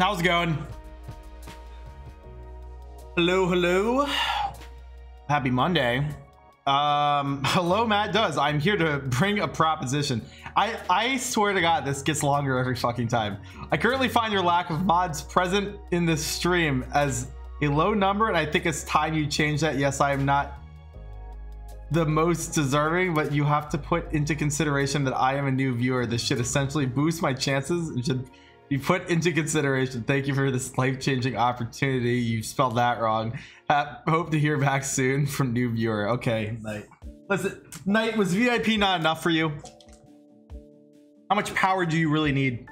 how's it going? Hello, hello. Happy Monday. Um, hello, Matt does. I'm here to bring a proposition. I, I swear to God, this gets longer every fucking time. I currently find your lack of mods present in this stream as a low number, and I think it's time you change that. Yes, I am not the most deserving, but you have to put into consideration that I am a new viewer. This should essentially boost my chances and should be put into consideration. Thank you for this life-changing opportunity. You spelled that wrong. Uh, hope to hear back soon from new viewer. Okay, Knight. Listen, Knight, was VIP not enough for you? How much power do you really need?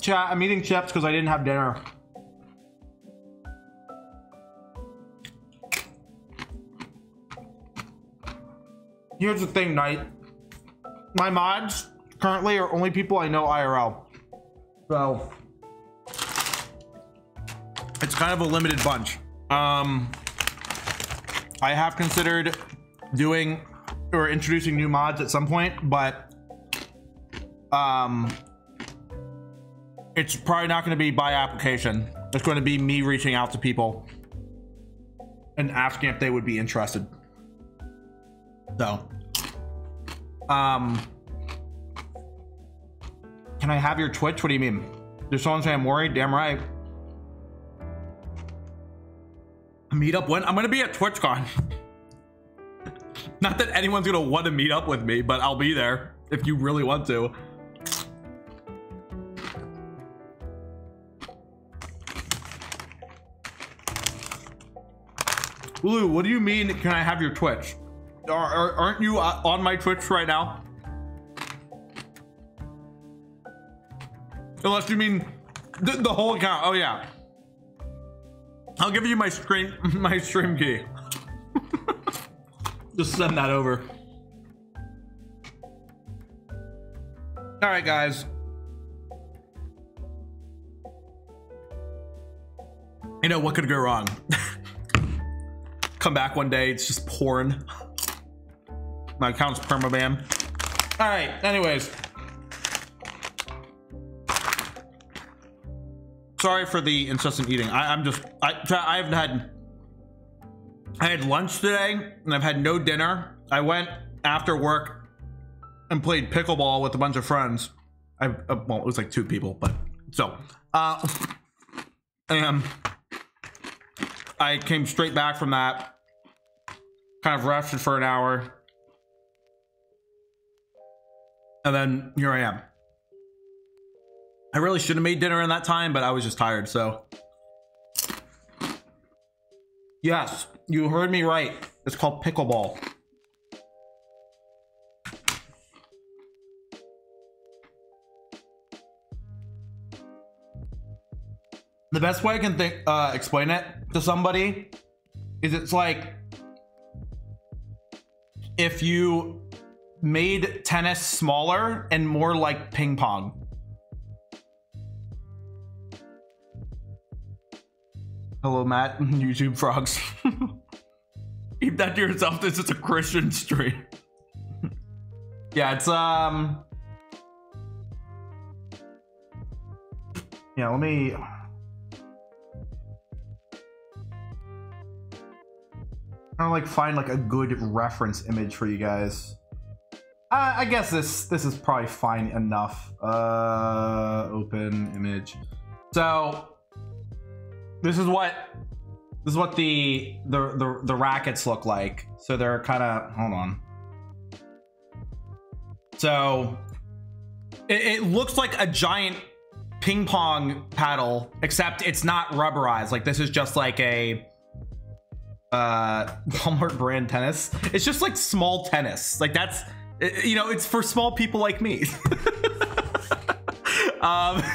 Chat, I'm eating chips because I didn't have dinner. Here's the thing, Knight. My mods currently are only people I know IRL. So it's kind of a limited bunch. Um, I have considered doing or introducing new mods at some point, but um, it's probably not going to be by application. It's going to be me reaching out to people and asking if they would be interested. So, um, can I have your Twitch? What do you mean? There's someone saying I'm worried. Damn right. Meet up when? I'm gonna be at TwitchCon. Not that anyone's gonna want to meet up with me, but I'll be there if you really want to. Lou, what do you mean? Can I have your Twitch? Are, are, aren't you uh, on my Twitch right now? Unless you mean the, the whole account. Oh yeah. I'll give you my stream my stream key. Just send that over. All right, guys. You know what could go wrong? Come back one day, it's just porn. My account's permaban. All right, anyways. Sorry for the incessant eating. I, am just, I, I haven't had, I had lunch today and I've had no dinner. I went after work and played pickleball with a bunch of friends. I, uh, well, it was like two people, but so, uh, and I came straight back from that, kind of rested for an hour. And then here I am. I really should have made dinner in that time, but I was just tired, so. Yes, you heard me right. It's called pickleball. The best way I can think, uh, explain it to somebody is it's like if you made tennis smaller and more like ping pong. Hello, Matt. YouTube frogs. Keep that to yourself. This is a Christian stream. yeah, it's um. Yeah, let me. I like find like a good reference image for you guys. Uh, I guess this this is probably fine enough. Uh, open image. So this is what this is what the the the, the rackets look like. So they're kind of hold on. So it, it looks like a giant ping pong paddle, except it's not rubberized. Like this is just like a uh Walmart brand tennis. It's just like small tennis. Like that's you know, it's for small people like me. um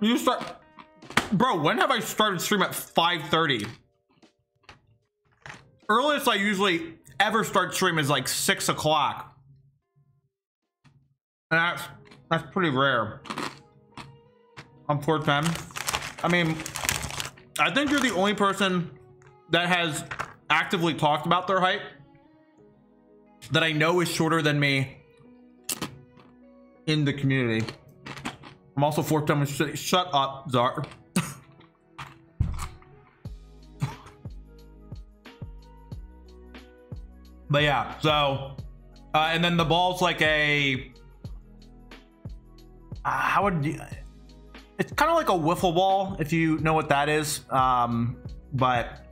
You start, bro. When have I started stream at 5:30? Earliest I usually ever start stream is like six o'clock, and that's that's pretty rare. I'm 410. I mean, I think you're the only person that has actively talked about their height that I know is shorter than me in the community. I'm also fourth time. Shut up, Zar. but yeah, so uh, and then the ball's like a uh, how would you it's kind of like a wiffle ball if you know what that is um but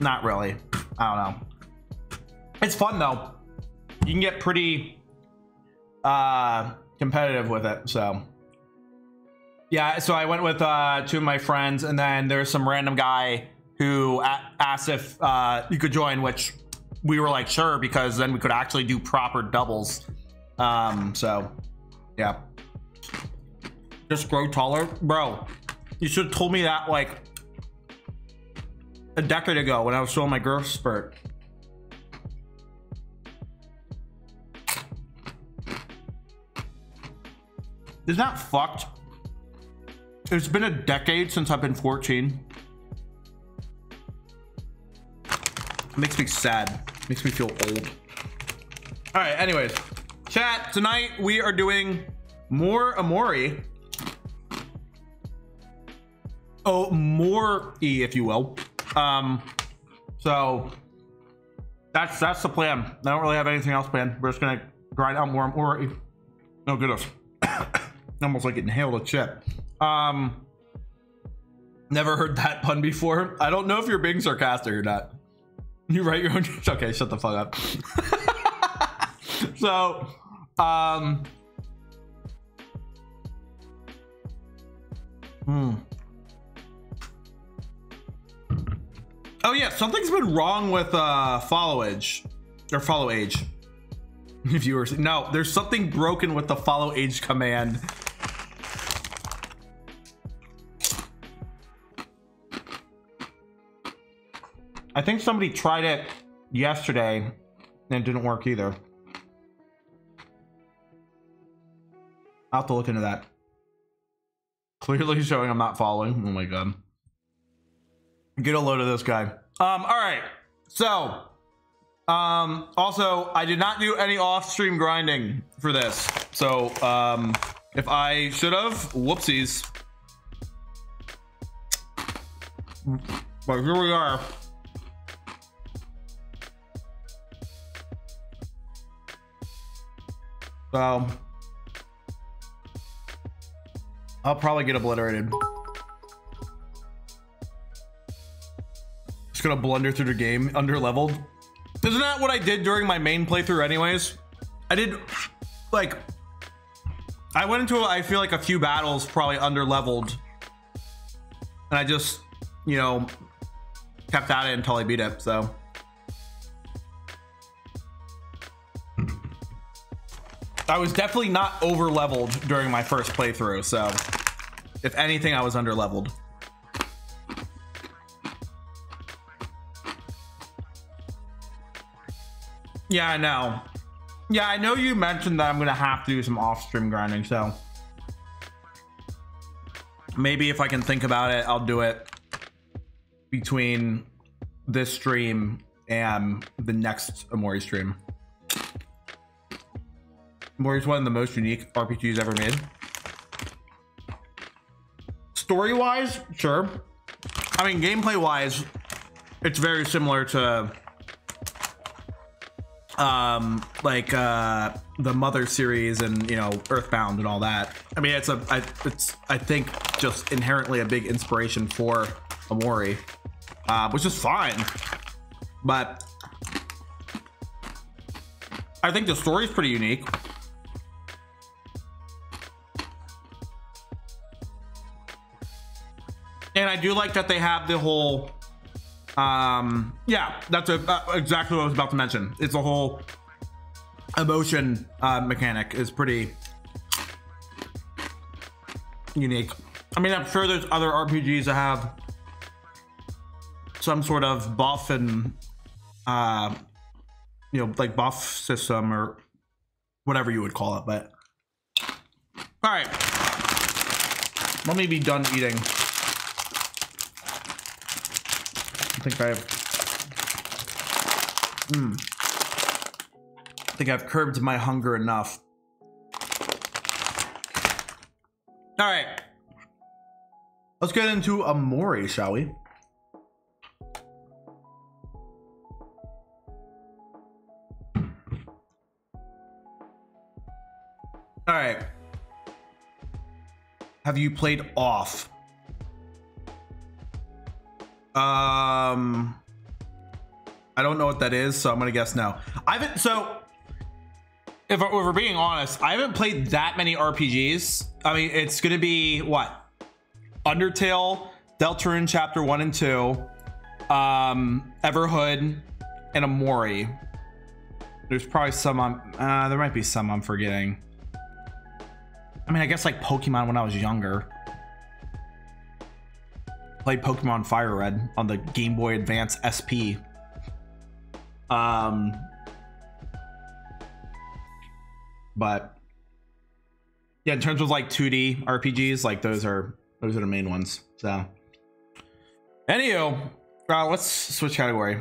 not really i don't know it's fun though you can get pretty uh competitive with it so yeah so i went with uh two of my friends and then there's some random guy who asked if uh you could join which we were like sure because then we could actually do proper doubles. Um so yeah. Just grow taller? Bro you should have told me that like a decade ago when i was showing my growth spurt. Is that fucked it's been a decade since i've been 14 it makes me sad. Makes me feel old. All right anyways. Chat tonight we are doing more Omori oh more e if you will. Um so that's that's the plan. I don't really have anything else planned. We're just gonna grind out more Omori oh goodness. Almost like inhaled a chip um never heard that pun before i don't know if you're being sarcastic or not you write your own okay shut the fuck up so um hmm Oh yeah, something's been wrong with uh follow age or follow age. Viewers, no, there's something broken with the follow age command. I think somebody tried it yesterday and it didn't work either. I'll have to look into that. Clearly showing I'm not following. Oh my god. Get a load of this guy. Um, all right. So, um, also, I did not do any off-stream grinding for this. So, um, if I should have, whoopsies. But here we are. So, I'll probably get obliterated. Just gonna blunder through the game, under leveled. Isn't that what I did during my main playthrough anyways? I did, like, I went into, I feel like a few battles probably under leveled. And I just, you know, kept at it until I beat it, so. I was definitely not over leveled during my first playthrough, so if anything, I was under leveled. Yeah, I know. Yeah, I know you mentioned that I'm gonna have to do some off-stream grinding, so maybe if I can think about it, I'll do it between this stream and the next Omori stream. Omori's one of the most unique RPGs ever made. Story-wise, sure. I mean, gameplay-wise, it's very similar to um like uh the mother series and you know earthbound and all that i mean it's a I, it's i think just inherently a big inspiration for Omori uh which is fine but i think the story is pretty unique and i do like that they have the whole um yeah that's a, uh, exactly what i was about to mention. It's a whole emotion uh, mechanic is pretty unique. I mean i'm sure there's other rpgs that have some sort of buff and uh you know like buff system or whatever you would call it but. All right. Let me be done eating I think I have. Hmm. I think I've curbed my hunger enough. All right. Let's get into Omori, shall we? All right. Have you played off? Um, I don't know what that is, so I'm gonna guess no. I haven't. So, if, if we're being honest, I haven't played that many RPGs. I mean, it's gonna be what Undertale, Deltarune Chapter One and Two, um, Everhood, and Omori. There's probably some I'm. Uh, there might be some I'm forgetting. I mean, I guess like Pokemon when I was younger. Played Pokemon Fire Red on the Game Boy Advance SP. Um, but yeah, in terms of like 2D RPGs, like those are those are the main ones. So, anywho, uh, let's switch category.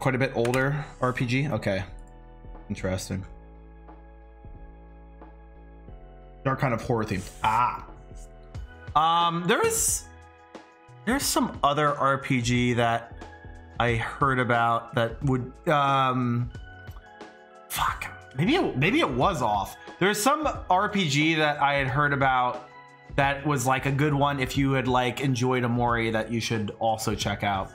Quite a bit older RPG. Okay, interesting. Dark kind of horror theme. Ah. Um, there is there's some other RPG that I heard about that would um fuck maybe it, maybe it was off. There's some RPG that I had heard about that was like a good one if you had like enjoyed Omori that you should also check out.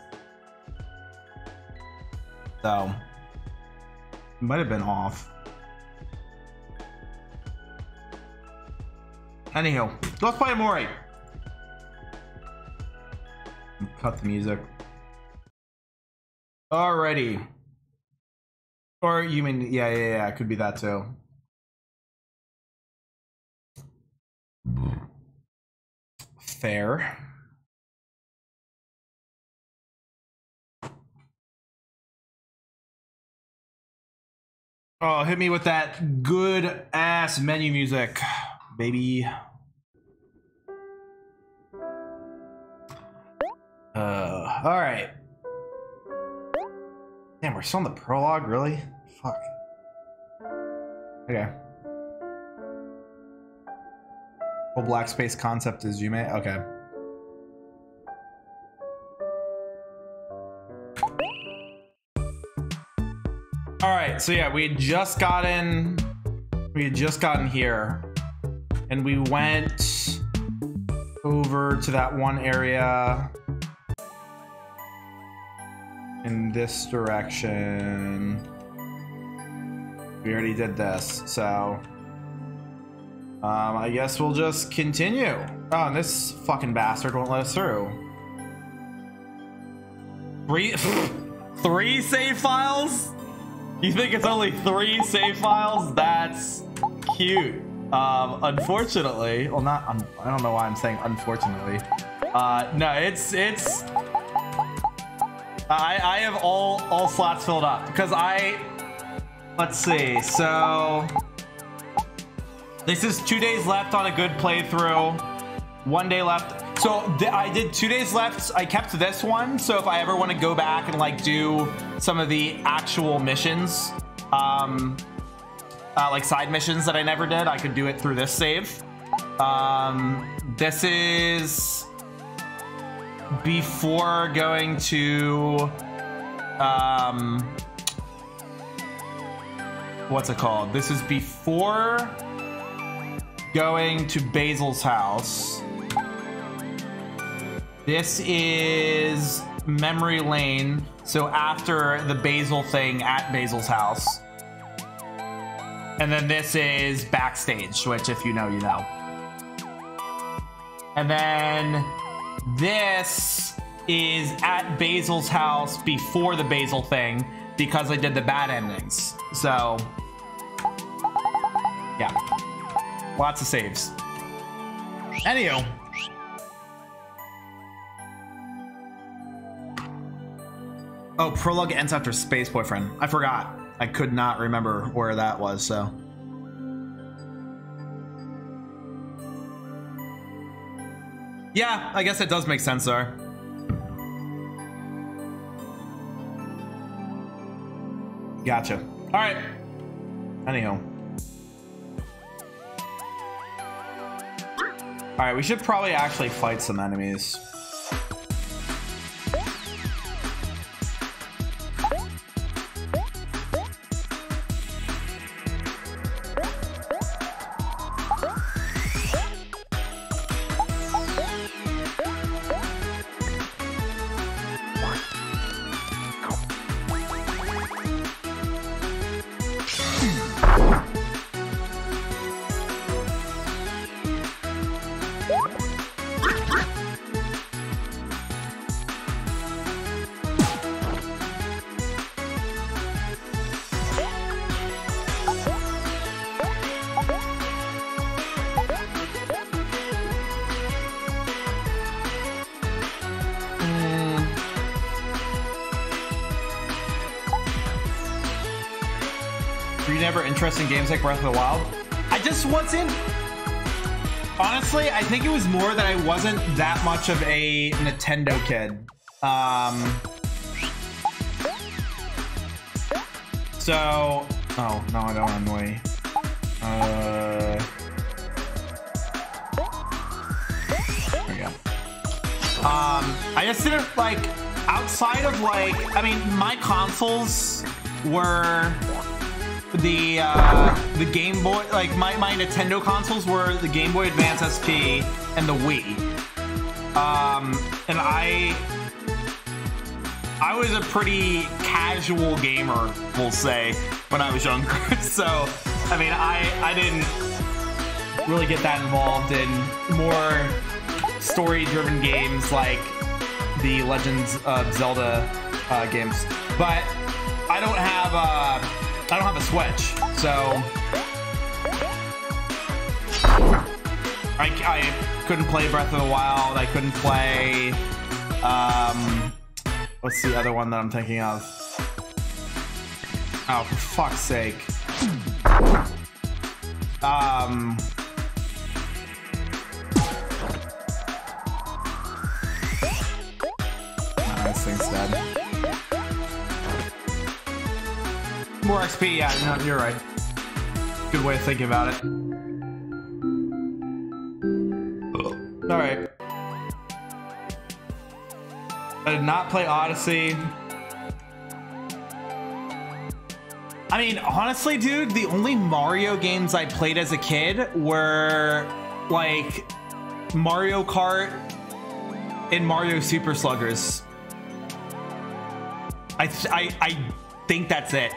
So might have been off. Anyhow, let's play Omori. Cut the music. Alrighty. Or you mean, yeah, yeah, yeah, it could be that too. Fair. Oh, hit me with that good ass menu music, baby. Uh, all right. Damn, we're still in the prologue, really? Fuck. Okay. Whole black space concept is you may okay. All right, so yeah, we had just gotten we had just gotten here and we went over to that one area in this direction. We already did this, so um, I guess we'll just continue. Oh, and this fucking bastard won't let us through. Three, three save files? You think it's only three save files? That's cute. Um, unfortunately, well, not. I don't know why I'm saying unfortunately. Uh, no, it's it's I, I have all, all slots filled up because I, let's see. So this is two days left on a good playthrough. One day left. So I did two days left. I kept this one. So if I ever want to go back and like do some of the actual missions, um, uh, like side missions that I never did, I could do it through this save. Um, this is before going to um what's it called? This is before going to basil's house. This is memory lane. So after the basil thing at basil's house. And then this is backstage which if you know you know. And then this is at Basil's house before the Basil thing because I did the bad endings. So, yeah. Lots of saves. Anywho. Oh, prologue ends after Space Boyfriend. I forgot. I could not remember where that was, so. Yeah, I guess it does make sense there. Gotcha. All right. Anyhow. All right, we should probably actually fight some enemies. Interesting games like Breath of the Wild. I just wasn't. Honestly, I think it was more that I wasn't that much of a Nintendo kid. Um. So. Oh, no, I don't want to annoy. Uh. There we go. Um, I just didn't like outside of like I mean my consoles were the uh, the Game Boy, like my, my Nintendo consoles were the Game Boy Advance SP and the Wii. Um, and I I was a pretty casual gamer, we'll say, when I was younger. so, I mean, I I didn't really get that involved in more story-driven games like the Legends of Zelda uh, games. But I don't have. Uh, I don't have a Switch, so I, I couldn't play Breath of the Wild. I couldn't play. Um, what's the other one that I'm thinking of? Oh, for fuck's sake. Um. More XP, yeah, no, you're right. Good way of thinking about it. Alright. I did not play Odyssey. I mean, honestly, dude, the only Mario games I played as a kid were like Mario Kart and Mario Super Sluggers. I, I, I think that's it.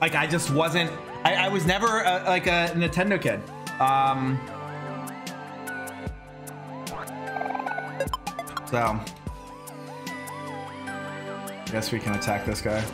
Like I just wasn't. I, I was never a, like a Nintendo kid. Um. So. I guess we can attack this guy.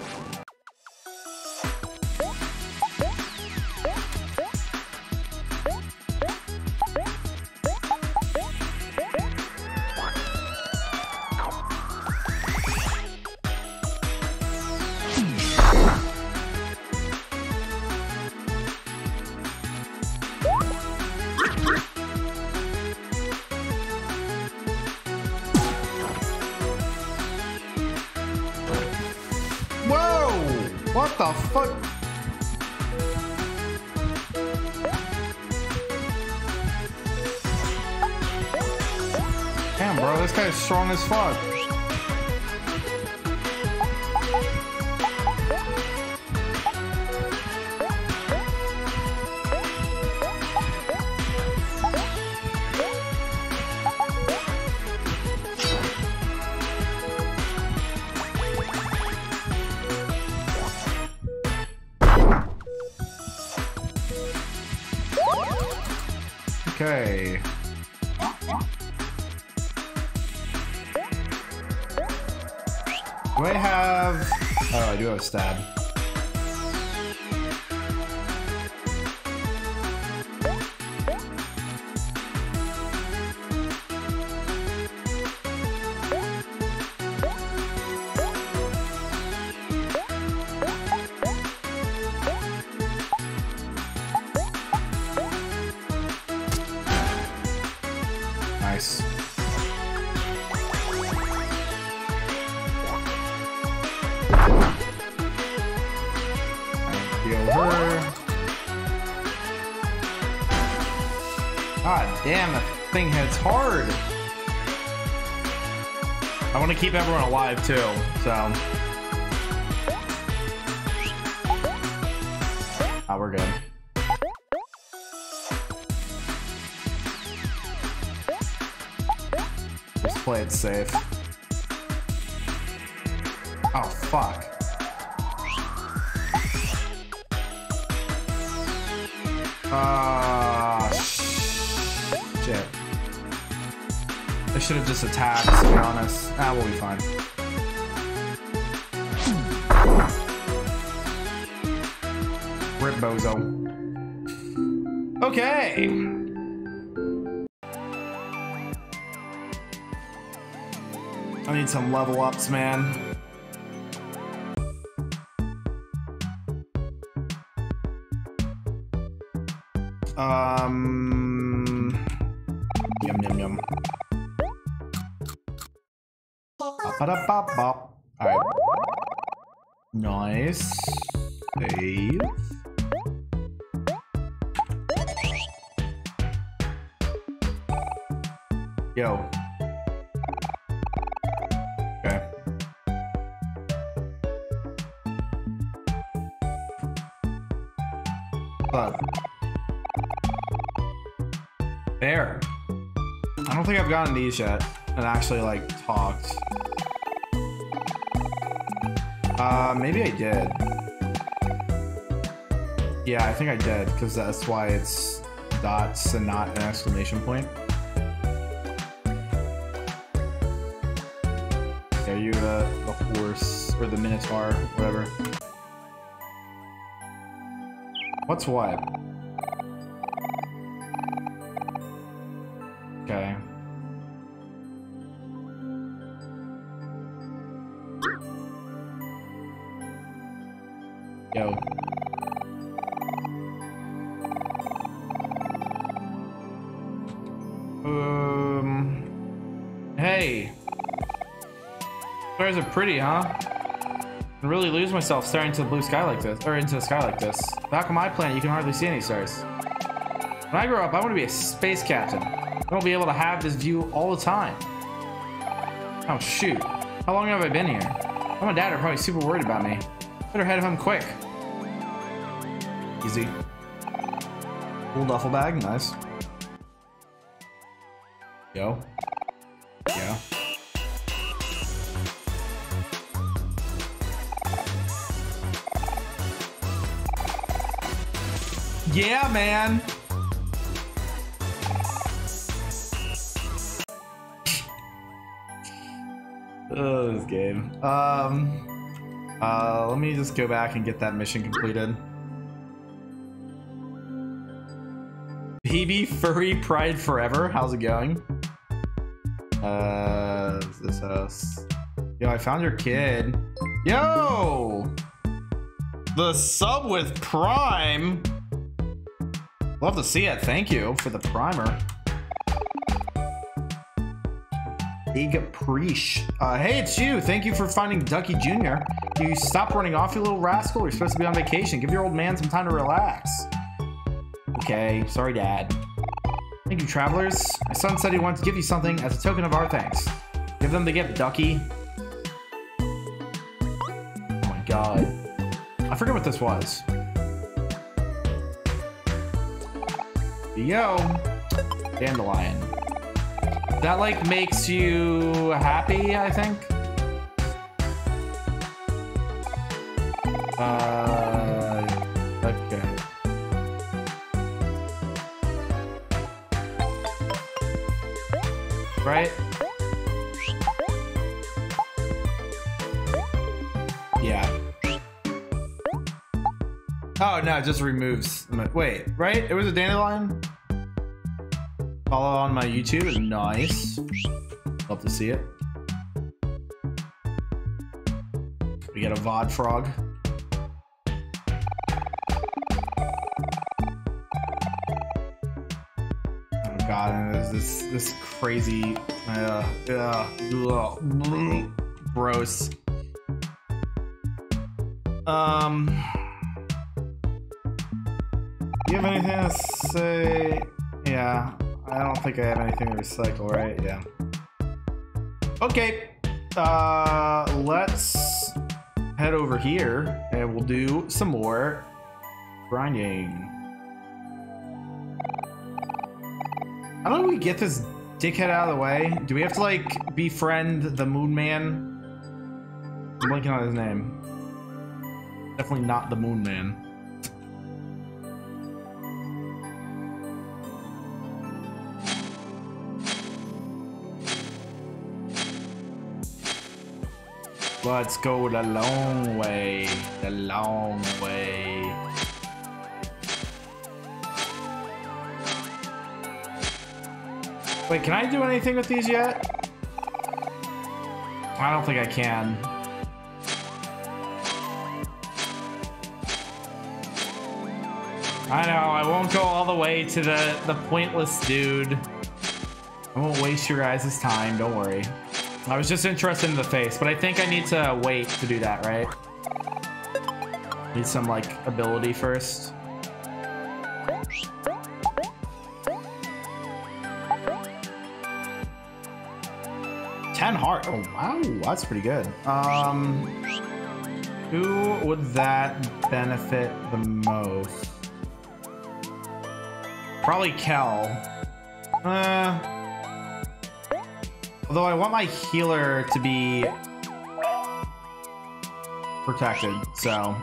Hits hard. I want to keep everyone alive too, so. Oh, we're good. Just play it safe. Have to be honest. Ah, we'll be fine. Rip Bozo. Okay. I need some level ups, man. Ba-da-ba-bop. Alright. Nice. Save. Yo. Okay. But there. I don't think I've gotten these yet and actually like maybe I did. Yeah, I think I did because that's why it's dots and not an exclamation point. Yeah, you the the horse or the minotaur, whatever. What's what? Pretty, huh? I really lose myself staring into the blue sky like this, or into the sky like this. Back on my planet, you can hardly see any stars. When I grow up, I want to be a space captain. I won't be able to have this view all the time. Oh shoot. How long have I been here? Mom and dad are probably super worried about me. Better head home quick. Easy. Cool duffel bag, nice. Yo. Yeah, man. oh, this game. Um, uh, let me just go back and get that mission completed. Baby Furry Pride Forever. How's it going? Uh, this house? Yo, I found your kid. Yo! The sub with Prime. Love to see it. Thank you for the primer. Big Preesh. Uh, hey, it's you. Thank you for finding Ducky Jr. You stop running off, you little rascal. You're supposed to be on vacation. Give your old man some time to relax. Okay, sorry, Dad. Thank you, travelers. My son said he wanted to give you something as a token of our thanks. Give them the gift, Ducky. Oh my god. I forget what this was. Go. Dandelion. That like makes you happy, I think. Uh, okay. Right? Yeah. Oh no, it just removes. Wait, right? It was a dandelion. Follow on my YouTube. Nice. Love to see it. We got a VOD frog. Oh god, and there's this this crazy uh, uh, gross. Um you have anything to say? Yeah. I don't think I have anything to recycle, right? Yeah. Okay. Uh, let's head over here and we'll do some more grinding. How do we get this dickhead out of the way? Do we have to like befriend the Moon Man? I'm blanking on his name. Definitely not the Moon Man. Let's go the long way. The long way. Wait, can I do anything with these yet? I don't think I can. I know, I won't go all the way to the, the pointless dude. I won't waste your guys' time, don't worry. I was just interested in the face, but I think I need to wait to do that, right? Need some, like, ability first. Ten heart. Oh, wow. That's pretty good. Um, who would that benefit the most? Probably Kel. Uh, although I want my healer to be protected, so.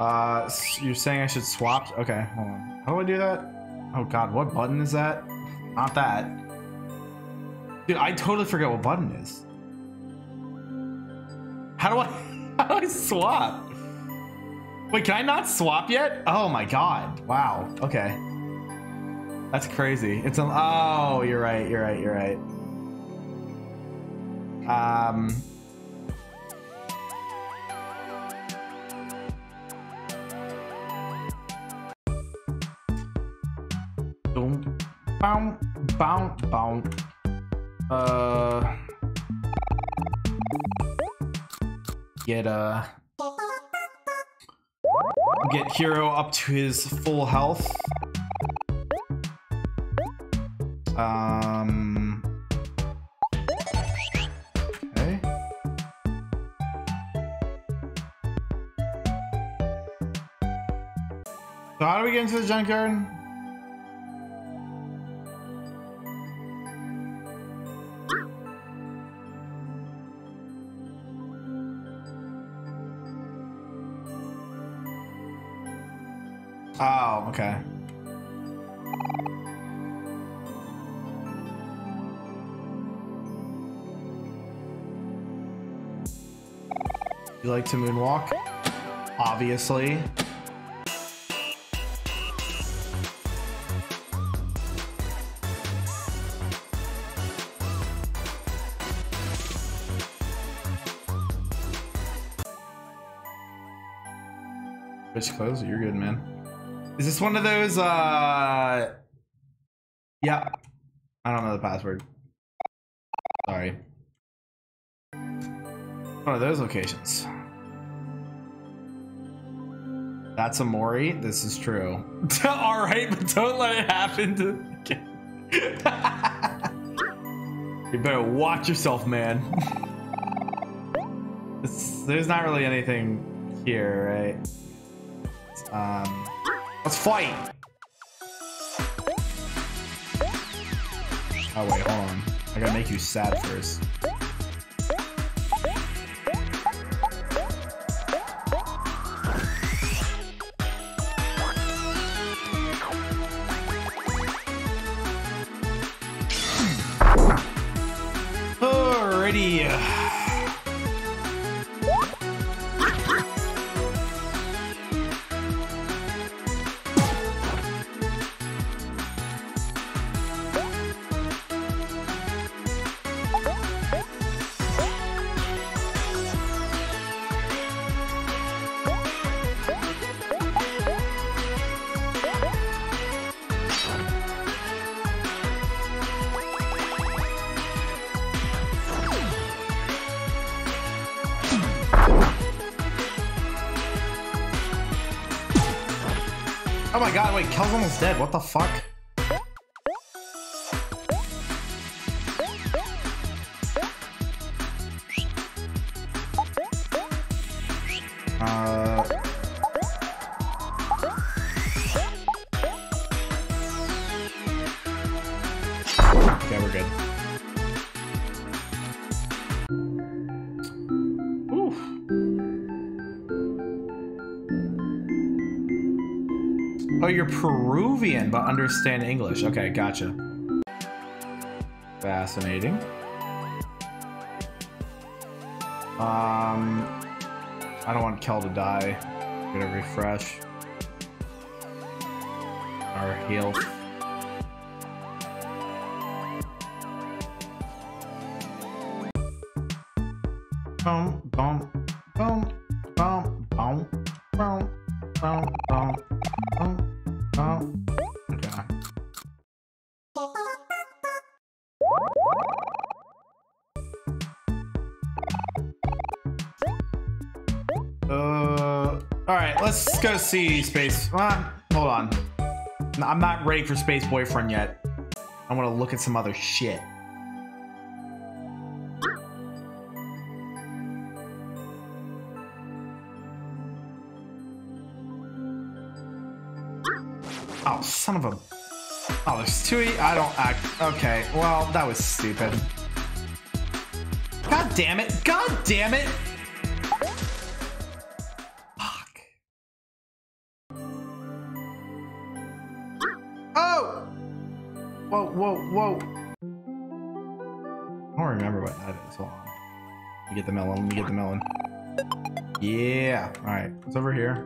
Uh, you're saying I should swap? Okay, hold on. How do I do that? Oh god, what button is that? Not that. Dude, I totally forget what button is. How do I how do I swap? Wait, can I not swap yet? Oh my god. Wow. Okay. That's crazy. It's a oh, you're right, you're right, you're right. Um Boom, boom, boom, boom. Uh, get uh, get Hero up to his full health. Um. Okay. So how do we get into the junkyard? Okay. You like to moonwalk? Obviously. Which clothes? You're good, man. Is this one of those, uh... Yeah. I don't know the password. Sorry. One of those locations. That's a Mori. This is true. All right, but don't let it happen to. you better watch yourself, man. There's not really anything here, right? Um, let's fight. Oh wait, hold on. I gotta make you sad first. Dead. What the fuck? Understand English. Okay, gotcha. Fascinating. Um, I don't want Kel to die. Gonna refresh our health. See Space. Uh, hold on. I'm not ready for Space Boyfriend yet. I want to look at some other shit. Oh, son of a... Oh, there's two... I don't act... Okay, well, that was stupid. God damn it! God damn it! The melon. Let me get the melon. Yeah. Alright. It's over here.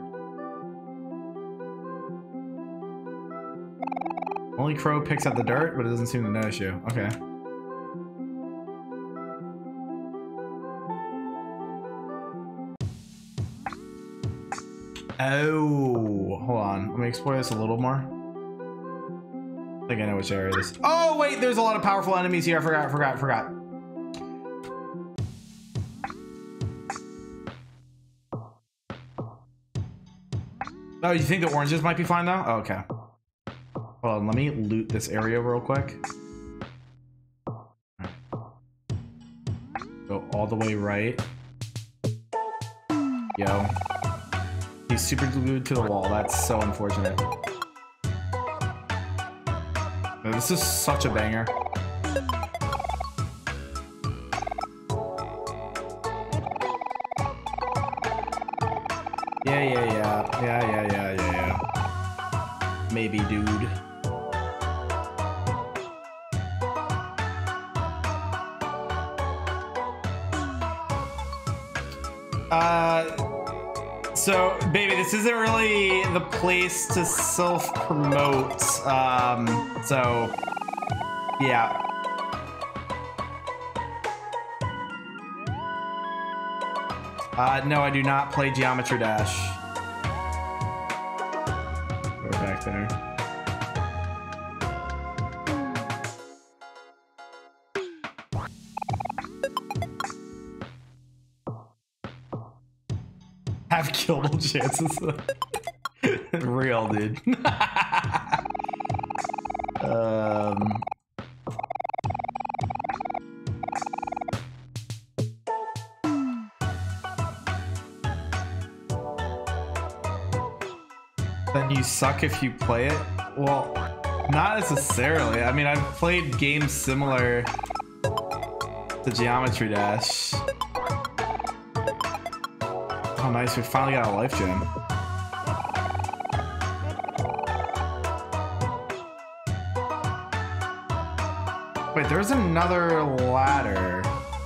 Only Crow picks up the dirt, but it doesn't seem to notice you. Okay. Oh, hold on. Let me explore this a little more. I think I know which area this. Oh wait, there's a lot of powerful enemies here. I forgot, forgot, forgot. Oh, you think the oranges might be fine though? Oh, okay. Hold on, let me loot this area real quick. Go all the way right. Yo. He's super glued to the wall. That's so unfortunate. This is such a banger. Place to self-promote. Um, so, yeah. Uh, no, I do not play Geometry Dash. Go back there. Have killable chances. Real, dude. um. Then you suck if you play it? Well, not necessarily. I mean, I've played games similar to Geometry Dash. Oh, nice. We finally got a life gem. There's another ladder.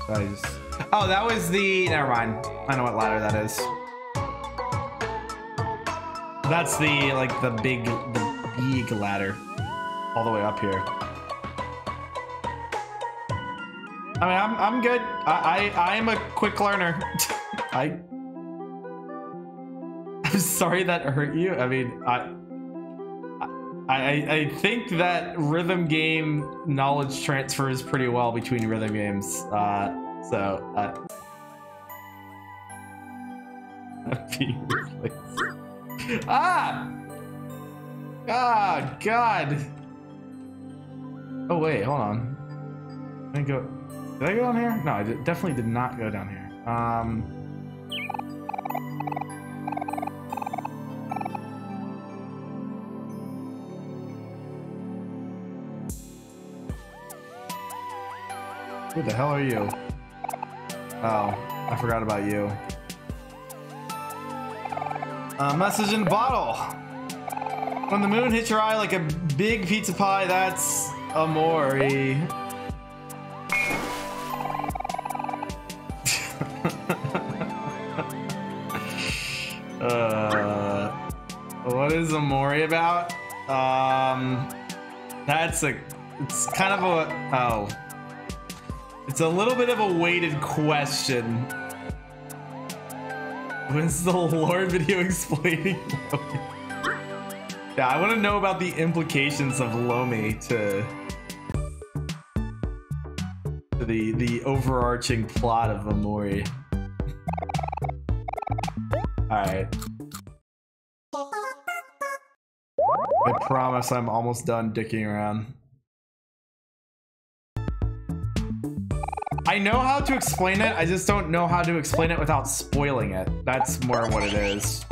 that I just- Oh, that was the... Never mind. I know what ladder that is. That's the, like, the big, the big ladder. All the way up here. I mean, I'm, I'm good. I, I, I'm a quick learner. I... I'm sorry that hurt you. I mean, I... I, I think that rhythm game knowledge transfers pretty well between rhythm games. Uh, so, uh. Ah! Ah, God. Oh, wait, hold on. Let me go. Did I go down here? No, I did, definitely did not go down here. Um. Who the hell are you? Oh, I forgot about you. A message in a bottle. When the moon hits your eye like a big pizza pie, that's Omori. uh, what is Omori about? Um, that's a, it's kind of a, oh. It's a little bit of a weighted question. When's the Lord video explaining Lomi? Yeah, I want to know about the implications of Lomi to, to the the overarching plot of Omori. Alright. I promise I'm almost done dicking around. I know how to explain it, I just don't know how to explain it without spoiling it. That's more what it is.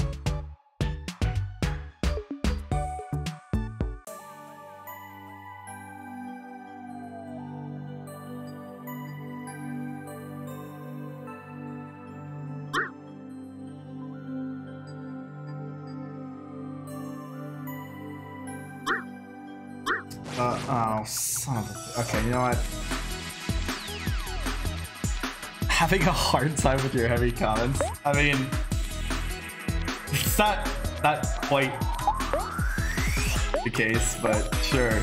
Having a hard time with your heavy comments. I mean, it's not, not quite the case, but sure.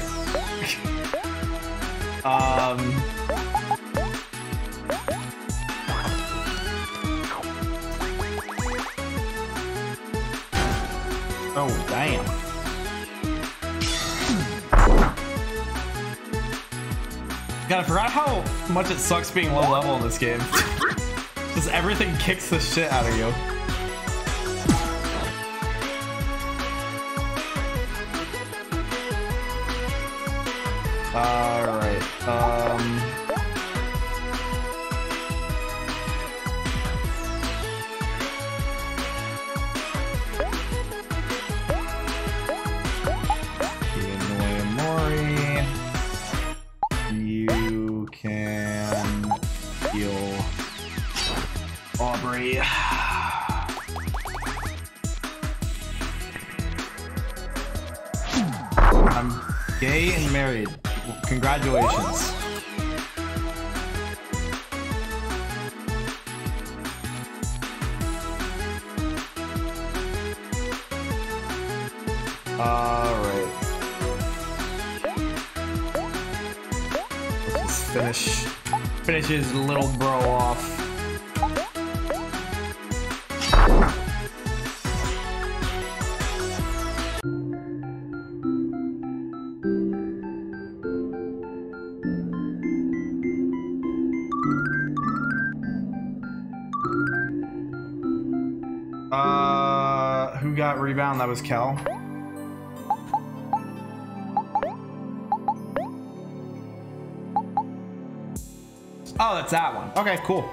um... Oh, damn. God, I forgot how much it sucks being low level in this game. Just everything kicks the shit out of you. Was Kel. Oh, that's that one. Okay, cool.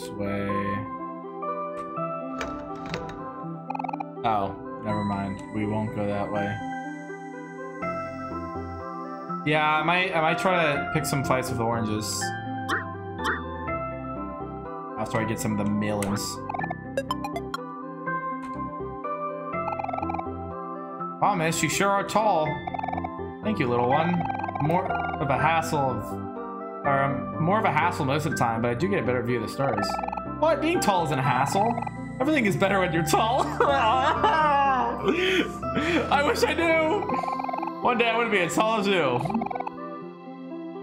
This way. Oh, never mind. We won't go that way. Yeah, I might I might try to pick some fights with oranges. After I get some of the melons. Miss, you sure are tall. Thank you, little one. More of a hassle of um, more of a hassle most of the time, but I do get a better view of the stars. What? Being tall isn't a hassle. Everything is better when you're tall. I wish I knew. One day I want to be as tall as you.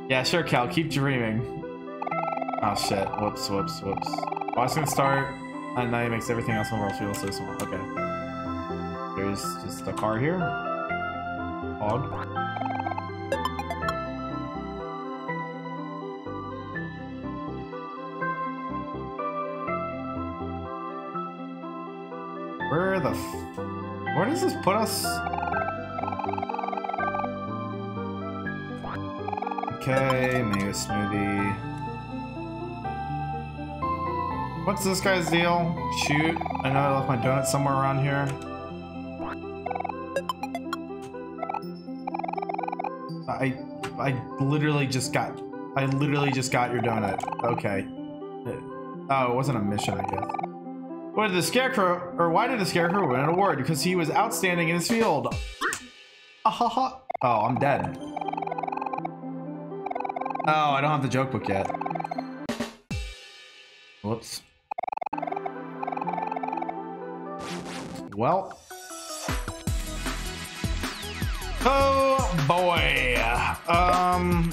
Yeah, sure, Kel. Keep dreaming. Oh shit. Whoops, whoops, whoops. Watching start at night makes everything else in the world feel so small. Okay. There's just a car here. Hog. Put us? Okay, mango smoothie. What's this guy's deal? Shoot, I know I left my donut somewhere around here. I, I literally just got, I literally just got your donut. Okay. Oh, it wasn't a mission, I guess. What did the scarecrow, or why did the scarecrow win an award? Because he was outstanding in his field. Ah, oh, I'm dead. Oh, I don't have the joke book yet. Whoops. Well. Oh boy. Um.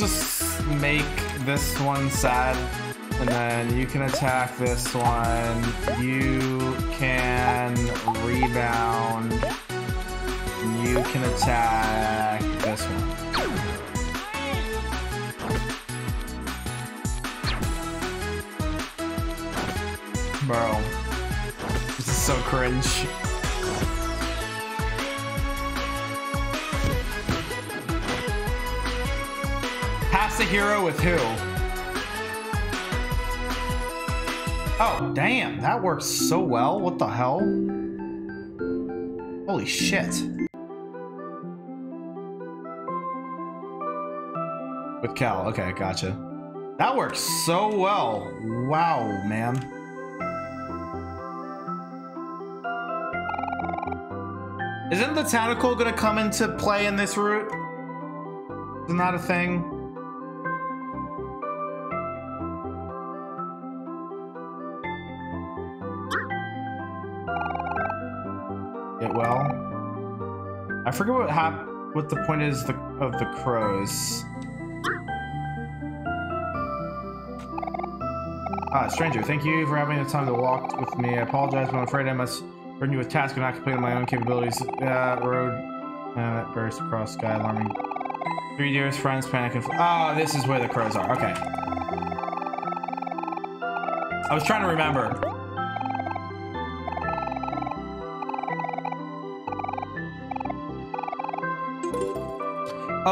Just make this one sad and then you can attack this one. You can rebound. You can attack this one. Bro. This is so cringe. The hero with who? Oh, damn. That works so well. What the hell? Holy shit. With Kel. Okay, gotcha. That works so well. Wow, man. Isn't the tentacle gonna come into play in this route? Isn't that a thing? I forget what hap what the point is the, of the crows. Ah, stranger, thank you for having the time to walk with me. I apologize, but I'm afraid I must burden you with tasks and not completing my own capabilities. Uh, road uh, that burst across sky, alarming. Three dearest friends panic and. Ah, this is where the crows are. Okay. I was trying to remember.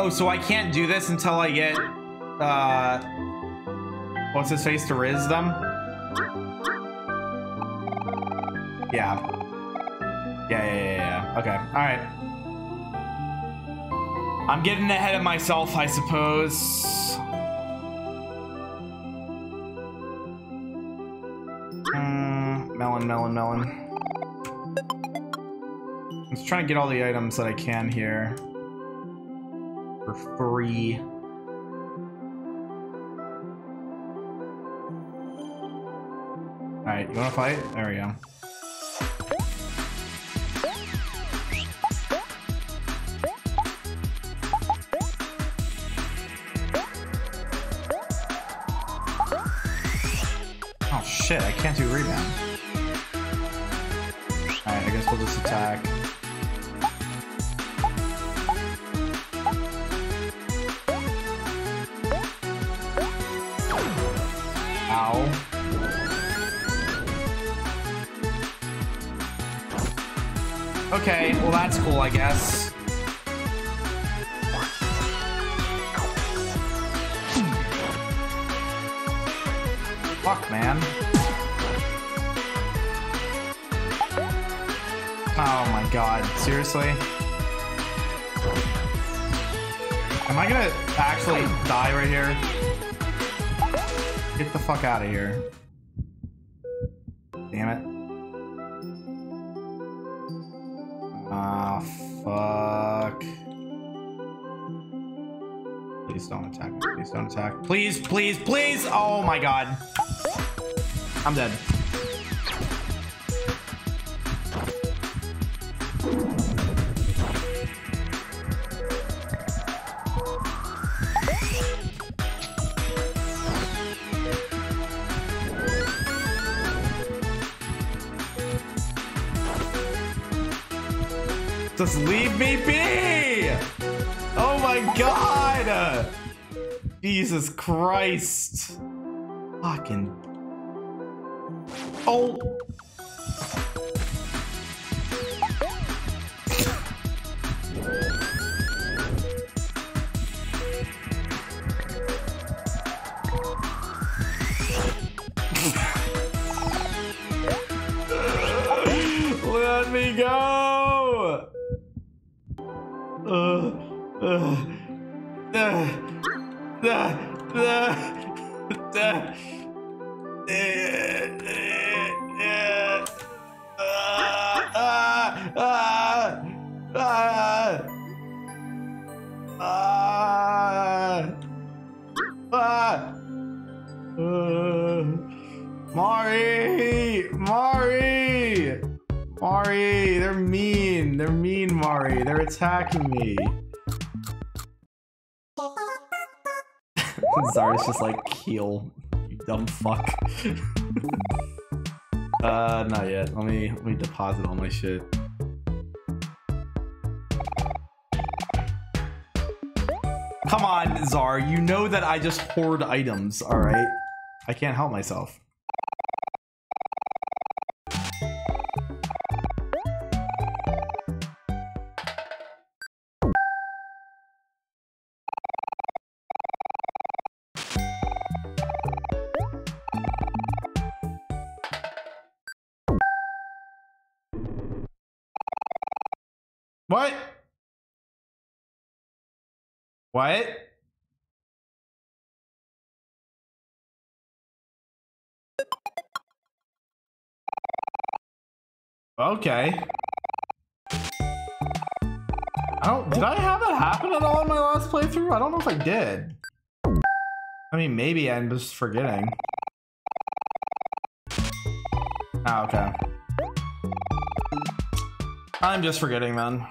Oh, so I can't do this until I get, uh, what's his face to riz them? Yeah. Yeah, yeah, yeah, yeah. Okay, alright. I'm getting ahead of myself, I suppose. Mm, melon, melon, melon. I'm just trying to get all the items that I can here free. Alright, you wanna fight? There we go. I guess. Fuck, man. Oh my god, seriously? Am I gonna actually die right here? Get the fuck out of here. Please, please, please! Oh my god. I'm dead. Jesus Christ. Fucking. Oh! Let me go! Uh, uh, uh, uh, uh, uh, Mari! Mari! Mari! They're mean! They're mean, Mari! They're attacking me! Zar's just like, heal, you dumb fuck. uh, not yet. Let me, let me deposit all my shit. Come on, Zar. You know that I just hoard items, alright? I can't help myself. What? What? Okay. I don't, did I have that happen at all in my last playthrough? I don't know if I did. I mean, maybe I'm just forgetting. Ah, okay. I'm just forgetting then.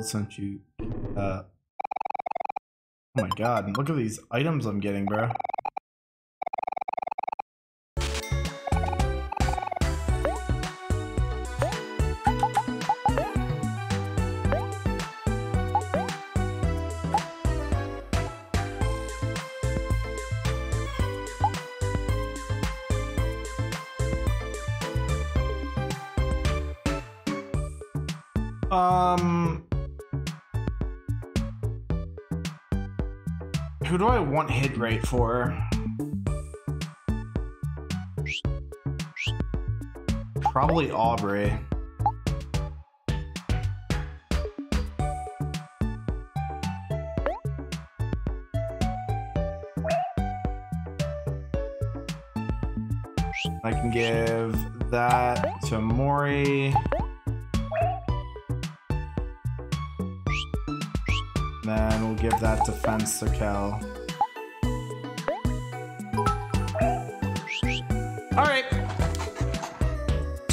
Build since you uh Oh my god, look at these items I'm getting, bro. Rate for? Probably Aubrey. I can give that to Mori. Then we'll give that defense to Kel.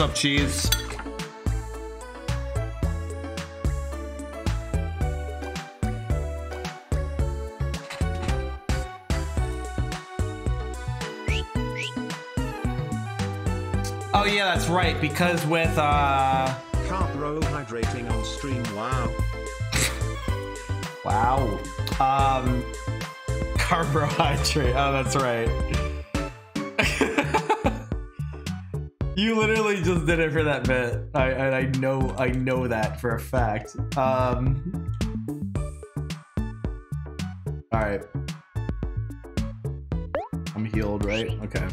Up, cheese? Oh yeah, that's right, because with uh Carbohydrating on stream, wow. Wow. Um, carbohydrate. Oh, that's right. You literally just did it for that bit. I, I I know I know that for a fact. Um. All right. I'm healed, right? Okay.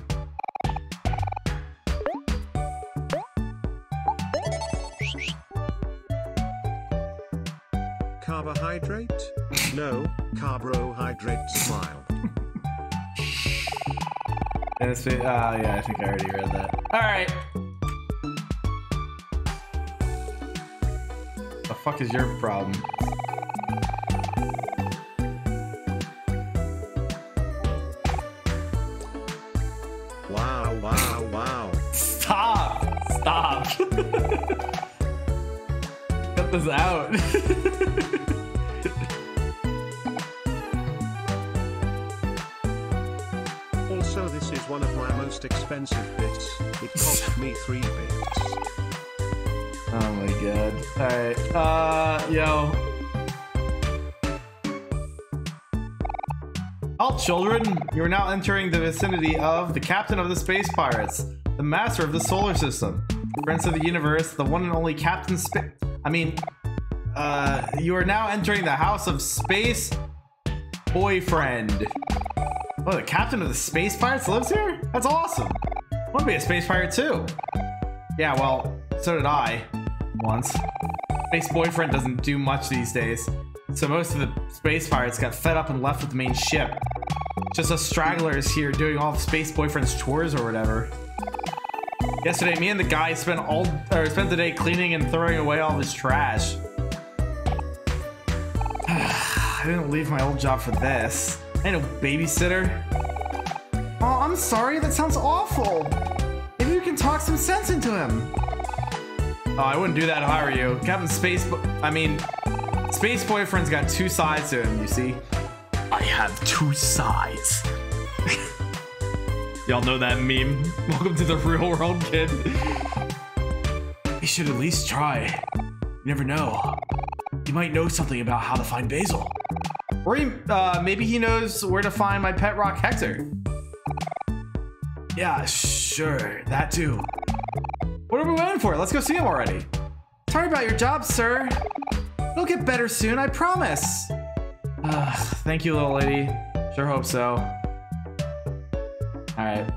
Carbohydrate? No, carbohydrate smile. And it's, uh, yeah, I think I already read that. All right. The fuck is your problem? Wow, wow, wow. Stop! Stop! Cut this out. expensive bits. It cost me three bits. oh my god. Alright. Uh, yo. All children, you are now entering the vicinity of the captain of the space pirates, the master of the solar system, prince of the universe, the one and only captain Spa- I mean, uh, you are now entering the house of space boyfriend. Oh, the captain of the space pirates lives here? That's awesome. To be a space pirate too. Yeah, well, so did I. Once. Space boyfriend doesn't do much these days. So most of the space pirates got fed up and left with the main ship. Just us stragglers here doing all of Space Boyfriend's chores or whatever. Yesterday, me and the guy spent all or spent the day cleaning and throwing away all this trash. I didn't leave my old job for this. I ain't no babysitter. I'm sorry. That sounds awful. Maybe you can talk some sense into him. Oh, I wouldn't do that if I were you. Captain Space, Bo- I mean, Space Boyfriend's got two sides to him, you see? I have two sides. Y'all know that meme. Welcome to the real world, kid. You should at least try. You never know. You might know something about how to find Basil. Or he, uh, maybe he knows where to find my pet rock Hector. Yeah, sure, that too. What are we waiting for? Let's go see him already. Sorry about your job, sir. It'll get better soon, I promise. Thank you, little lady. Sure hope so. Alright.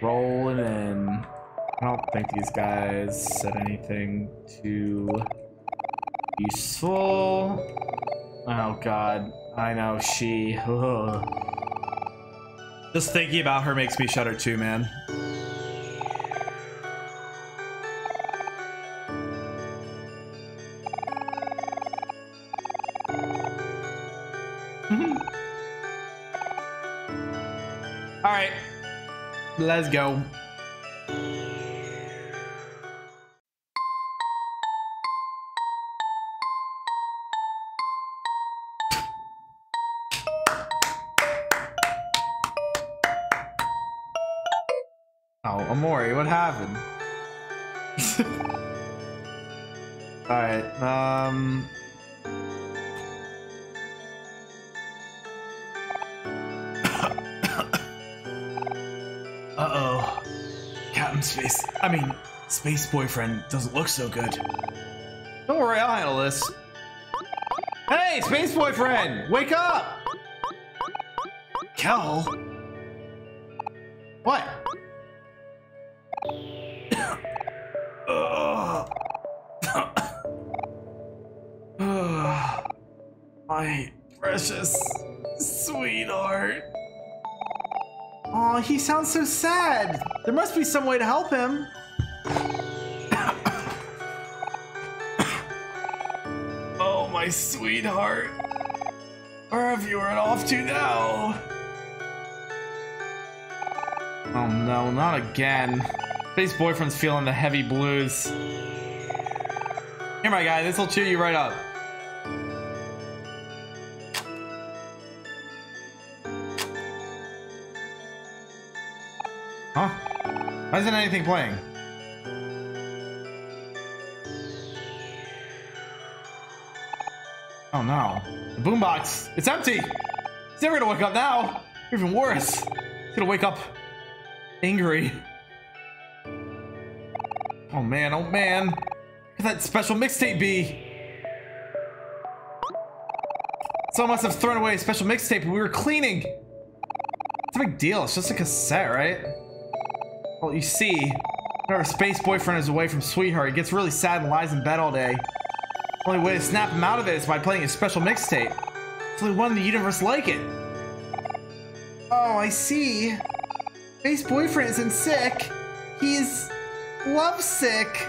Rolling in. I don't think these guys said anything too useful. Oh god. I know, she. Ugh. Just thinking about her makes me shudder too, man. All right, let's go. Omori, what happened? All right, um. Uh-oh. Captain Space, I mean, Space Boyfriend doesn't look so good. Don't worry, I'll handle this. Hey, Space Boyfriend, wake up! Kel? What? Uh, Ugh. Uh, Ugh. My precious sweetheart. Aw, he sounds so sad. There must be some way to help him. oh, my sweetheart. Where have you run off to now? Oh no, not again. Space boyfriend's feeling the heavy blues. Here, my guy, this will cheer you right up. Huh? Why isn't anything playing? Oh no. The boombox! It's empty! He's never gonna wake up now! Even worse! He's gonna wake up angry. Oh man, oh man! Could that special mixtape be? Someone must have thrown away a special mixtape we were cleaning! It's a big deal, it's just a cassette, right? Well, you see, whenever Space Boyfriend is away from Sweetheart, he gets really sad and lies in bed all day. Only way to snap him out of it is by playing a special mixtape. There's only one in the universe like it. Oh, I see. Space boyfriend isn't sick. He's lovesick.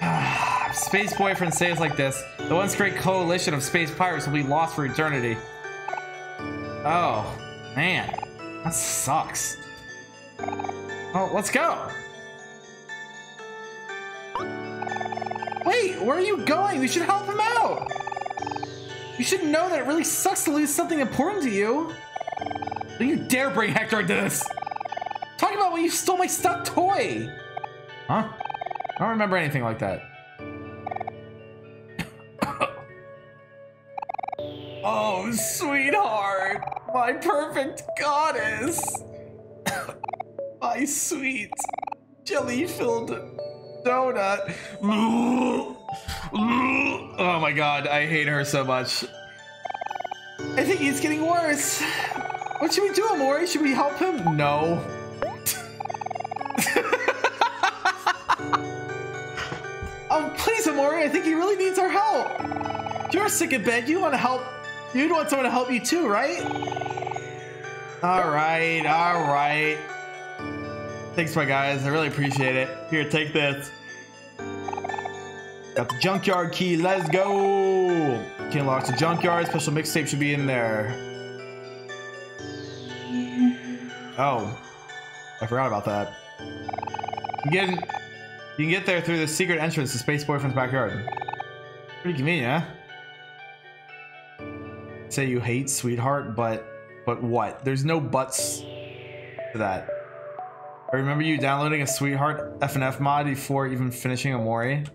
Ah, space boyfriend says like this. The once great coalition of space pirates will be lost for eternity. Oh, man. That sucks. Oh, let's go. Wait, where are you going? We should help him out. You should know that it really sucks to lose something important to you. Don't you dare bring Hector into this. Talk about when you stole my stuffed toy. Huh? I don't remember anything like that. oh, sweetheart. My perfect goddess. my sweet jelly-filled donut. Oh my god, I hate her so much. I think he's getting worse. What should we do, Omori? Should we help him? No. Omori. I think he really needs our help. You're sick in bed. You want to help. You'd want someone to help you too, right? All right, all right. Thanks, my guys. I really appreciate it. Here, take this. Got the junkyard key. Let's go. Key unlocks the junkyard. Special mixtape should be in there. Oh, I forgot about that. You can, get, you can get there through the secret entrance to Space Boyfriend's backyard. Pretty convenient, huh? Say you hate sweetheart, but but what? There's no buts to that. I remember you downloading a sweetheart FNF mod before even finishing Omori.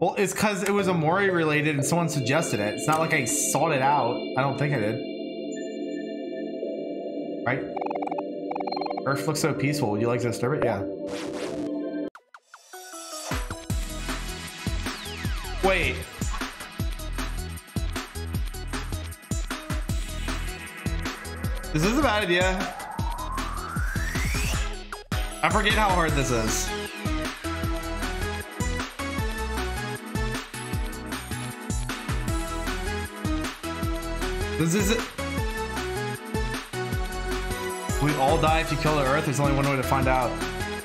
Well, it's because it was Omori related and someone suggested it. It's not like I sought it out. I don't think I did. Right? Earth looks so peaceful. Would you like to disturb it? Yeah. This is a bad idea. I forget how hard this is. This is it. We all die if you kill the Earth. There's only one way to find out.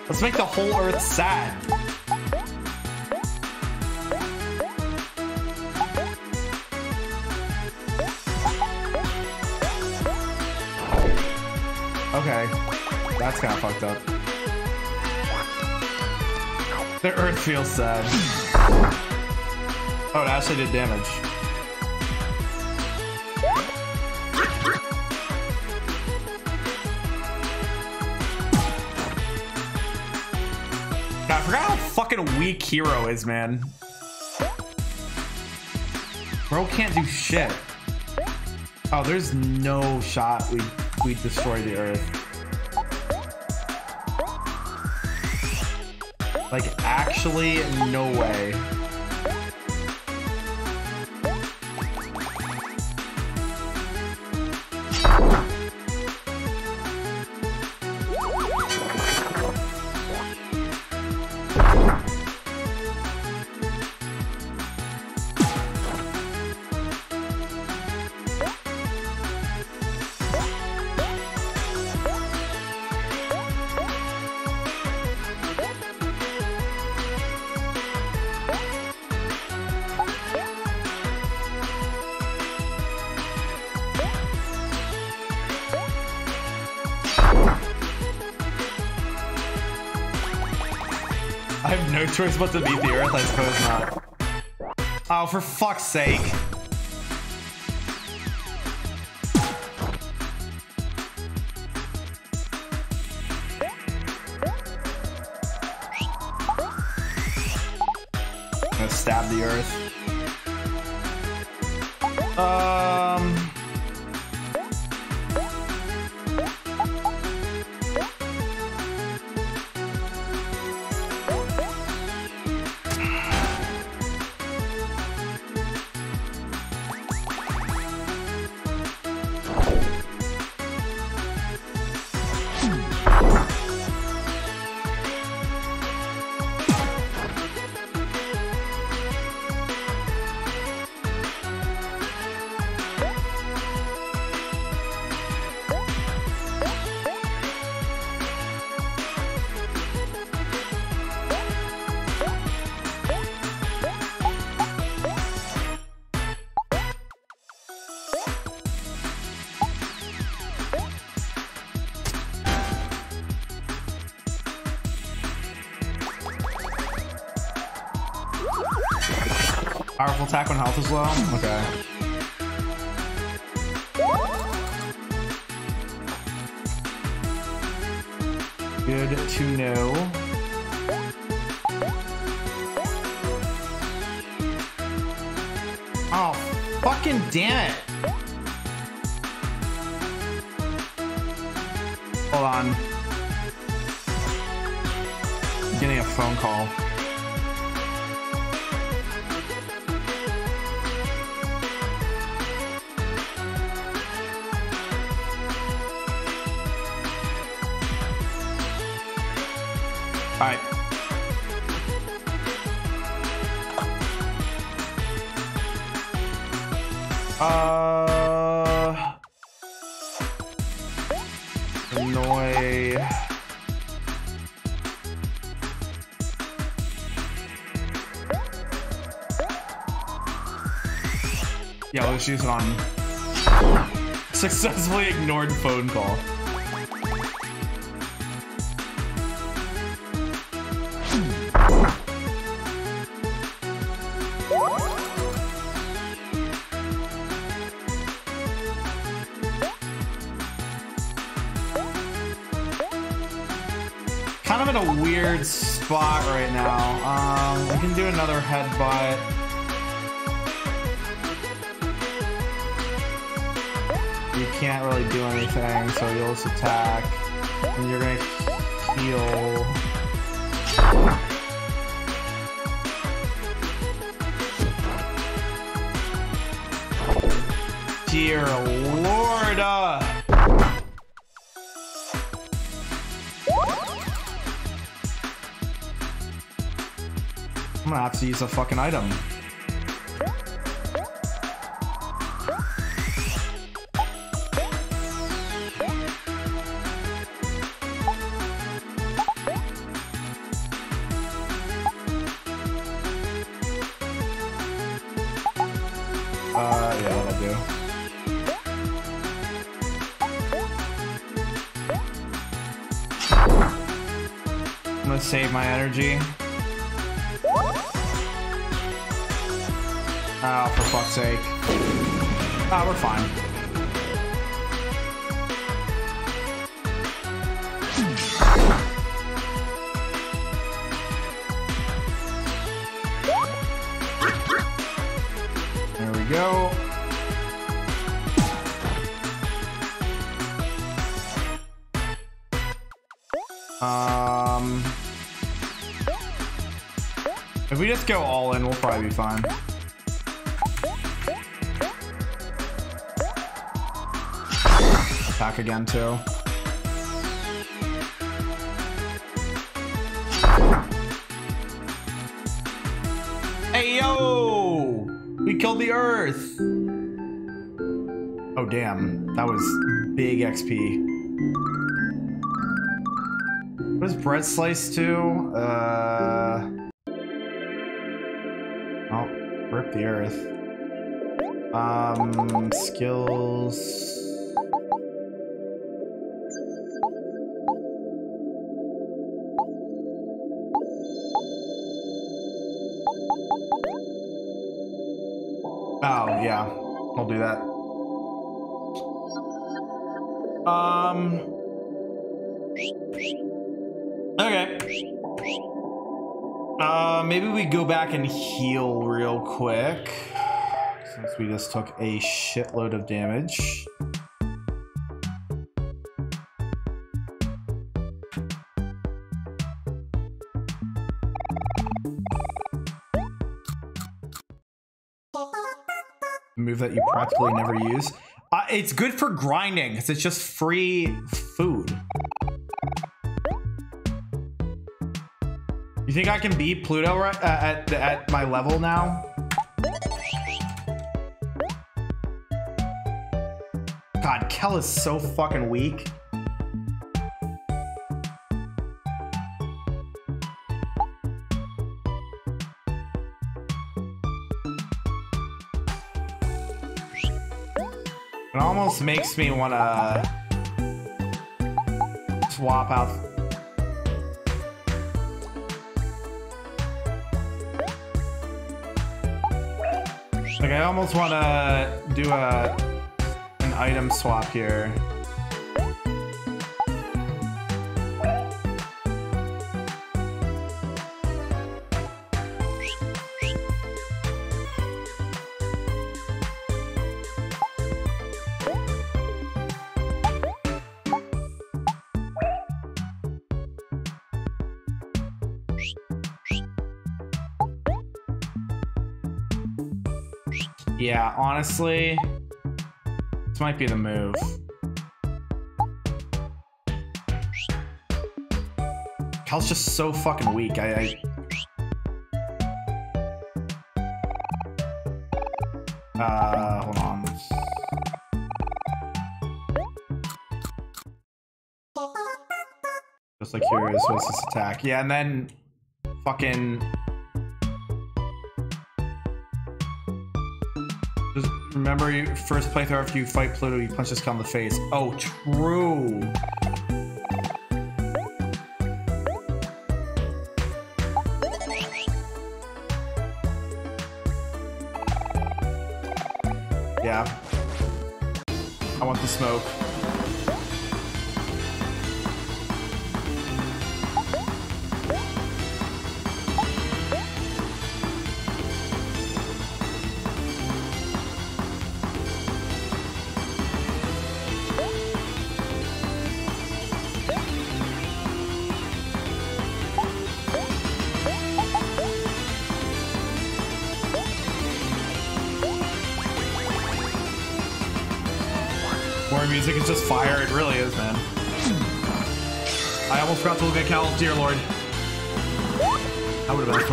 Let's make the whole Earth sad. That's kind of fucked up. The Earth feels sad. Oh, it actually did damage. I forgot how fucking weak Hero is, man. Bro can't do shit. Oh, there's no shot we we destroy the Earth. Like, actually, no way. Choice but to beat the Earth, I suppose not. Oh, for fuck's sake. Is low? Okay. It on. Successfully ignored phone call. kind of in a weird spot right now. Um, we can do another headbutt. Can't really do anything, so you'll just attack. And you're gonna heal. Dear Lord! uh. I'm gonna have to use a fucking item. Oh, for fuck's sake. Ah, we're fine. There we go. Um, if we just go all in, we'll probably be fine. Attack again too. Hey yo! We killed the Earth. Oh damn, that was big XP. What does bread slice to? Uh. Oh, rip the Earth. Um, skills. I'll do that. Um. Okay. Uh, maybe we go back and heal real quick. Since we just took a shitload of damage. Move that you practically never use. Uh, it's good for grinding because it's just free food. You think I can beat Pluto right, uh, at at my level now? God, Kel is so fucking weak. Almost makes me want to swap out. Like I almost want to do a an item swap here. Yeah, honestly, this might be the move. Kel's just so fucking weak. I, I... Uh, hold on. Just like here is this attack? Yeah, and then fucking remember you first playthrough after you fight Pluto, you punch this guy in the face. Oh, true. Dear Lord. I would have been a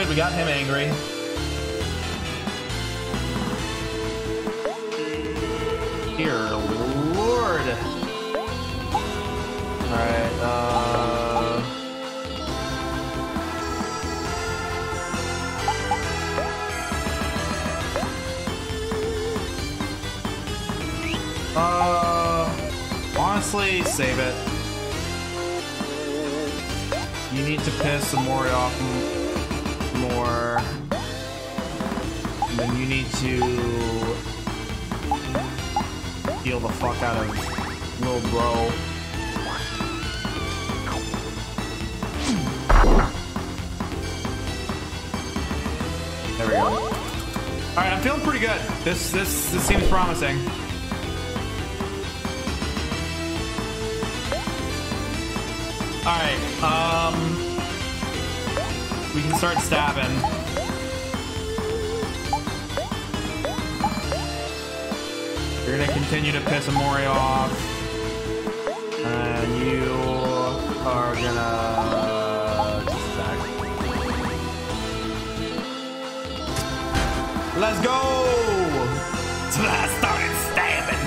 good. We got him angry. Dear lord. Alright, uh... Uh, honestly, save it. You need to piss Omori off more. And then you need to heal the fuck out of little bro. There we go. All right, I'm feeling pretty good. This this this seems promising. All right, um, can start stabbing. You're gonna continue to piss Omori off, and you are gonna just attack. Let's go! So I started stabbing.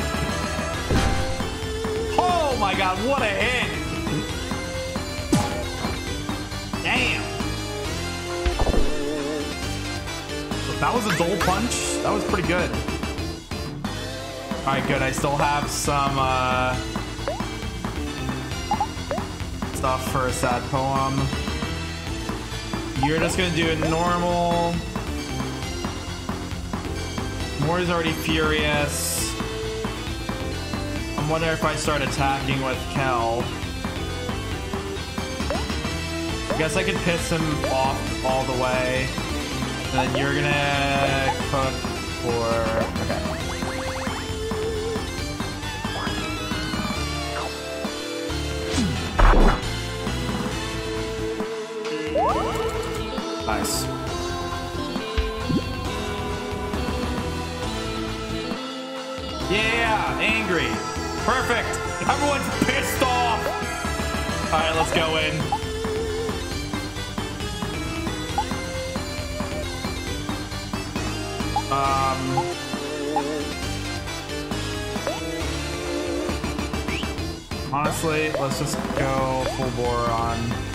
Oh my god, what a hit! That was a dull punch. That was pretty good. All right, good. I still have some uh, stuff for a sad poem. You're just gonna do a normal. Mori's already furious. I'm wondering if I start attacking with Kel. I guess I could piss him off all the way. Then you're gonna cook Or okay. Nice. Yeah, angry. Perfect. Everyone's pissed off. All right, let's go in. Um. Honestly, let's just go full bore on.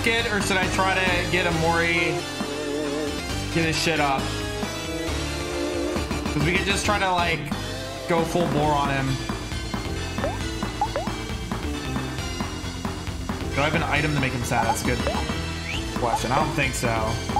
Or should I try to get a Mori get his shit up? Because we could just try to like go full bore on him. Do I have an item to make him sad? That's a good question. I don't think so.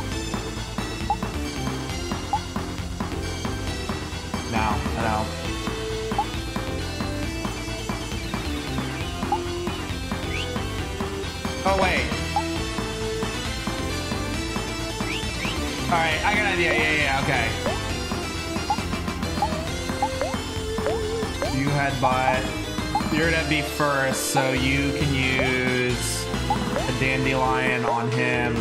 You're gonna be first, so you can use a dandelion on him.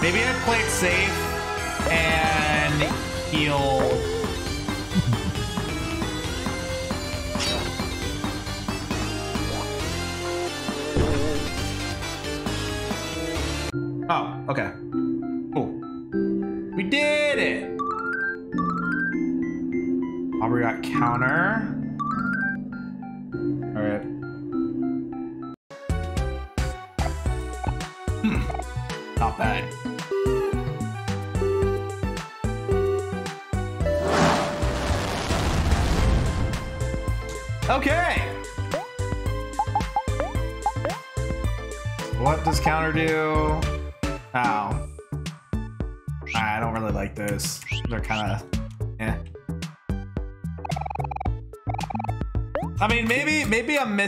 Maybe I play it safe and heal.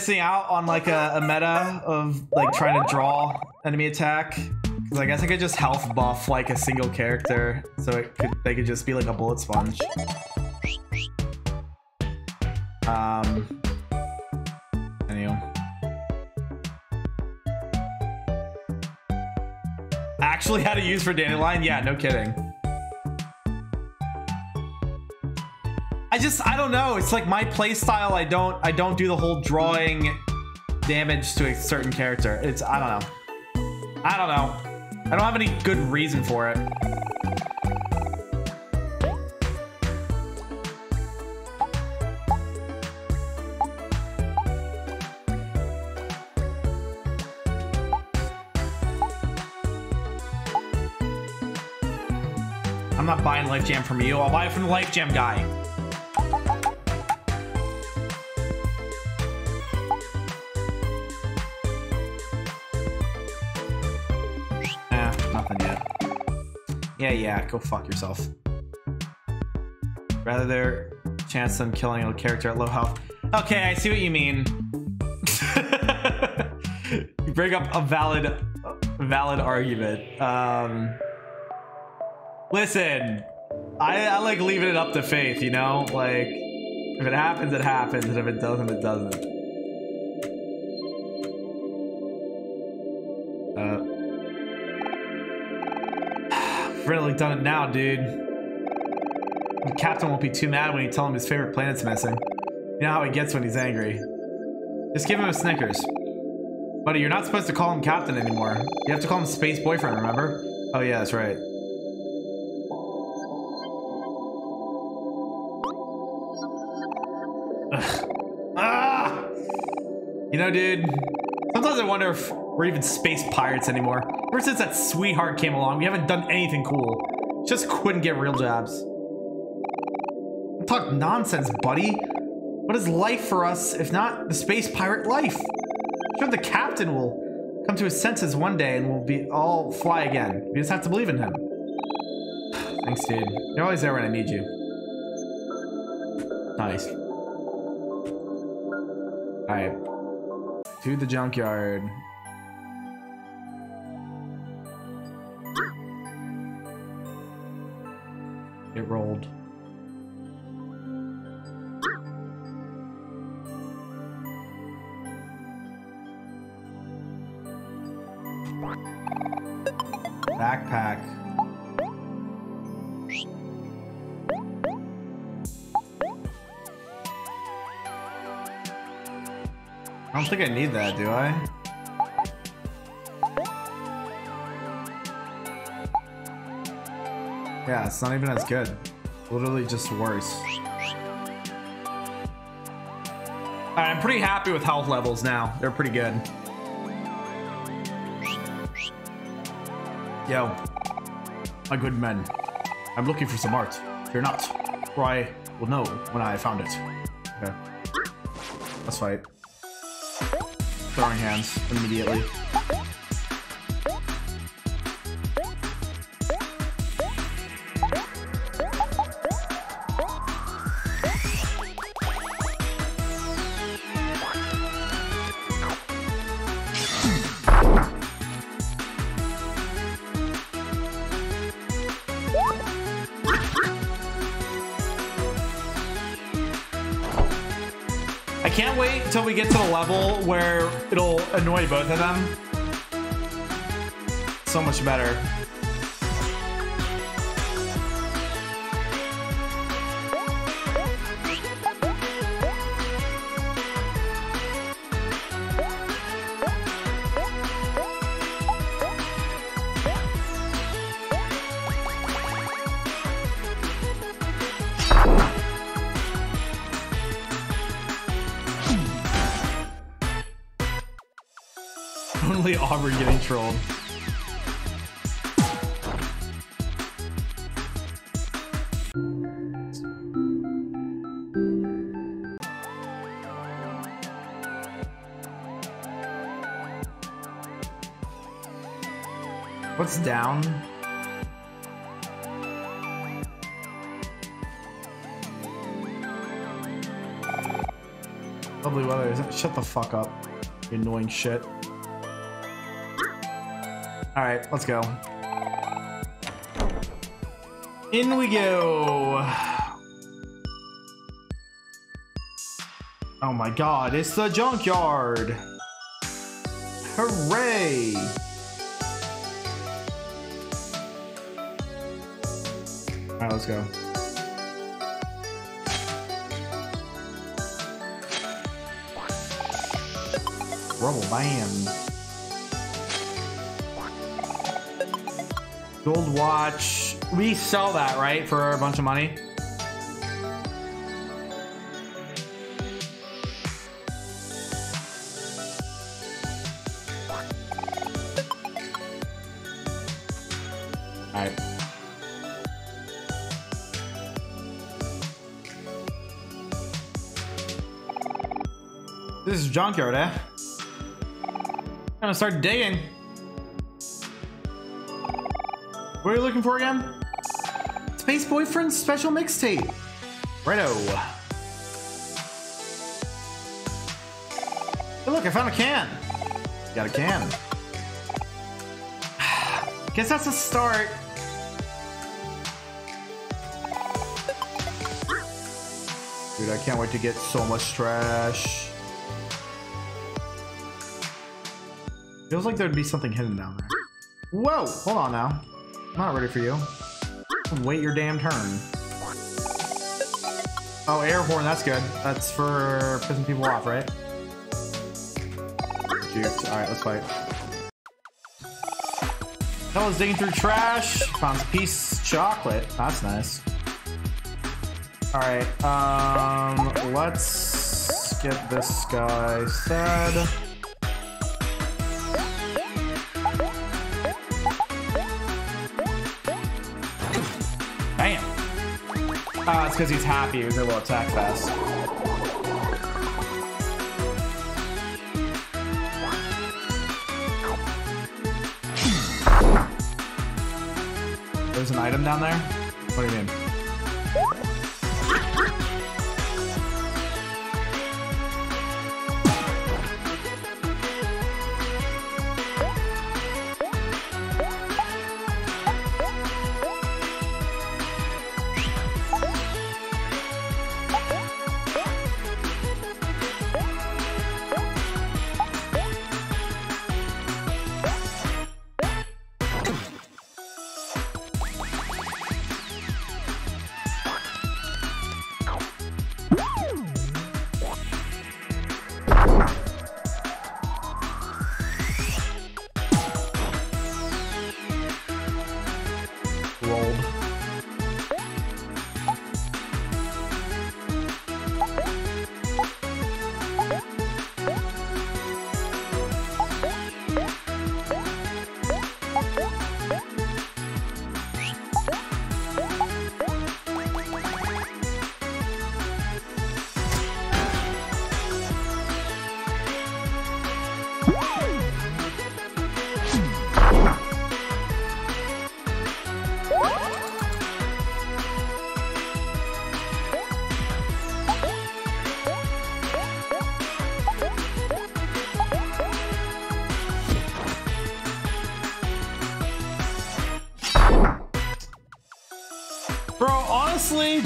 Missing out on like a, a meta of like trying to draw enemy attack. Because I guess I could just health buff like a single character, so it could they could just be like a bullet sponge. Um. Anyway. Actually, how to use for dandelion? Yeah, no kidding. I just I don't know. It's like my playstyle. I don't I don't do the whole drawing damage to a certain character. It's I don't know. I don't know. I don't have any good reason for it. I'm not buying Life Jam from you. I'll buy it from the Life Jam guy. Yeah, yeah, go fuck yourself. Rather their chance them killing a character at low health. Okay, I see what you mean. you bring up a valid, valid argument. Um, listen, I, I like leaving it up to faith, you know? Like, if it happens, it happens, and if it doesn't, it doesn't. Really done it now, dude. The captain won't be too mad when you tell him his favorite planet's missing. You know how he gets when he's angry. Just give him a Snickers. Buddy, you're not supposed to call him captain anymore. You have to call him space boyfriend, remember? Oh yeah, that's right. Ugh. Ah! You know, dude, sometimes I wonder if we're even space pirates anymore. Ever since that sweetheart came along, we haven't done anything cool. Just couldn't get real jobs. Talk nonsense, buddy. What is life for us if not the space pirate life? Sure, the captain will come to his senses one day and we'll be all fly again. We just have to believe in him. Thanks, dude. You're always there when I need you. Nice. Alright. To the junkyard. It rolled. Backpack. I don't think I need that, do I? Yeah, it's not even as good. Literally just worse. I'm pretty happy with health levels now. They're pretty good. Yo. My good men. I'm looking for some art. Fear not, for I will know when I found it. Okay. Let's fight. Throwing hands immediately. Level where it'll annoy both of them. So much better. Fuck up. Annoying shit. Alright, let's go. In we go. Oh my god, it's the junkyard. Hooray. Alright, let's go. Rubble band. Gold watch. We sell that, right? For a bunch of money? This is junkyard, eh? Gonna start digging. What are you looking for again? Space Boyfriend's special mixtape. Righto. Hey, look, I found a can. Got a can. Guess that's a start. Dude, I can't wait to get so much trash. Feels like there'd be something hidden down there. Whoa, hold on now. I'm not ready for you. Wait your damn turn. Oh, air horn, that's good. That's for pissing people off, right? Alright, let's fight. Hell is digging through trash. Found a piece chocolate. That's nice. Alright, um, let's get this guy said. Oh, it's because he's happy. He was able to attack fast. There's an item down there? What do you mean?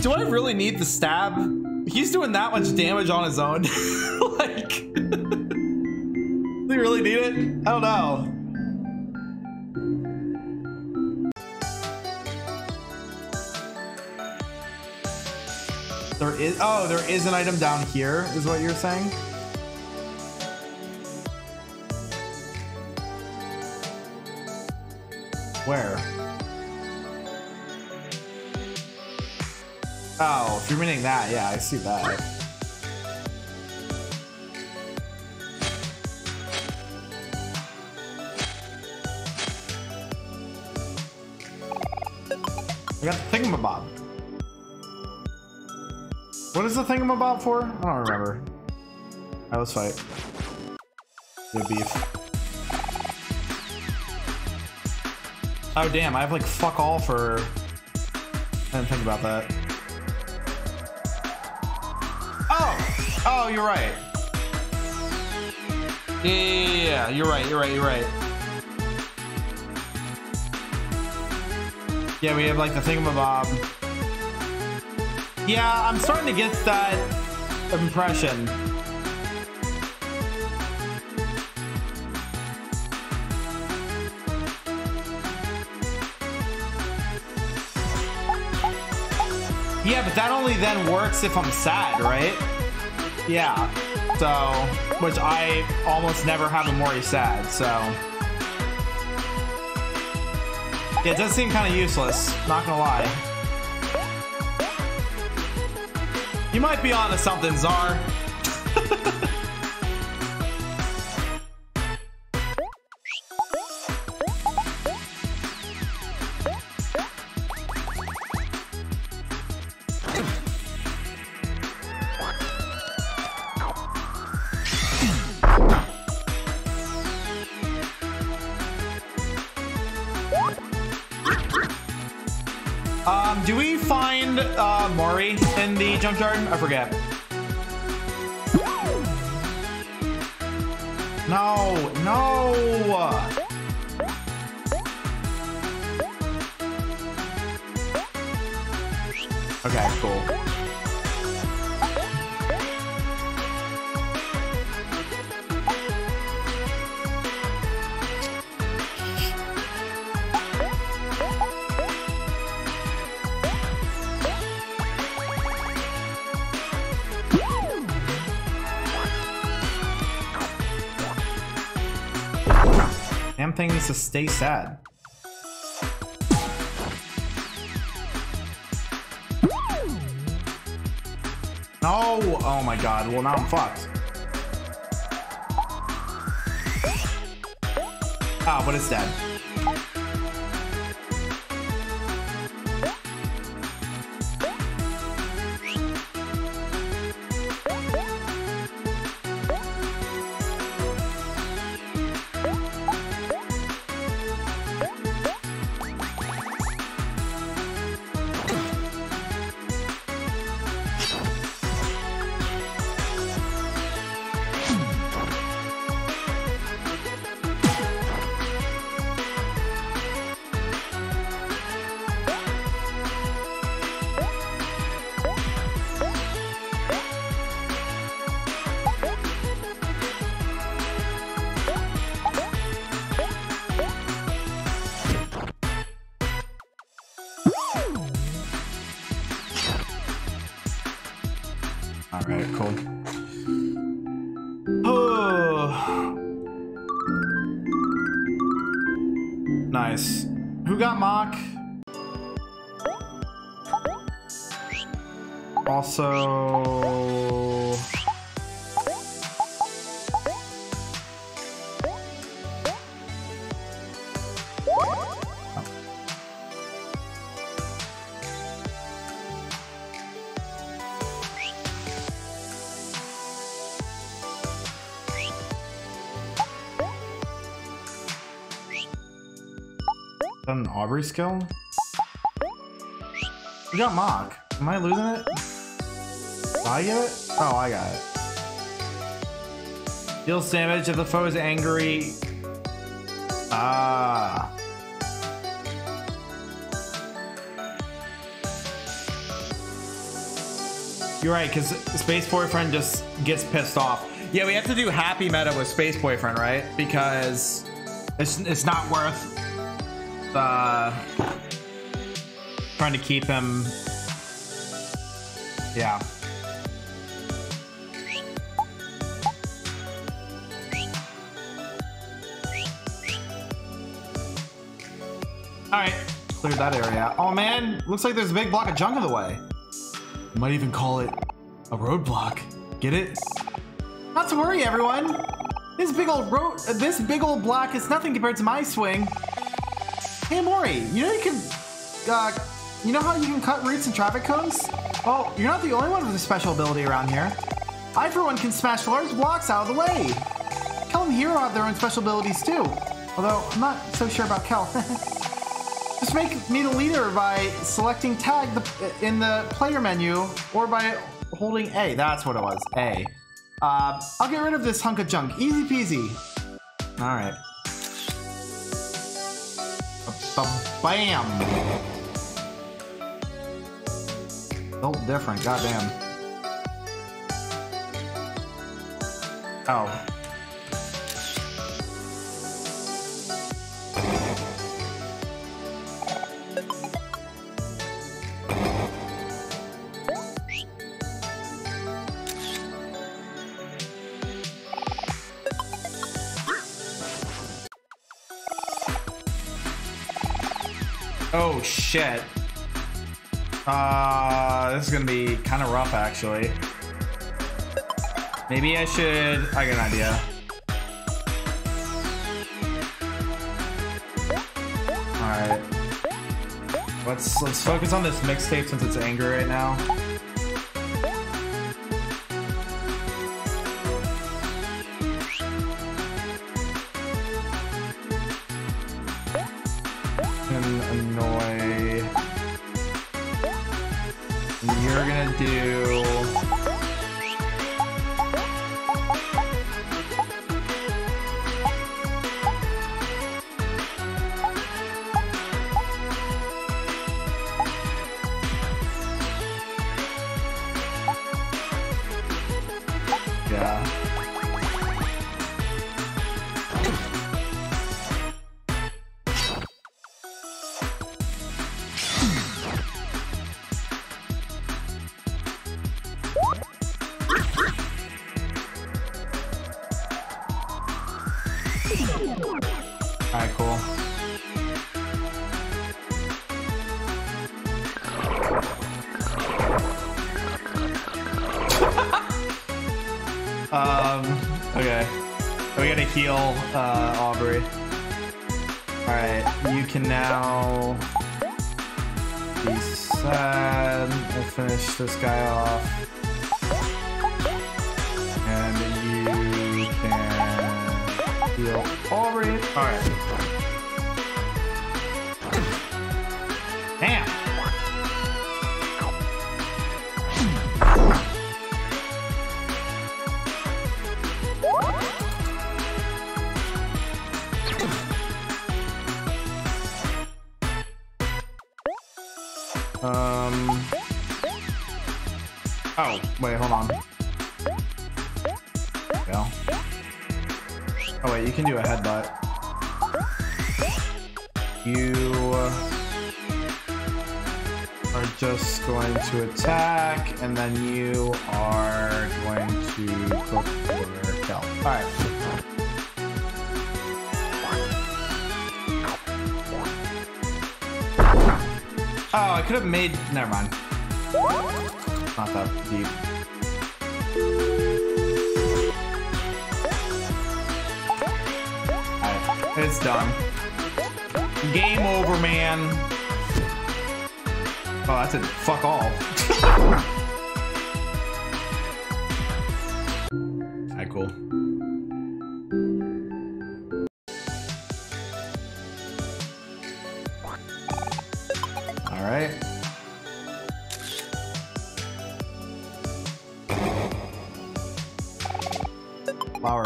Do I really need the stab? He's doing that much damage on his own. like, do you really need it? I don't know. There is, oh, there is an item down here, is what you're saying? Where? Oh, if you're meaning that, yeah, I see that. I got the thingamabob. What is the thingamabob for? I don't remember. Alright, let's fight. Good beef. Oh damn, I have like fuck all for... I didn't think about that. Oh! You're right. Yeah, yeah, yeah, yeah, you're right, you're right, you're right. Yeah, we have like the thingamabob. Yeah, I'm starting to get that impression. Yeah, but that only then works if I'm sad, right? Yeah. So, which I almost never have Omori sad, so. Yeah, it does seem kind of useless, not gonna lie. You might be onto something, Czar. Junkyard? I forget. To stay sad. No! Oh my god, well now I'm fucked. Ah, but it's dead. Also... An Aubrey skill? You got mock. Am I losing it? Did I get it? Oh, I got it. Deals damage if the foe is angry. Ah. You're right, because Space Boyfriend just gets pissed off. Yeah, we have to do happy meta with Space Boyfriend, right? Because it's, it's not worth uh, trying to keep him. Yeah. Cleared that area. Oh man, looks like there's a big block of junk in the way. You might even call it a roadblock. Get it? Not to worry, everyone. This big old road, this big old block is nothing compared to my swing. Hey Mori, you know you can, uh, you know how you can cut roots and traffic cones? Well, you're not the only one with a special ability around here. I, for one, can smash large blocks out of the way. Kel and Hero have their own special abilities too. Although, I'm not so sure about Kel. Just make me the leader by selecting tag the, in the player menu or by holding A. That's what it was, A. Uh, I'll get rid of this hunk of junk. Easy peasy. All right. Bam! Built different, goddamn. Oh. Oh shit. Uh, this is gonna be kind of rough actually. Maybe I should. I got an idea. All right. Let's let's focus on this mixtape since it's angry right now. I could have made. Never mind. Not that deep. Alright, it's done. Game over, man. Oh, that's a Fuck all.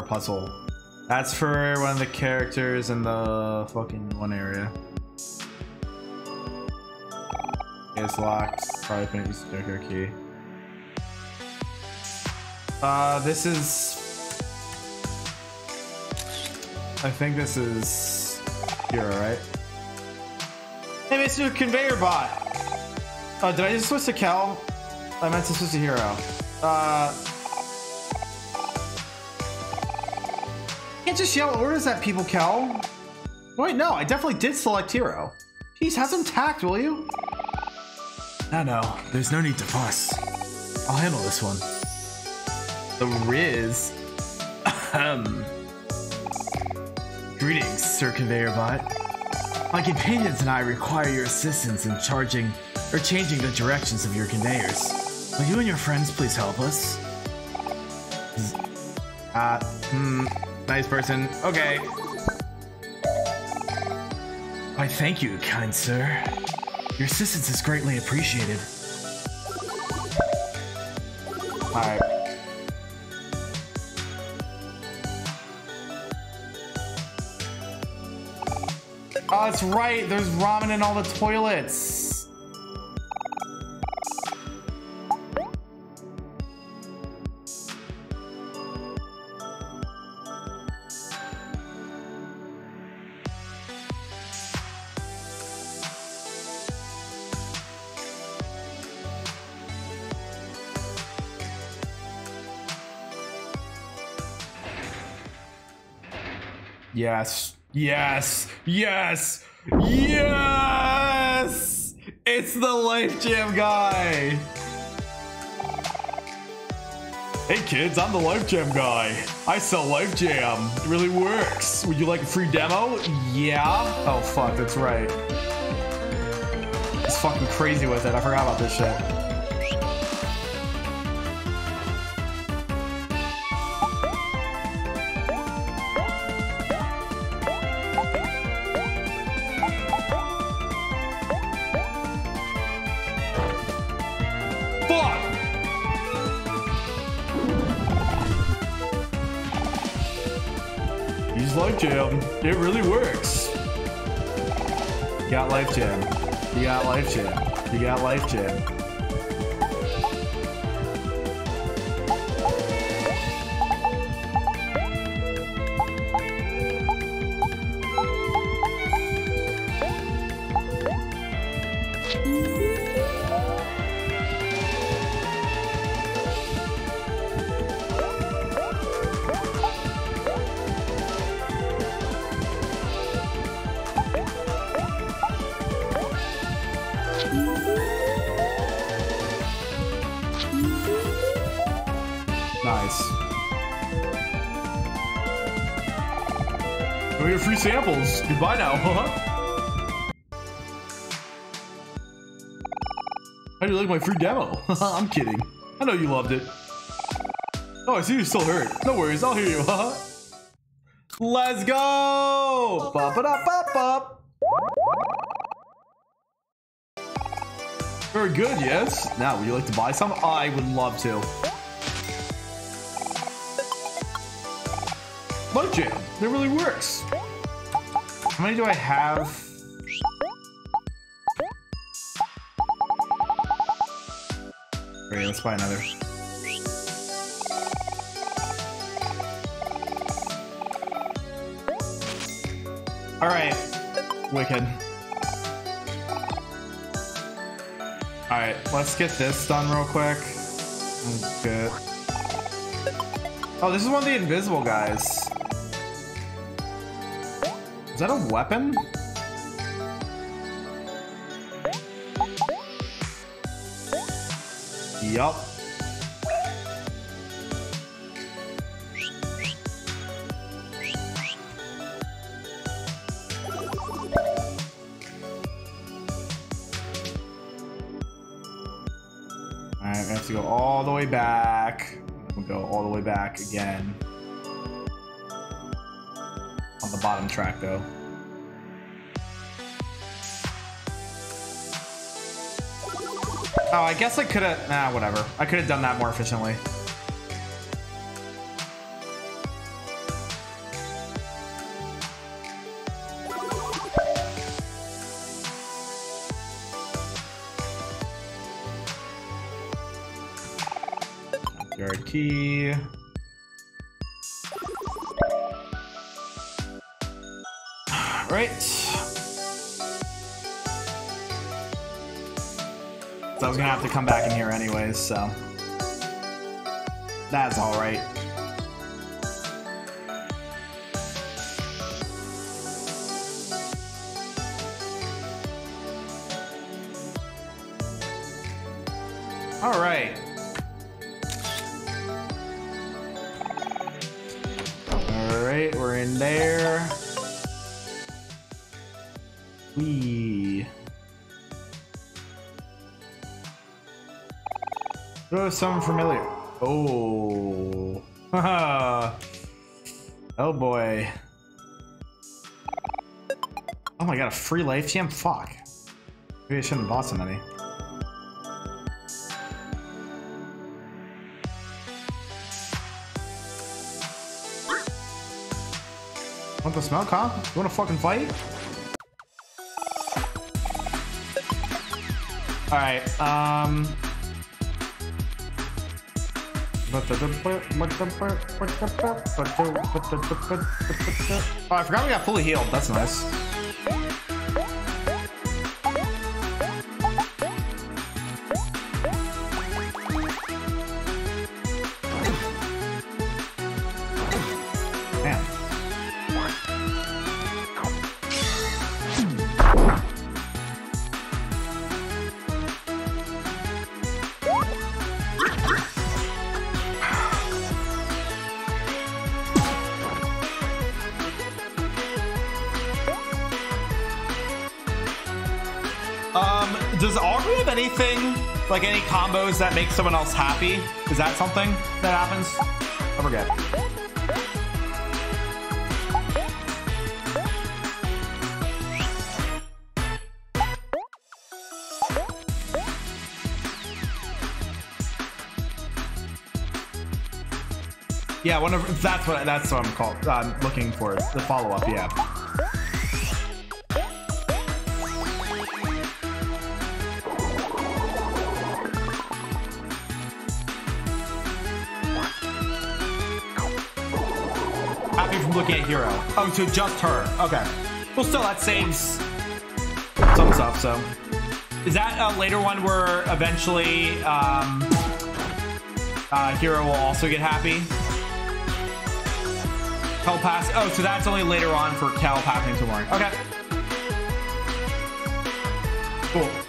puzzle. That's for one of the characters in the fucking one area. It's locked. Probably couldn't use the Joker key. Uh, this is. I think this is Hero, right? Hey, Mr. Conveyor Bot. Uh, did I just switch to Kel? I meant to switch to Hero. Uh. Can't just yell orders at people, Kel. Wait, no, I definitely did select Hero. Jeez, have some tact, will you? No, no, there's no need to fuss. I'll handle this one. The Riz. Ahem. Greetings, Sir Conveyor Bot. My companions and I require your assistance in charging or changing the directions of your conveyors. Will you and your friends please help us? Uh, hmm, nice person. Okay. Why, thank you, kind sir. Your assistance is greatly appreciated. Alright. Oh, that's right. There's ramen in all the toilets. Yes. Yes. Yes. Yes. It's the Life Jam guy. Hey kids, I'm the Life Jam guy. I sell Life Jam. It really works. Would you like a free demo? Yeah. Oh fuck, that's right. It's fucking crazy with it. I forgot about this shit. It really works. You got Life Jam. You got Life Jam. You got Life Jam. My free demo? I'm kidding. I know you loved it. Oh, I see you still hurt. No worries, I'll hear you? Let's go! Bop bop, bop. Very good, yes. Now, would you like to buy some? I would love to. Life Jam, it really works. How many do I have? Great, let's buy another. All right, Wicked. All right, let's get this done real quick. Good. Oh, this is one of the invisible guys. Is that a weapon? Yup. Alright, we have to go all the way back. We'll go all the way back again. On the bottom track, though. Oh, I guess I could have... Nah, whatever. I could have done that more efficiently. Yard key. Right. So I was gonna have to come back in here anyways, so. That's alright. Oh, something familiar. Oh. oh boy. Oh my god, a free Life Jam? Fuck. Maybe I shouldn't have bought so many. Want the smoke, huh? You wanna fucking fight? Alright, um... Oh, I forgot we got fully healed. That's nice. Like any combos that make someone else happy? Is that something that happens? I forget. Yeah, whenever that's what that's what I'm called. I'm looking for the follow up. Yeah. Looking Hero. Oh, so just her. Okay. Well, still, that saves some stuff, so. Is that a later one where eventually um, uh, Hero will also get happy? Kel pass. Oh, so that's only later on for Kel passing to. Okay. Cool.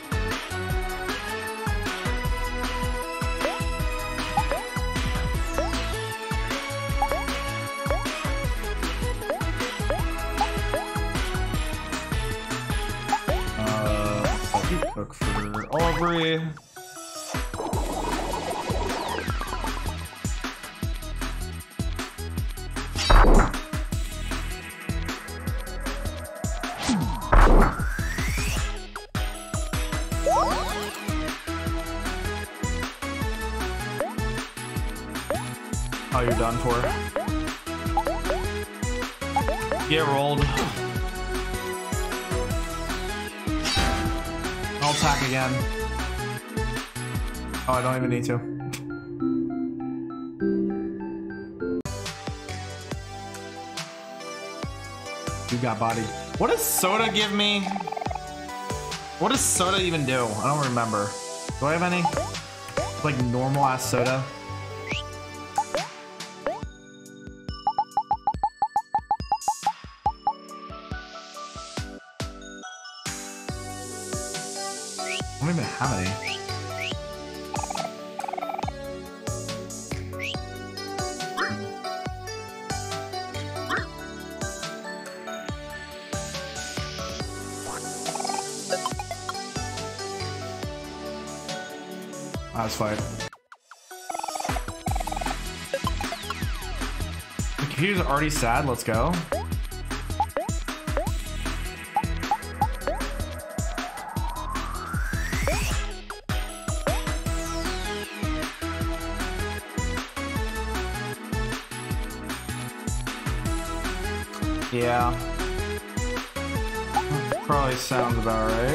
Oh, I don't even need to. You got bodied. What does soda give me? What does soda even do? I don't remember. Do I have any? Like normal ass soda? Already sad. Let's go. Yeah. Probably sounds about right.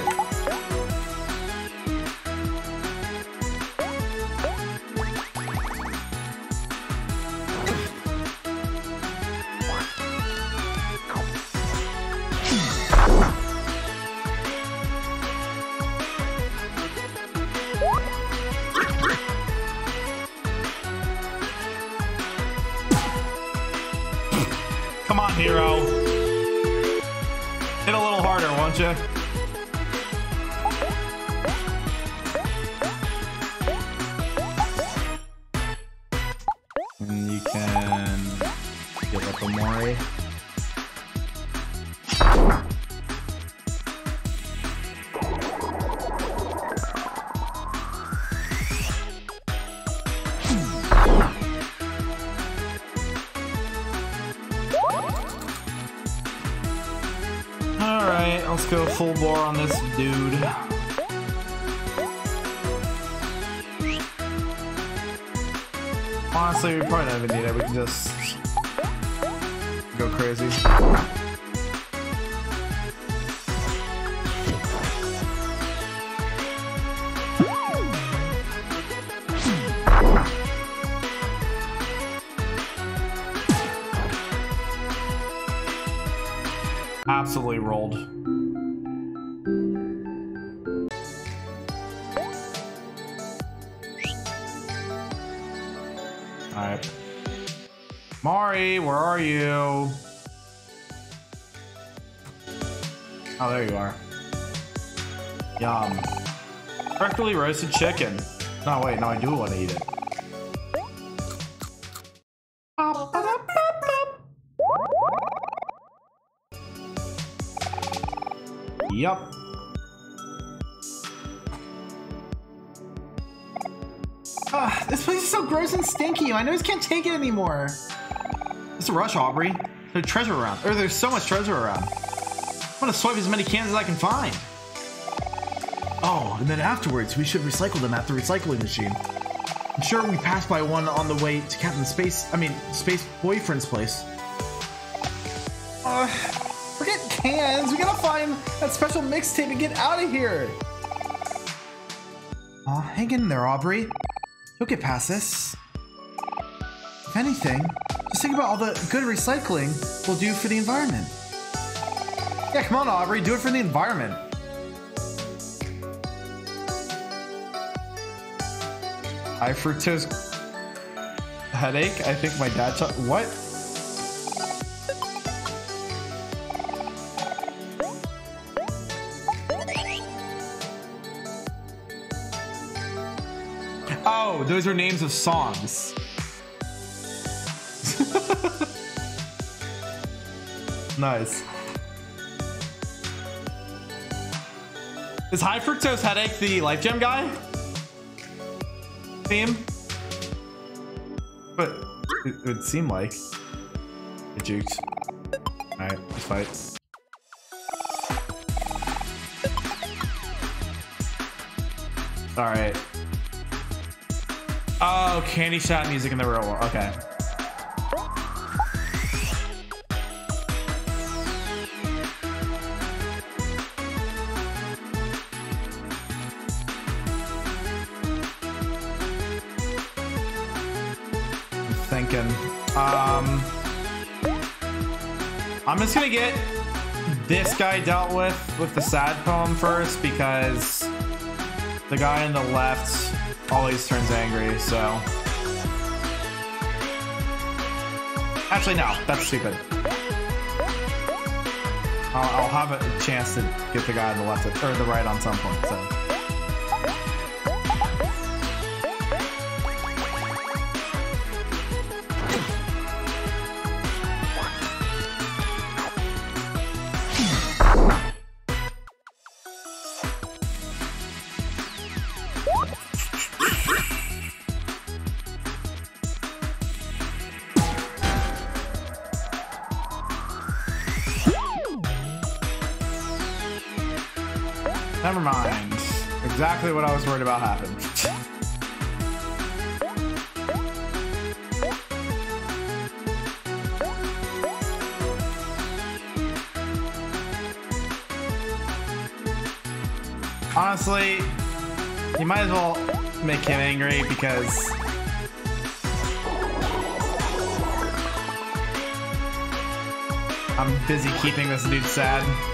Alright, let's go full bore on this dude. Honestly, we probably don't even need it. We can just go crazy. Rolled. Alright. Mari, where are you? Oh, there you are. Yum. Perfectly roasted chicken. No, wait, no, I do want to eat it. Yup. Ah, this place is so gross and stinky. My nose can't take it anymore. It's a rush, Aubrey. There's treasure around. Or there's so much treasure around. I'm gonna swipe as many cans as I can find. Oh, and then afterwards, we should recycle them at the recycling machine. I'm sure we passed by one on the way to Captain Space, I mean, Space Boyfriend's place. Uh, cans. We gotta find that special mixtape and get out of here. Aw, hang in there, Aubrey. You'll get past this. If anything, just think about all the good recycling we'll do for the environment. Yeah, come on, Aubrey, do it for the environment. High fructose headache. I think my dad. What? Those are names of songs. nice. Is high fructose headache the Life Jam guy? Theme? But it, would seem like. It juked. Alright, let's fight. Candy shot music in the real world. Okay. I'm thinking. Um, I'm just gonna get this guy dealt with with the sad poem first because the guy on the left always turns angry, so. Actually, no, that's stupid. I'll, I'll have a chance to get the guy on the left or the right on some point, so. About. Honestly, you might as well make him angry because I'm busy keeping this dude sad.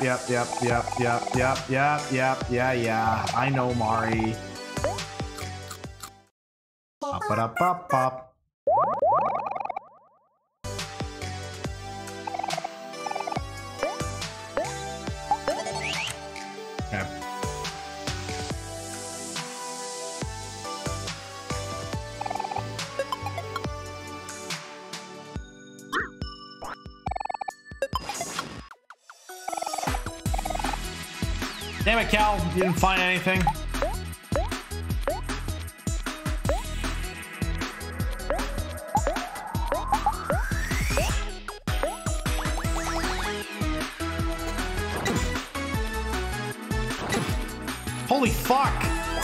Yep, yep, yep, yep, yep, yep, yep, yeah, yeah. I know, Mari. Pop, pop, pop, find anything. Holy fuck!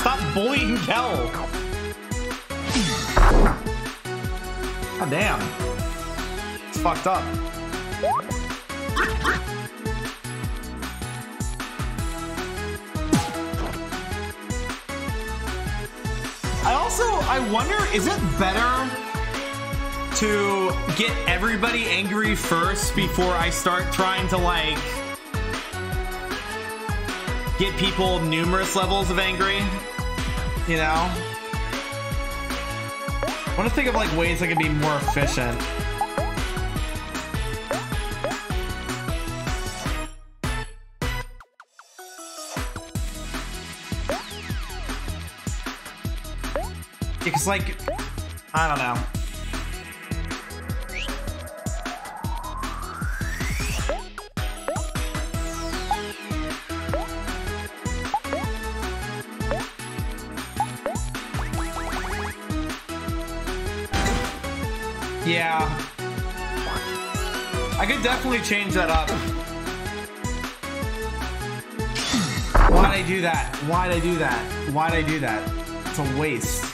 Stop bullying Kel! God damn. It's fucked up. I wonder, is it better to get everybody angry first before I start trying to like get people numerous levels of angry? You know? I want to think of like ways I can be more efficient. Because like, I don't know. Yeah. I could definitely change that up. Why'd I do that? Why'd I do that? Why'd I do that? It's a waste.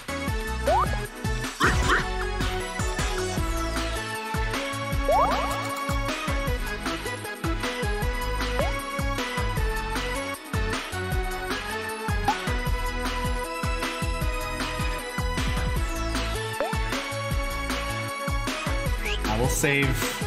Save.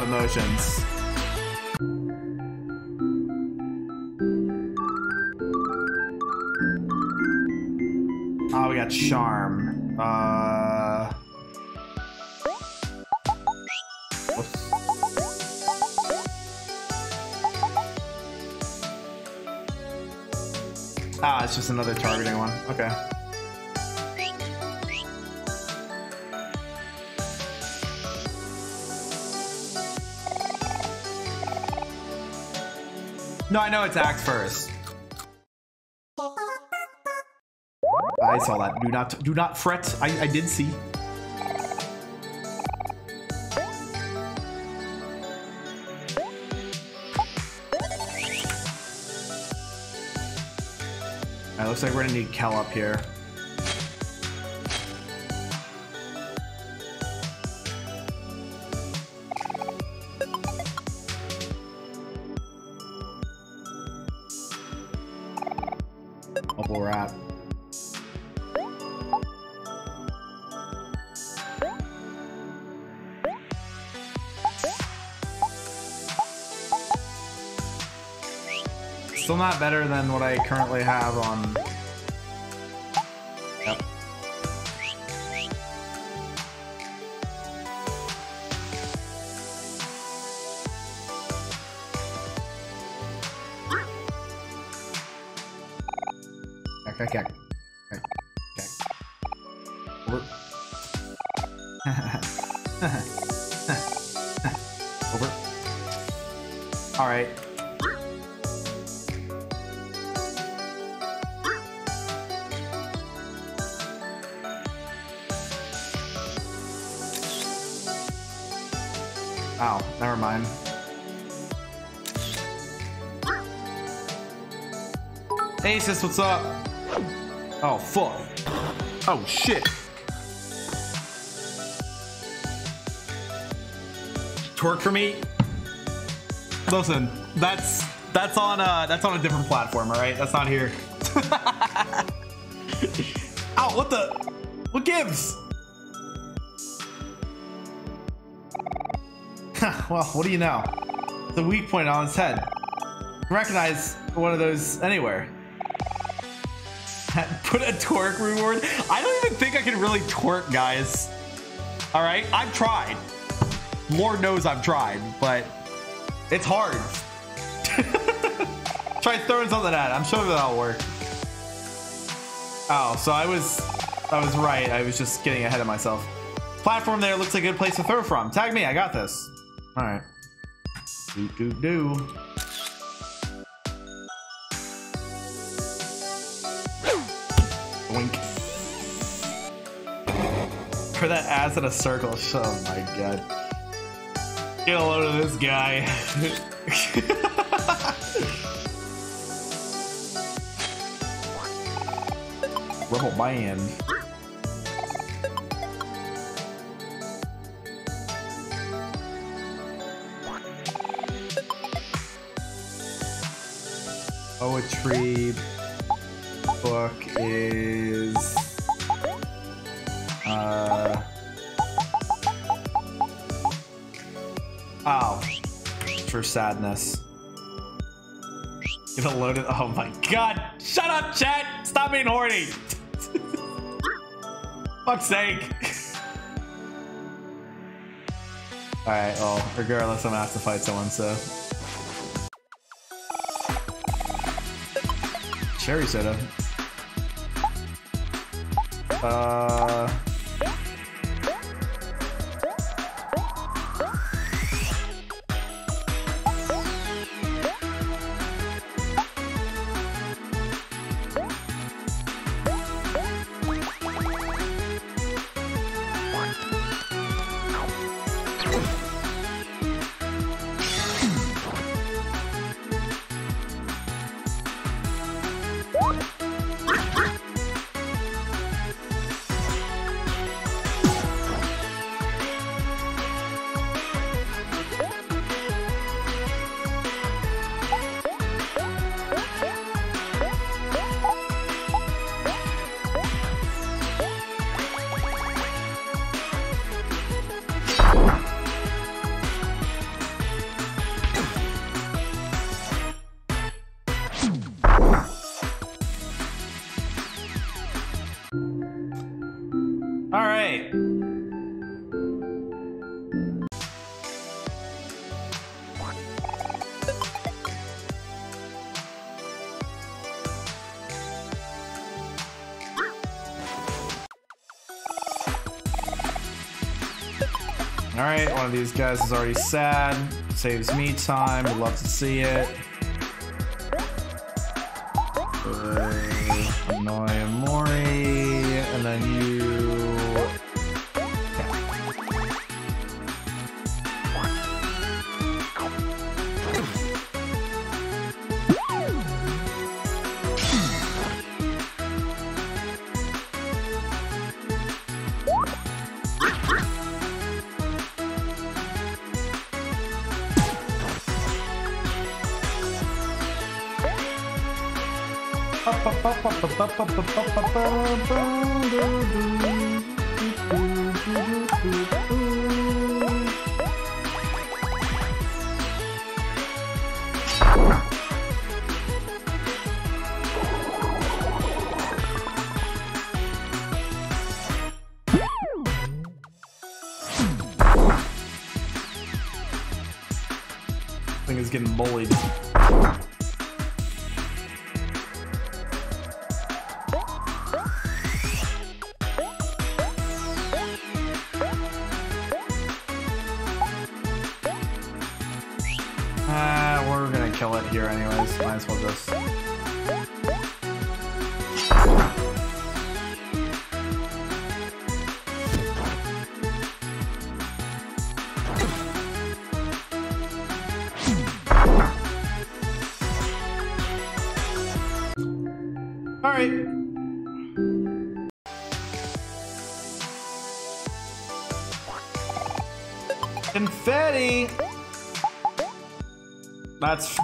Have emotions. Oh, we got charm. Uh. Ah, it's just another targeting one. Okay. No, I know it's act first. I saw that. Do not do not fret. I, I did see. Alright, looks like we're gonna need Kel up here. Better than what I currently have on. What's up? Oh, fuck. Oh, shit. Twerk for me? Listen, that's that's on uh that's on a different platform, all right? That's not here. Ow, what the? What gives? well, what do you know? The weak point on his head. Recognize one of those anywhere. Put a twerk reward. I don't even think I can really twerk, guys. All right, I've tried. Lord knows I've tried, but it's hard. Try throwing something at it. I'm sure that'll work. Oh, so I was, I was right. I was just getting ahead of myself. Platform there looks like a good place to throw from. Tag me. I got this. All right. Do do do. Wink. For that ass in a circle. Oh my god. Get a load of this guy. Rebel band. Poetry book is uh oh for sadness. Get a load of oh my god! Shut up, chat! Stop being horny! Fuck's sake! Alright, well, regardless, I'm gonna have to fight someone, so. Cherry soda. Uh. One of these guys is already sad. Saves me time. Would love to see it. Thing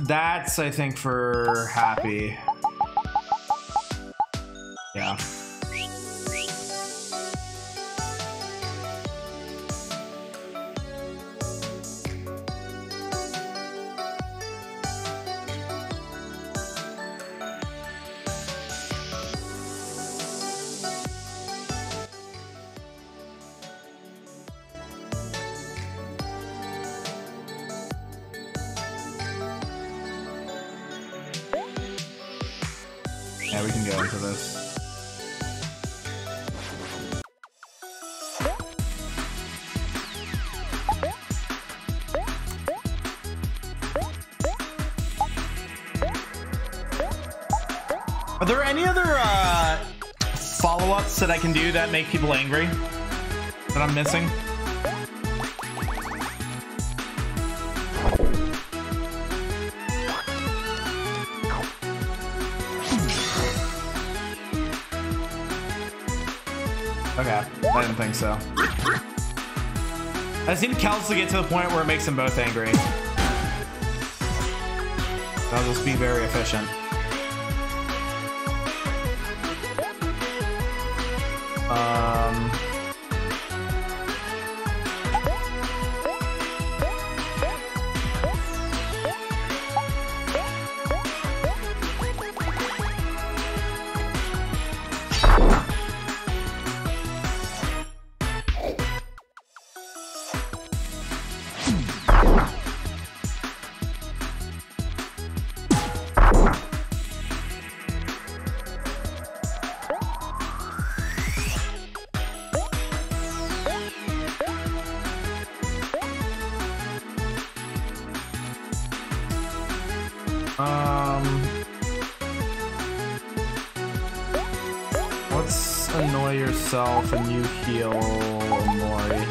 That's I think for happy. That I can do that make people angry that I'm missing? Okay, I didn't think so. I just need Kels to get to the point where it makes them both angry. That'll just be very efficient. Yourself and you heal Mori.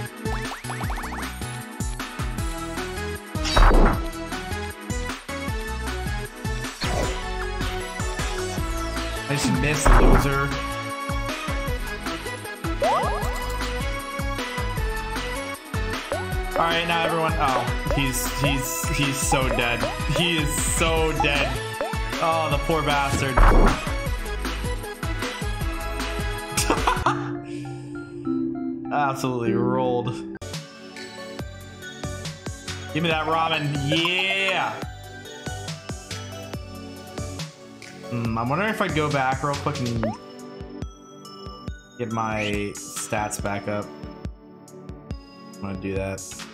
I just missed loser. All right, now everyone. Oh, he's he's he's so dead. He is so dead. Oh, the poor bastard. Absolutely rolled. Give me that ramen. Yeah. Hmm, I'm wondering if I'd go back real quick and get my stats back up. I'm gonna do that.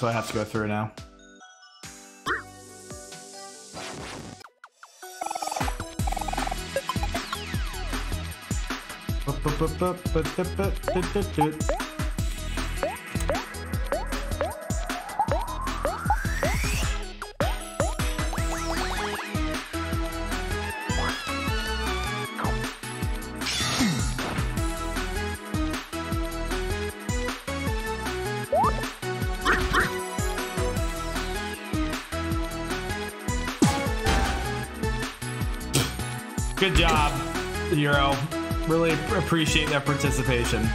So I have to go through now. Appreciate that participation.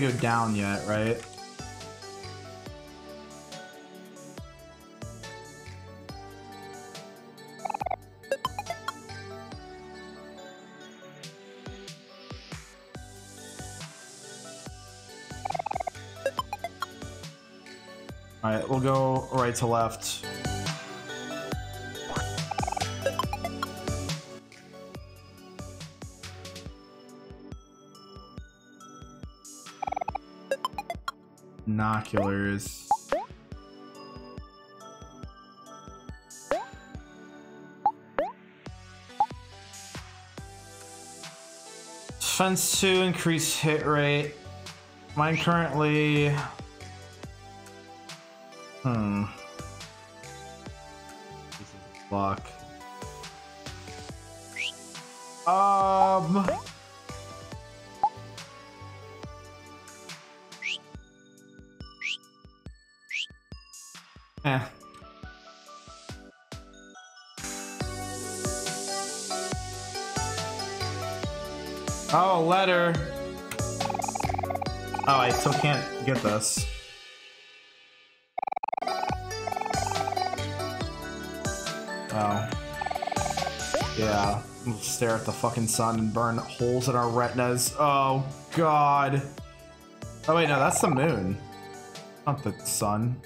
Go down yet, right? All right, we'll go right to left. Binoculars. Defense 2, increase hit rate. Mine currently... fucking sun and burn holes in our retinas. Oh, God. Oh, wait, no, that's the moon. Not the sun.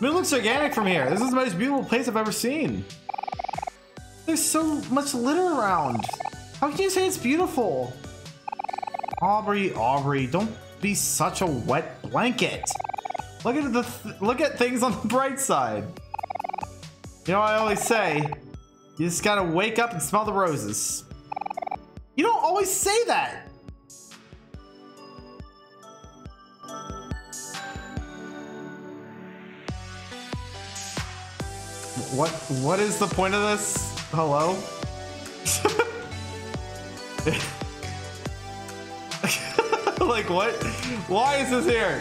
Moon looks organic from here. This is the most beautiful place I've ever seen. There's so much litter around. How can you say it's beautiful? Aubrey, Aubrey, don't be such a wet blanket. Look at the th look at things on the bright side. You know what I always say, you just gotta wake up and smell the roses. Always say that. What what is the point of this? Hello? like what? Why is this here?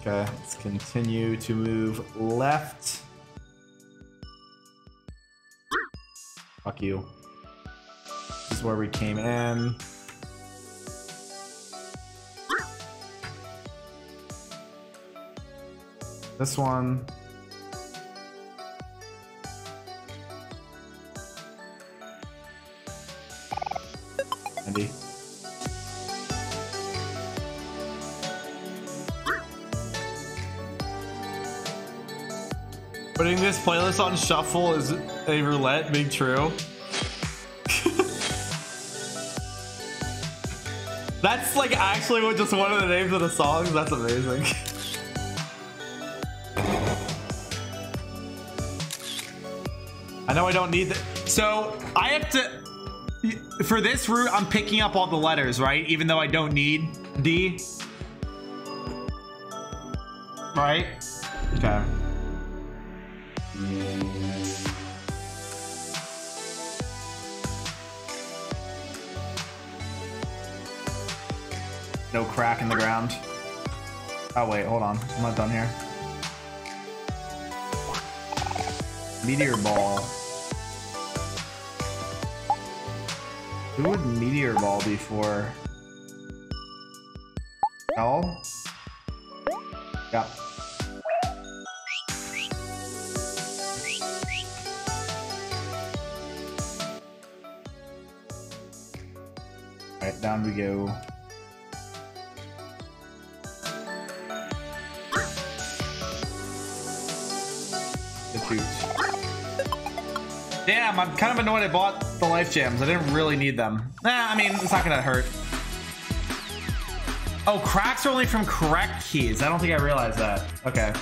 Okay, let's continue to move left. You. This is where we came in. This one. Andy. Putting this playlist on shuffle is a roulette being true. That's like actually what just one of the names of the songs. That's amazing. I know I don't need that. So I have to, for this route, I'm picking up all the letters, right? Even though I don't need D. Right? Okay. Oh wait, hold on. I'm not done here. Meteor ball. Who would meteor ball be for? L? Yep. I'm kind of annoyed I bought the Life Jams. I didn't really need them. Nah, I mean, it's not gonna hurt. Oh, cracks are only from correct keys. I don't think I realized that. Okay.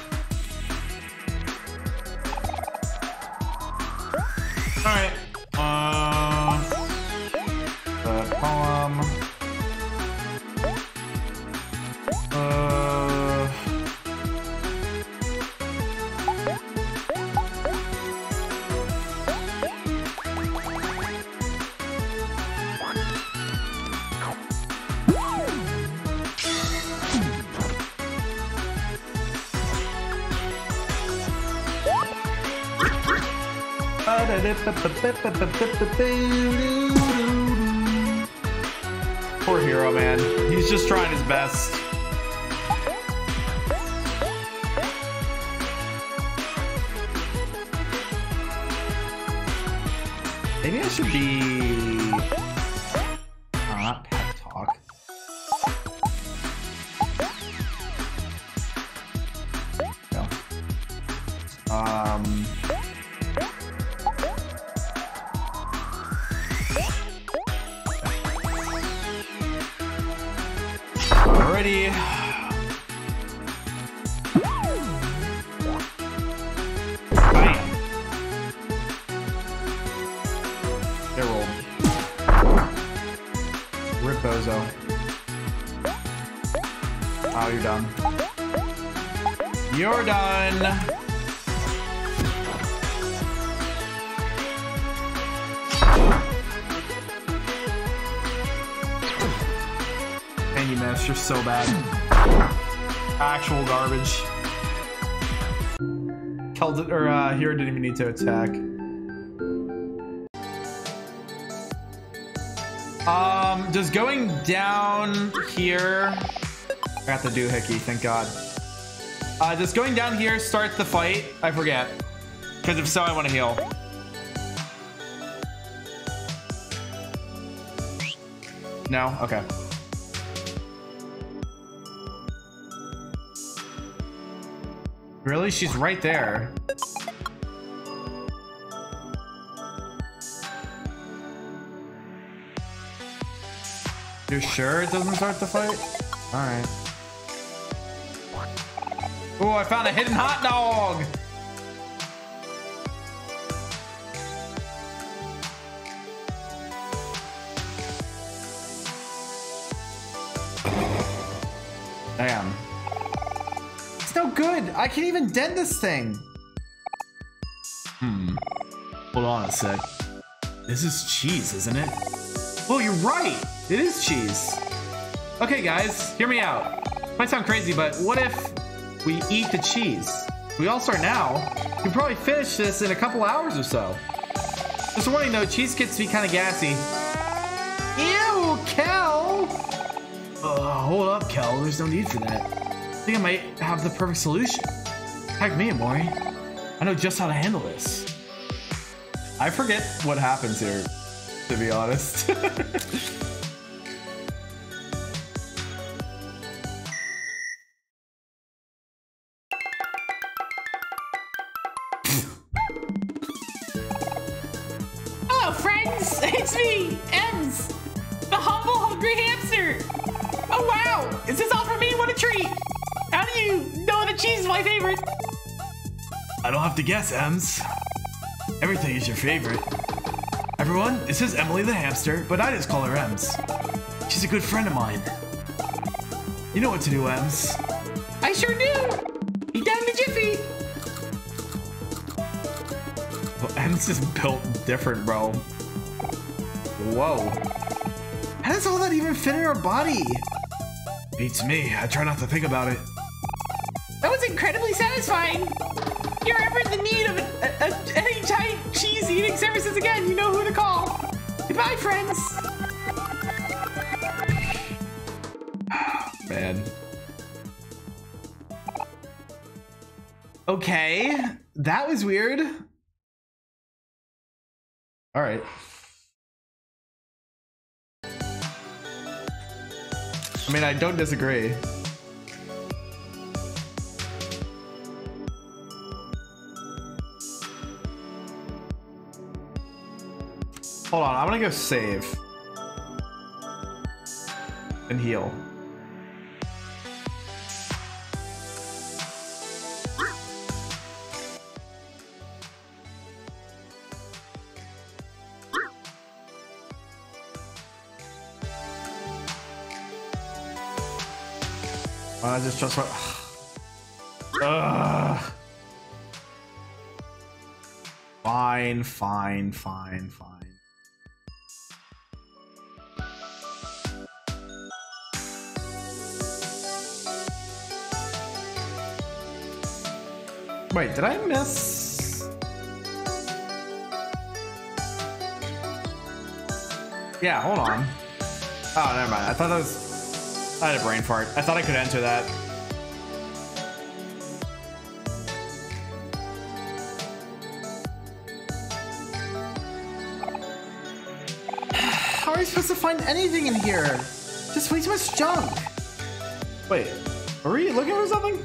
Poor hero, man. He's just trying his best. Or uh, Hero didn't even need to attack. Um, does going down here? I got the doohickey, thank God. Uh, does going down here start the fight? I forget. Because if so, I want to heal. No? Okay. Really? She's right there. You're sure it doesn't start the fight? Alright. Oh, I found a hidden hot dog! Damn. It's no good. I can't even dent this thing. Hmm. Hold on a sec. This is cheese, isn't it? Well, you're right. It is cheese. Okay, guys, hear me out. Might sound crazy, but what if we eat the cheese? We all start now. We can probably finish this in a couple hours or so. Just a warning though, cheese gets to be kind of gassy. Ew, Kel! Hold up, Kel. There's no need for that. I think I might have the perfect solution. Heck me, Omori. I know just how to handle this. I forget what happens here, to be honest. to guess, Ems. Everything is your favorite. Everyone, this is Emily the hamster, but I just call her Ems. She's a good friend of mine. You know what to do, Ems. I sure do. Be down a jiffy. Well, Ems is built different, bro. Whoa. How does all that even fit in her body? Beats me. I try not to think about it. That was incredibly satisfying. If you're ever in the need of a, a, a, any giant cheese eating services again, you know who to call. Goodbye, friends. Man. Okay, that was weird. All right. I mean, I don't disagree. Hold on, I'm gonna go save and heal. Not just trust my. Ugh. Fine, fine, fine, fine. Wait, did I miss? Yeah, hold on. Oh, never mind. I thought that was. I had a brain fart. I thought I could enter that. How are you supposed to find anything in here? Just way too much junk. Wait, are we looking for something?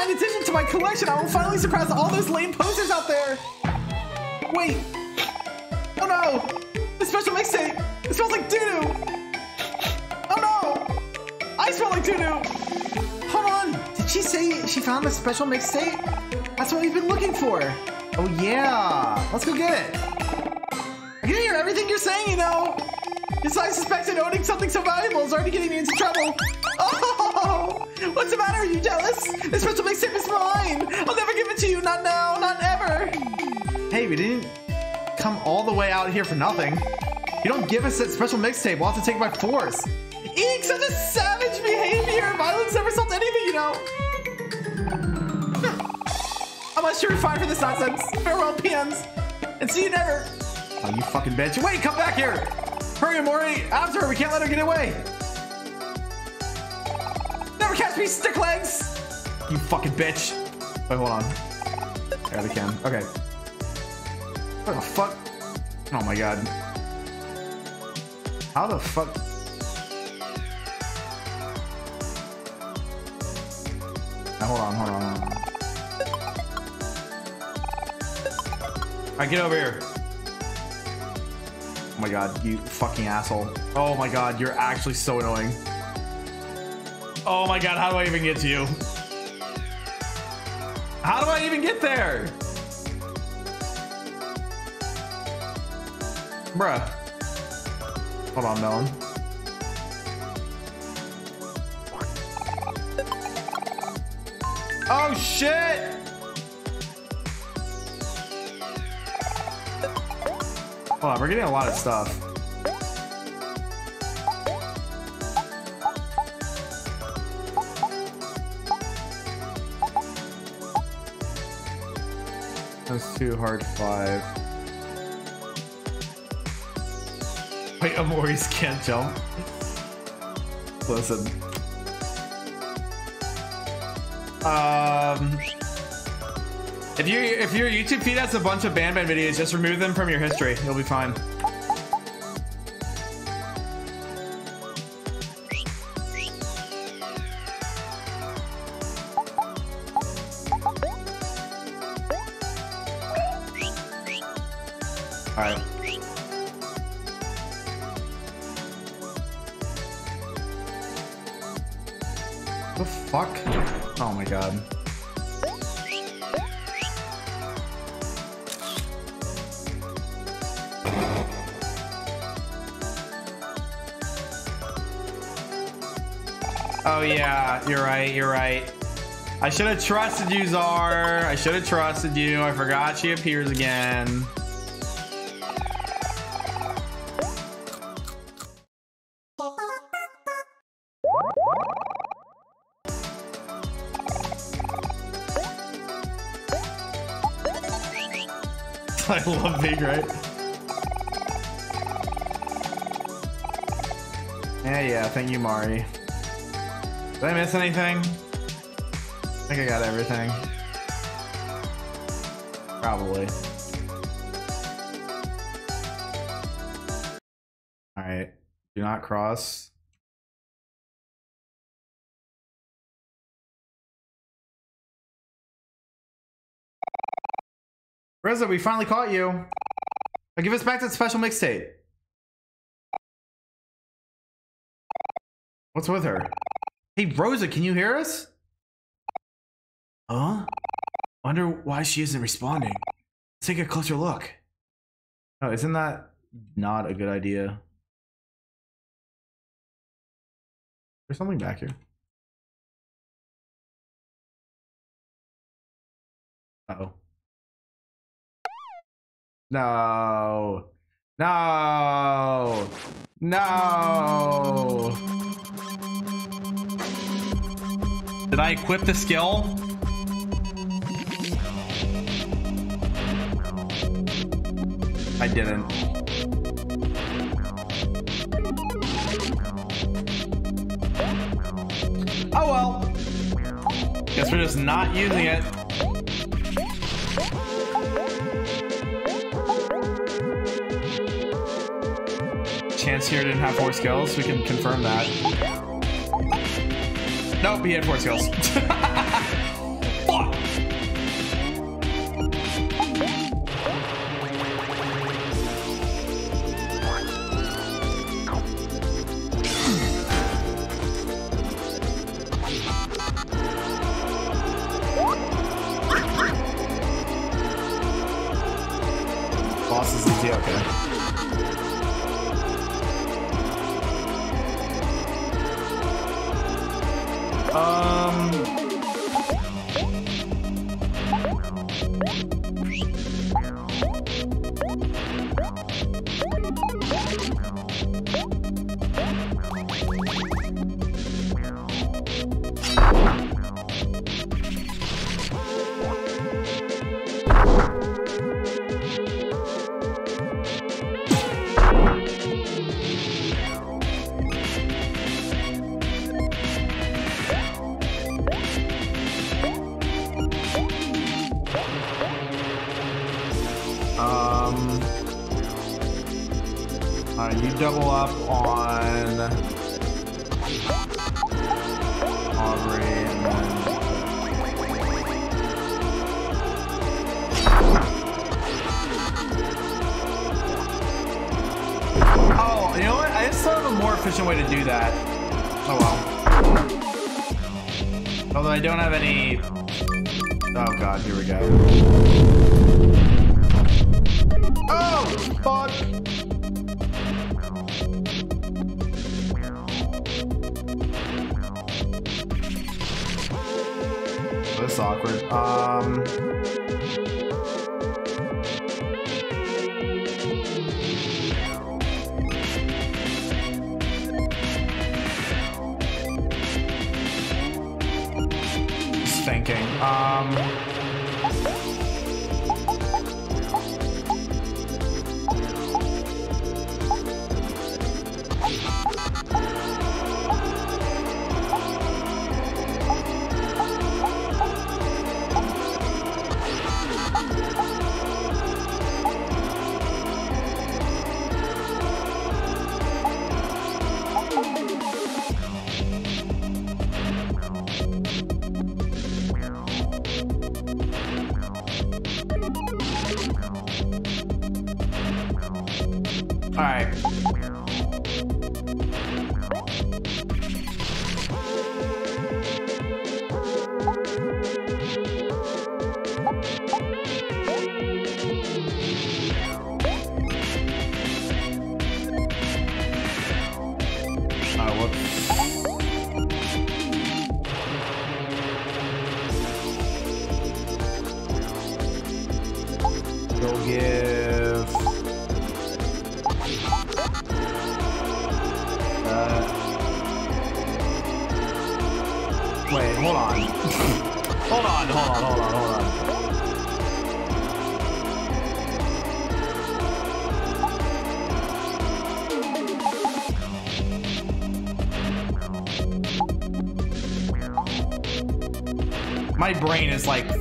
Kind addition to my collection, I will finally surpass all those lame posters out there! Wait! Oh no! The special mixtape! It smells like doo doo! Oh no! I smell like doo doo! Hold on! Did she say she found a special mixtape? That's what we've been looking for! Oh yeah! Let's go get it! I can hear everything you're saying, you know! Yes, I suspected owning something so valuable is already getting me into trouble! What's the matter? Are you jealous? This special mixtape is mine! I'll never give it to you! Not now! Not ever! Hey, we didn't come all the way out here for nothing. You don't give us that special mixtape, we'll have to take it by force. Eek, such a savage behavior! Violence never solved anything, you know! I'm not sure fine for this nonsense. Farewell, PMs. And see you never. Oh, you fucking bitch. Wait, come back here! Hurry, Omori! After her, we can't let her get away! Me, stick legs! You fucking bitch. Wait, hold on. I got the can. Okay. What the fuck? Oh my god. How the fuck? Now, hold on, hold on, hold on. Alright, get over here. Oh my god, you fucking asshole. Oh my god, you're actually so annoying. Oh my god, how do I even get to you? How do I even get there? Bruh. Hold on, Melon. Oh shit! Hold on, we're getting a lot of stuff. Hard five. Wait, Omori's can't jump. Listen. Um, if you if your YouTube feed has a bunch of Banban videos, just remove them from your history. You'll be fine. I should have trusted you, Czar. I should have trusted you. I forgot she appears again. I love Big, right? Yeah, yeah, thank you, Mari. Did I miss anything? I think I got everything. Probably. Alright. Do not cross. Reza, we finally caught you. Now give us back that special mixtape. What's with her? Hey, Rosa, can you hear us? Huh? Wonder why she isn't responding. Let's take a closer look. Oh, isn't that not a good idea? There's something back here. Uh oh. No. No. No. Did I equip the skill? I didn't. Oh well. Guess we're just not using it. Chance here didn't have four skills. We can confirm that. Nope, he had four skills.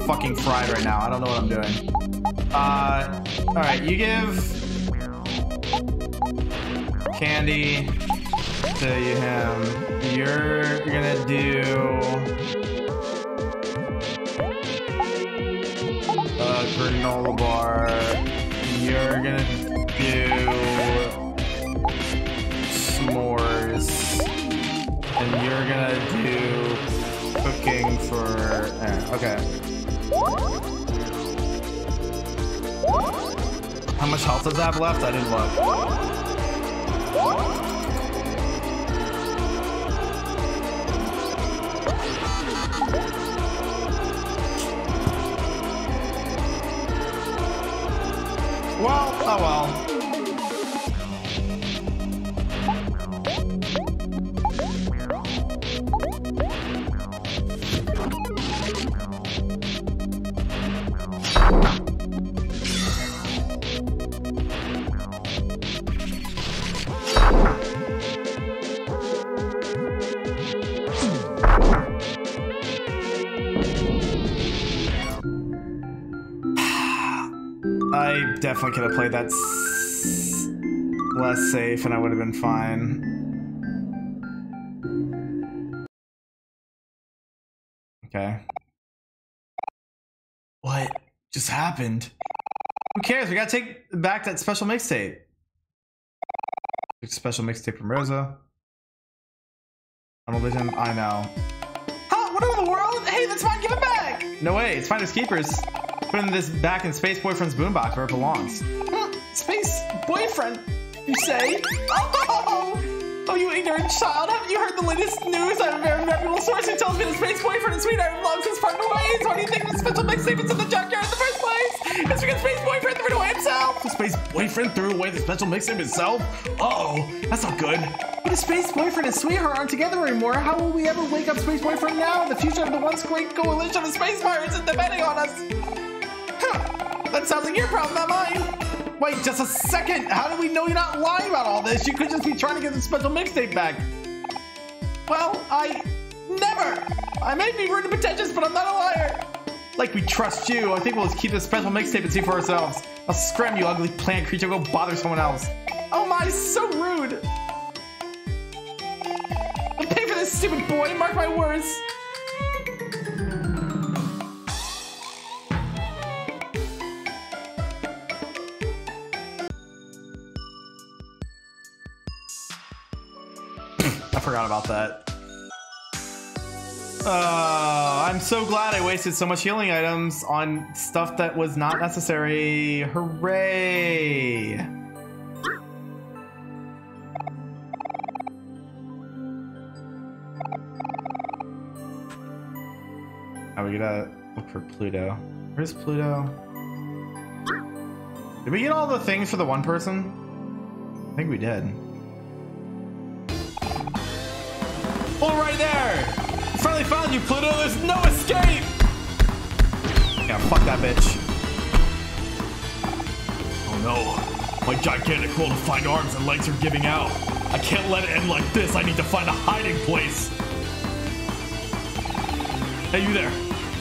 fucking fried right now. I don't know what I'm doing. Uh, all right, you give candy to him. You're gonna do a granola bar. You're gonna do s'mores, and you're gonna do cooking for. eh, okay. How much health does that have left? I didn't look. Well, oh well. Definitely could have played that less safe and I would have been fine. Okay. What just happened? Who cares? We gotta take back that special mixtape. Special mixtape from Rosa. On religion, I know. Huh? What in the world? Hey, that's mine. Give it back. No way, it's finders keepers. Putting this back in Space Boyfriend's boombox where it belongs. Space boyfriend, you say? Oh, oh, you ignorant child! Haven't you heard the latest news? I have a very reputable source who tells me the space boyfriend and sweetheart have long since parted ways. Why do you think the special mixtape is in the junkyard in the first place? It's because space boyfriend threw it away himself. The space boyfriend threw away the special mixtape himself? Uh-oh, that's not good. But his space boyfriend and sweetheart aren't together anymore. How will we ever wake up space boyfriend now? The future of the once great coalition of space pirates is depending on us. That sounds like your problem, not mine. Wait, just a second. How do we know you're not lying about all this? You could just be trying to get the special mixtape back. Well, I never. I may be rude and pretentious, but I'm not a liar. Like we trust you. I think we'll just keep the special mixtape and see for ourselves. I'll scram you ugly plant creature. Go bother someone else. Oh my, so rude. I'll pay for this stupid boy. Mark my words. Forgot about that. Uh, I'm so glad I wasted so much healing items on stuff that was not necessary. Hooray! Now we gotta look for Pluto. Where's Pluto? Did we get all the things for the one person? I think we did. Oh, right there! Finally found you, Pluto! There's no escape! Yeah, fuck that bitch. Oh no. My gigantic find arms and legs are giving out. I can't let it end like this. I need to find a hiding place. Hey, you there.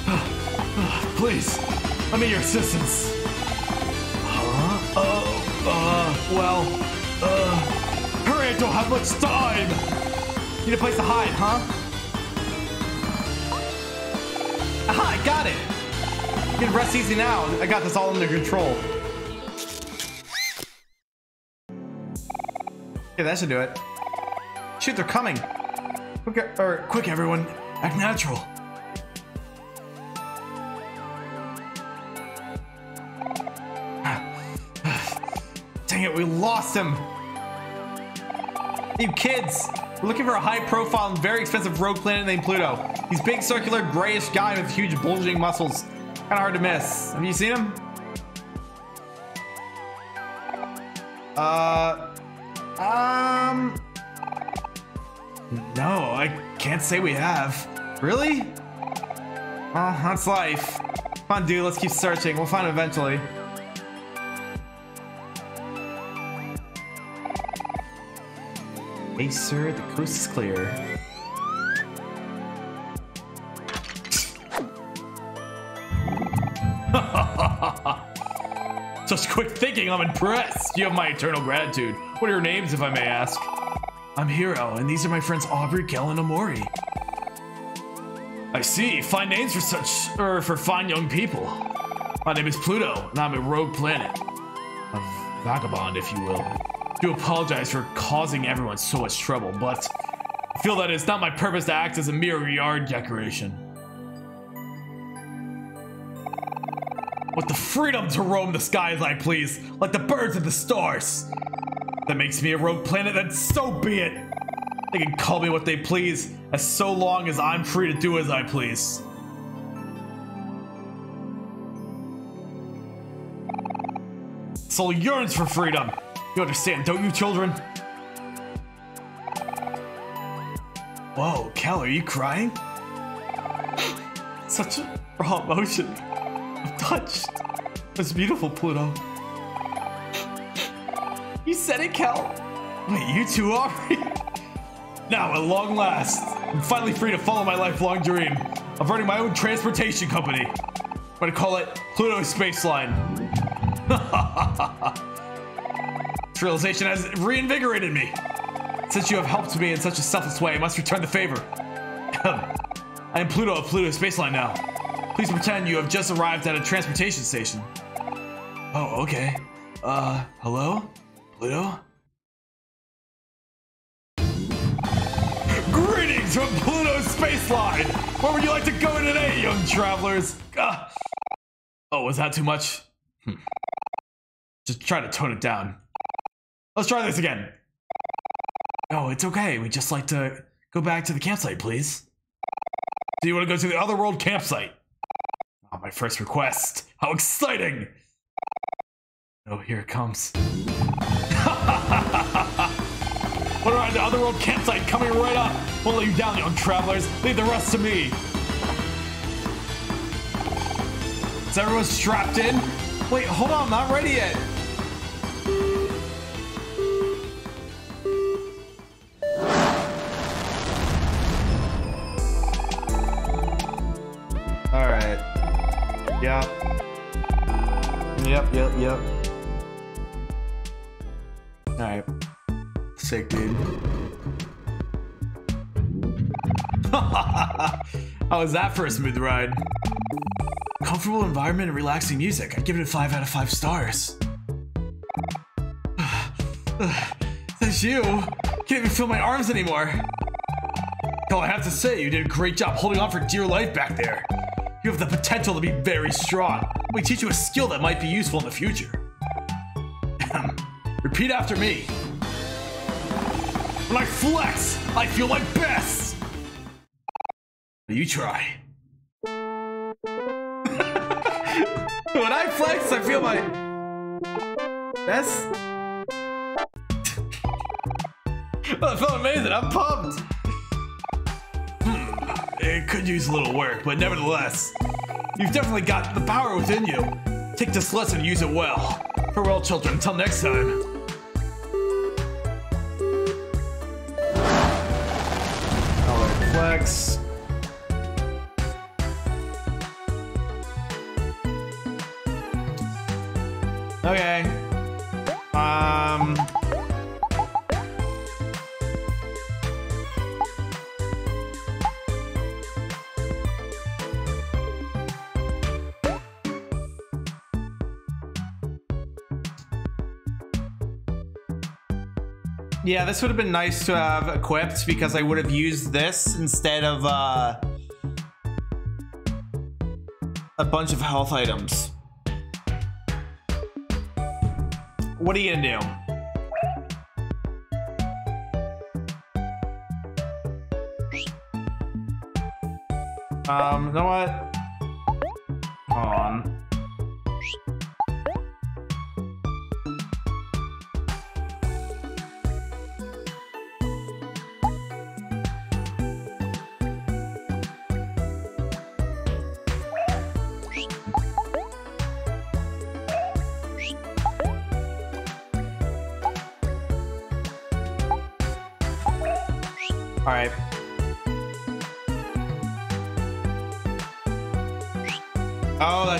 Please, let me your assistance. Huh? Uh, uh, well, uh, hurry, I don't have much time. Need a place to hide, huh? Aha, I got it! You can rest easy now. I got this all under control. Yeah, that should do it. Shoot, they're coming. Quick, or Quick, everyone, act natural. Dang it, we lost him! You kids! We're looking for a high profile and very expensive rogue planet named Pluto. He's big, circular, grayish guy with huge bulging muscles. Kinda hard to miss. Have you seen him? Uh... Um... No, I can't say we have. Really? Oh, that's life. Come on, dude, let's keep searching. We'll find him eventually. Hey, sir, the coast is clear. Such quick thinking, I'm impressed. You have my eternal gratitude. What are your names, if I may ask? I'm Hero, and these are my friends Aubrey, Kel, and Omori. I see. Fine names for such, or for fine young people. My name is Pluto, and I'm a rogue planet. A vagabond, if you will. Do apologize for causing everyone so much trouble, but I feel that it's not my purpose to act as a mere yard decoration. With the freedom to roam the skies I please, like the birds of the stars. That makes me a rogue planet, then so be it. They can call me what they please, as so long as I'm free to do as I please. Soul yearns for freedom. You understand, don't you, children? Whoa, Kel, are you crying? Such a raw emotion. I'm touched. That's beautiful, Pluto. You said it, Kel. Wait, you two are? now, at long last, I'm finally free to follow my lifelong dream of running my own transportation company. I'm gonna call it Pluto Space Line. this realization has reinvigorated me. Since you have helped me in such a selfless way, I must return the favor. I am Pluto of Pluto Space Line now. Please pretend you have just arrived at a transportation station. Oh, okay. Uh, hello? Pluto? Greetings from Pluto spaceline! Where would you like to go today, young travelers? Ah. Oh, was that too much? Hmm. Just try to tone it down. Let's try this again. Oh, it's okay. We'd just like to go back to the campsite, please. Do you want to go to the Otherworld campsite? Oh, my first request. How exciting! Oh, here it comes. What are the Otherworld campsite coming right up? Won't let you down, young travelers. Leave the rest to me. Is everyone strapped in? Wait, hold on, I'm not ready yet. Yep. Yep, yep, yep. All right. Sick, dude. How was that for a smooth ride? Comfortable environment and relaxing music. I'd give it a 5 out of 5 stars. That's you. Can't even feel my arms anymore. Hell, I have to say, you did a great job holding on for dear life back there. You have the potential to be very strong. We teach you a skill that might be useful in the future. Repeat after me. When I flex, I feel my best. You try. when I flex, I feel my best. that felt amazing. I'm pumped. It could use a little work, but nevertheless, you've definitely got the power within you. Take this lesson and use it well. Farewell, children. Until next time. Flex. Okay. Um. Yeah, this would have been nice to have equipped because I would have used this instead of uh, a bunch of health items. What are you gonna do? Um, you know what? Hold on.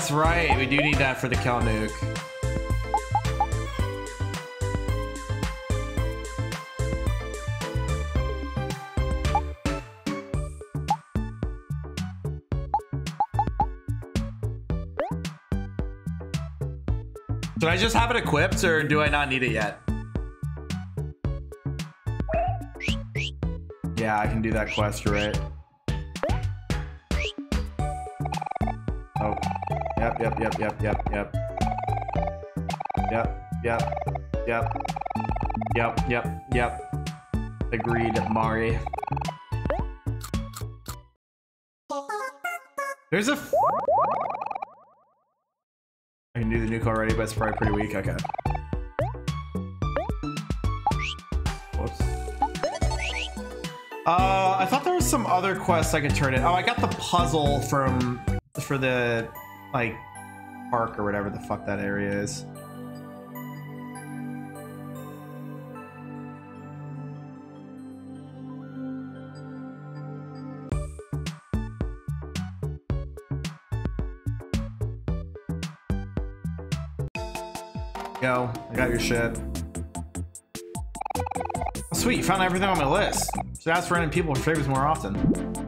That's right. We do need that for the Kalnook. Should I just have it equipped or do I not need it yet? Yeah, I can do that quest, right. Yep, yep, yep, yep, yep, yep. Yep, yep, yep. Yep, yep. Agreed, Mari. There's a. I can do the nuke already, but it's probably pretty weak. Okay. Whoops. Uh, I thought there was some other quest I could turn in. Oh, I got the puzzle from for the like park or whatever the fuck that area is. Go. I got your shit. Oh, sweet, you found everything on my list. Should ask random people for favors more often.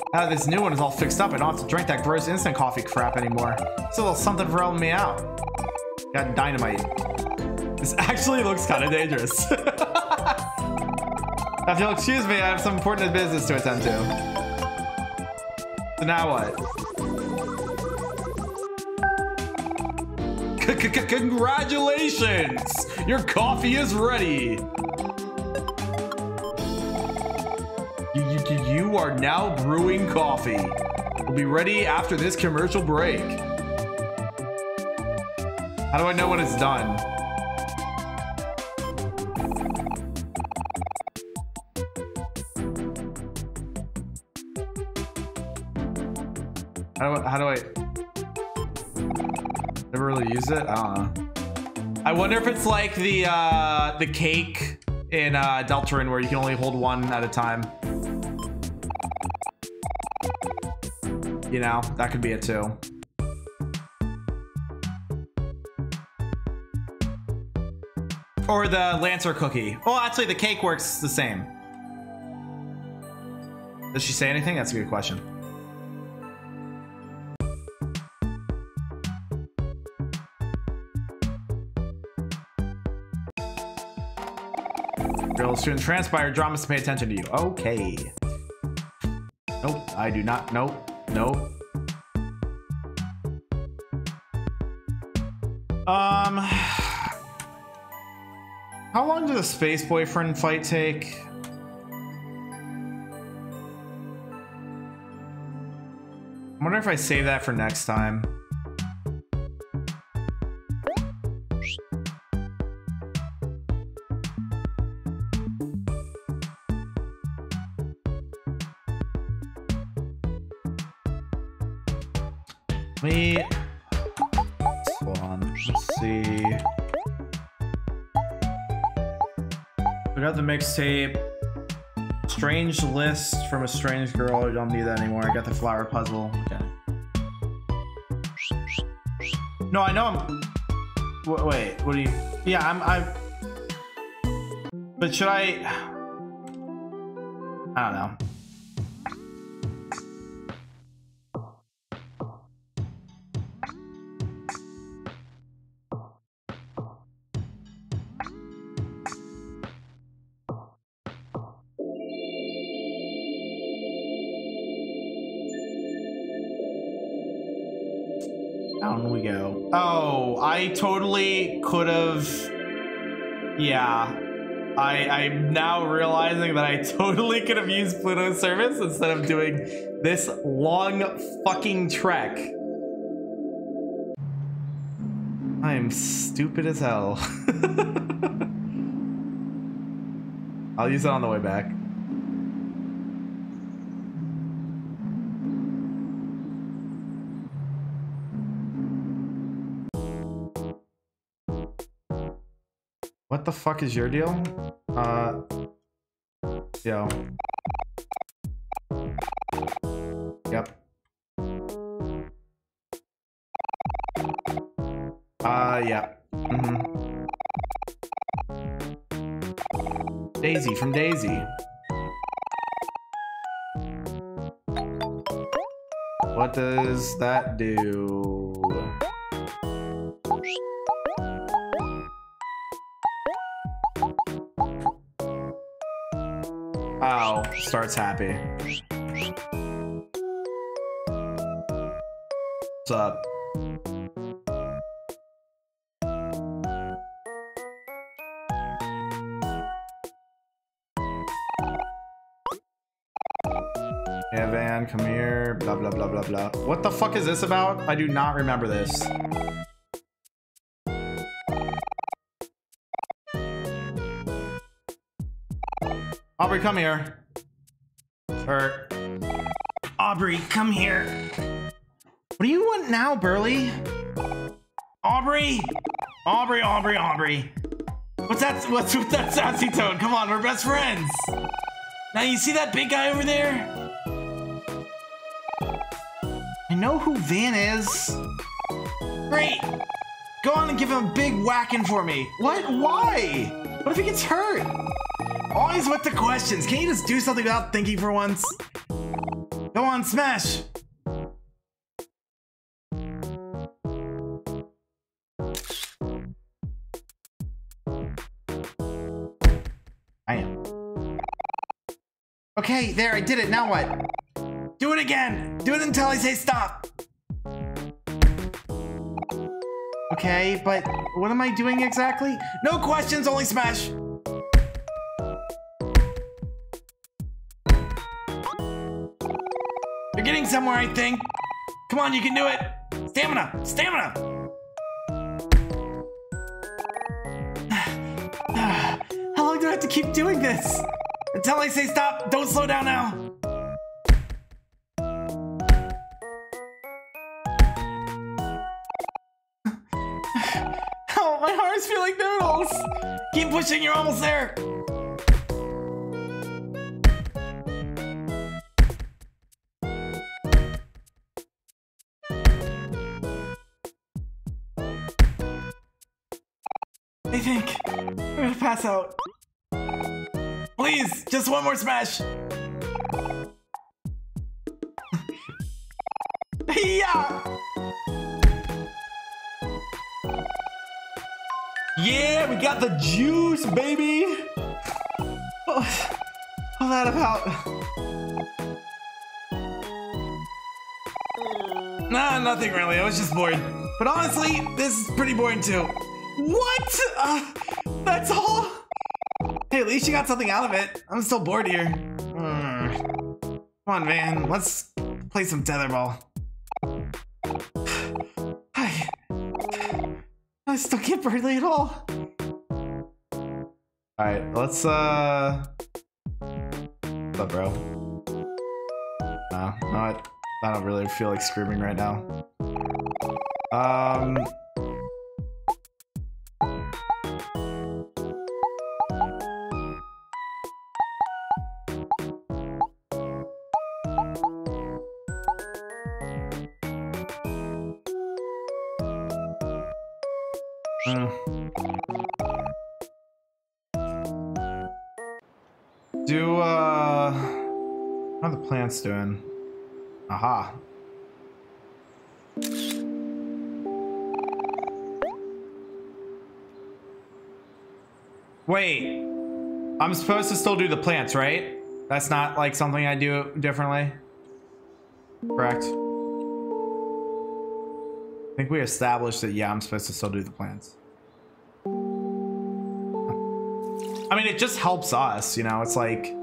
Now this new one is all fixed up, I don't have to drink that gross instant coffee crap anymore. It's a little something for helping me out. Got dynamite. This actually looks kind of dangerous. if you'll excuse me, I have some important business to attend to. So now what? Congratulations! Your coffee is ready! You, you, you are now brewing coffee. We'll be ready after this commercial break. How do I know when it's done? How do I, how do I never really use it? I don't know. I wonder if it's like the uh, the cake in uh, Deltarune where you can only hold one at a time. You know, that could be it too. Or the Lancer cookie. Well, actually, the cake works the same. Does she say anything? That's a good question. Drill students transpire dramas to pay attention to you. Okay. Nope, I do not. Nope, nope. Um, how long did the space boyfriend fight take? I wonder if I save that for next time. Me. Let's see. We got the mixtape. Strange list from a strange girl. I don't need that anymore. I got the flower puzzle. Okay. No, I know I'm. Wait, what do you? Yeah, I'm. I'm. But should I? I don't know. Totally could have. Yeah. I, I'm now realizing that I totally could have used Pluto's service instead of doing this long fucking trek. I am stupid as hell. I'll use it on the way back. What the fuck is your deal? Uh, yo. Yep. Uh, yeah. Mm-hmm. Daisy from Daisy. What does that do? Starts happy. What's up? Yeah, Van, come here. Blah, blah, blah, blah, blah. What the fuck is this about? I do not remember this. Aubrey, come here. Or Aubrey, come here. What do you want now, Burly? Aubrey, Aubrey, Aubrey, Aubrey. What's that? What's with that sassy tone? Come on, we're best friends. Now you see that big guy over there? I know who Van is. Great. Go on and give him a big whacking for me. What? Why? What if he gets hurt? Always with the questions. Can't you just do something without thinking for once? Go on, smash. I am. Okay, there, I did it. Now what? Do it again. Do it until I say stop. Okay, but what am I doing exactly? No questions, only smash. You're getting somewhere, I think. Come on, you can do it. Stamina, stamina. How long do I have to keep doing this? Until I say stop, don't slow down now. Oh, my heart's feeling noodles. Keep pushing, you're almost there. Pass out. Please, just one more smash. yeah. Yeah, we got the juice, baby. Oh, all that about. Nah, nothing really. I was just bored. But honestly, this is pretty boring too. What? Uh, that's all? Hey, at least you got something out of it. I'm still bored here. Hmm. Come on, man. Let's play some tetherball. I, I still can't Bradley at all. Alright, let's, uh... What's up, bro? No, no, I, I don't really feel like screaming right now. Um... Wait. I'm supposed to still do the plants, right? That's not like something I do differently? Correct. I think we established that, yeah, I'm supposed to still do the plants. I mean, it just helps us, you know? It's like...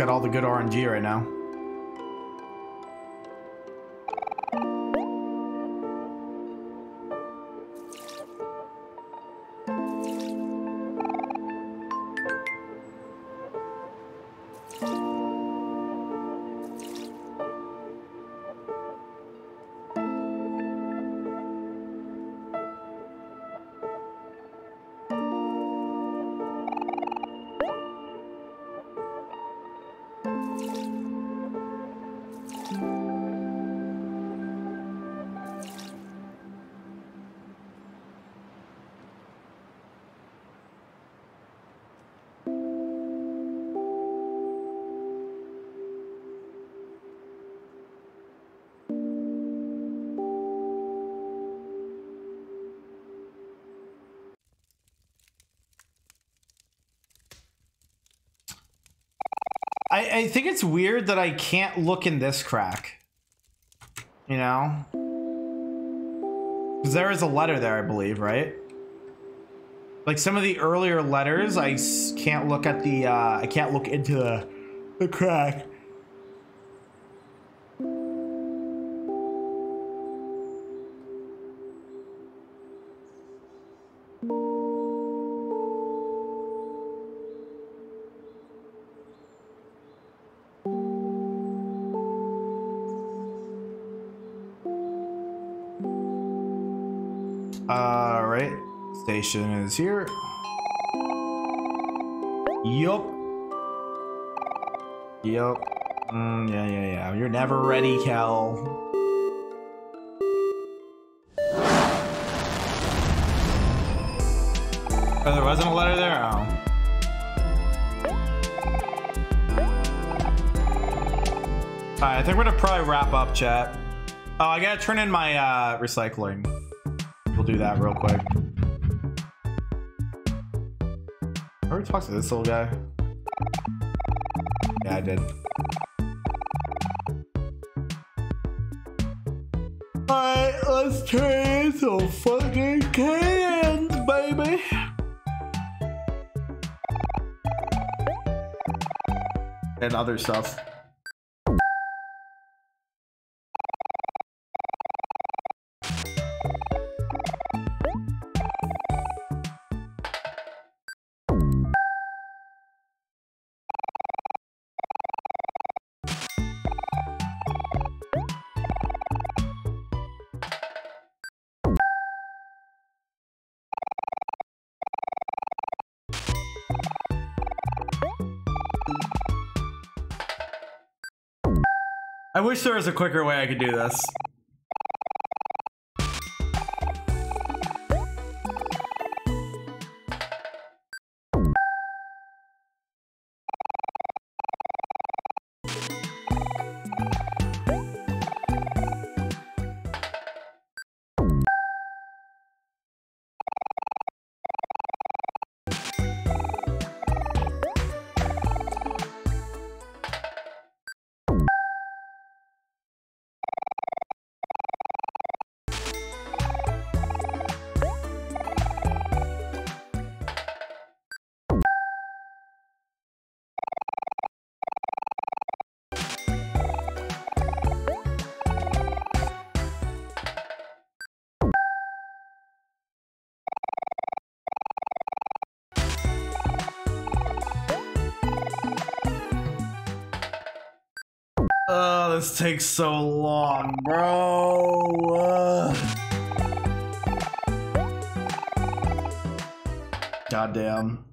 got all the good RNG right now. Think it's weird that I can't look in this crack. You know? Because there is a letter there, I believe, right? Like some of the earlier letters, I can't look at the, uh, I can't look into the, the crack. Is here. Yup. Yup. Mm, yeah, yeah, yeah. You're never ready, Kel. Oh, there wasn't a letter there? Oh. Alright, I think we're gonna probably wrap up, chat. Oh, I gotta turn in my uh, recycling. We'll do that real quick. already talked to this little guy? Yeah, I did. Alright, let's turn into fucking cans, baby! And other stuff. Wish there was a quicker way I could do this. This takes so long, bro. Goddamn.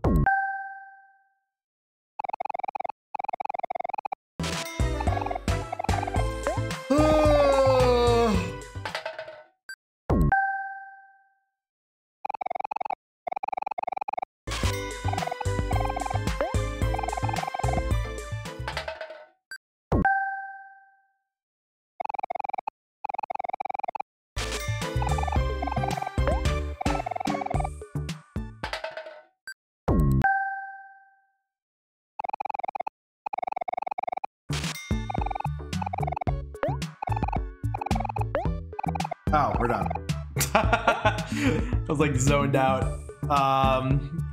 Was like zoned out. Um,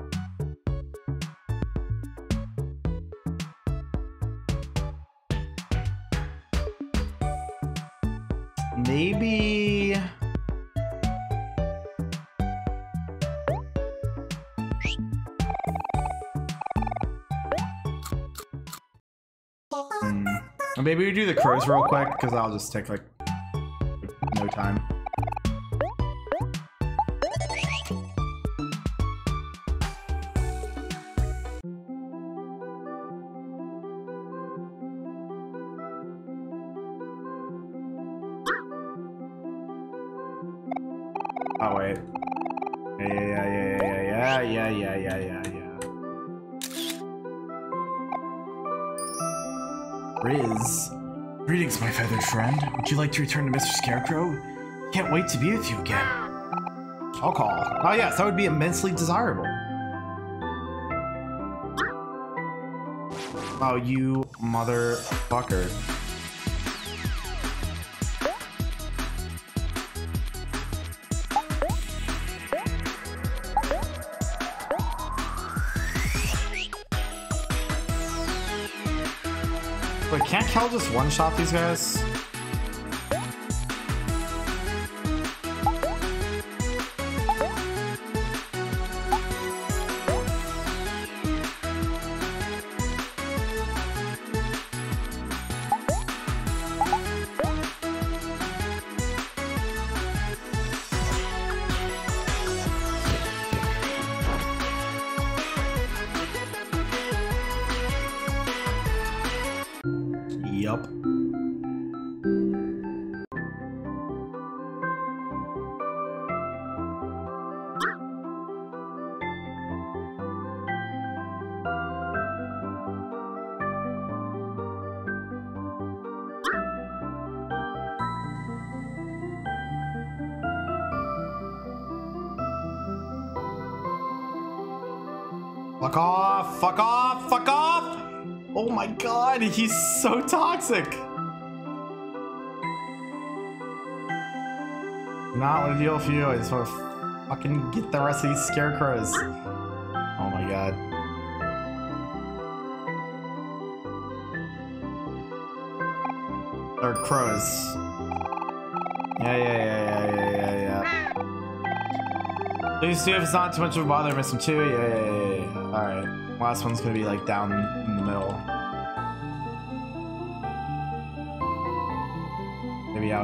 maybe. Hmm. Maybe we do the crows real quick because I'll just take like Would you like to return to Mr. Scarecrow? Can't wait to be with you again. I'll call. Oh yes, that would be immensely desirable. Oh, you motherfucker. Wait, can't Kel just one-shot these guys? Toxic! Not want to deal with you, I just want to fucking get the rest of these scarecrows. Oh my god. Or crows. Yeah, yeah, yeah, yeah, yeah, yeah, yeah. Please see if it's not too much of a bother. Missing two. Yeah, yeah, yeah, yeah, yeah. All right. Last one's gonna be like down in the middle.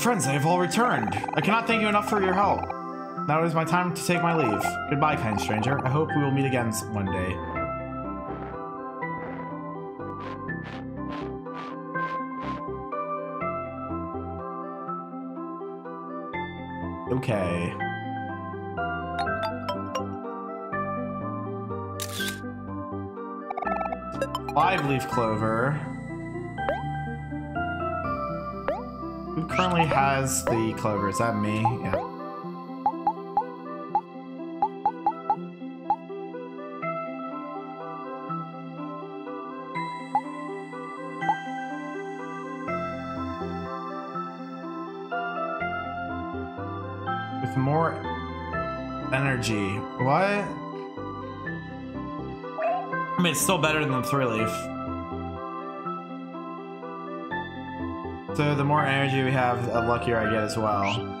friends, they have all returned. I cannot thank you enough for your help. Now it is my time to take my leave. Goodbye, kind stranger. I hope we will meet again one day. Okay. Five leaf clover. Currently has the clover? Is that me? Yeah. With more energy. What? I mean, it's still better than the three leaf. So the more energy we have, the luckier I get as well.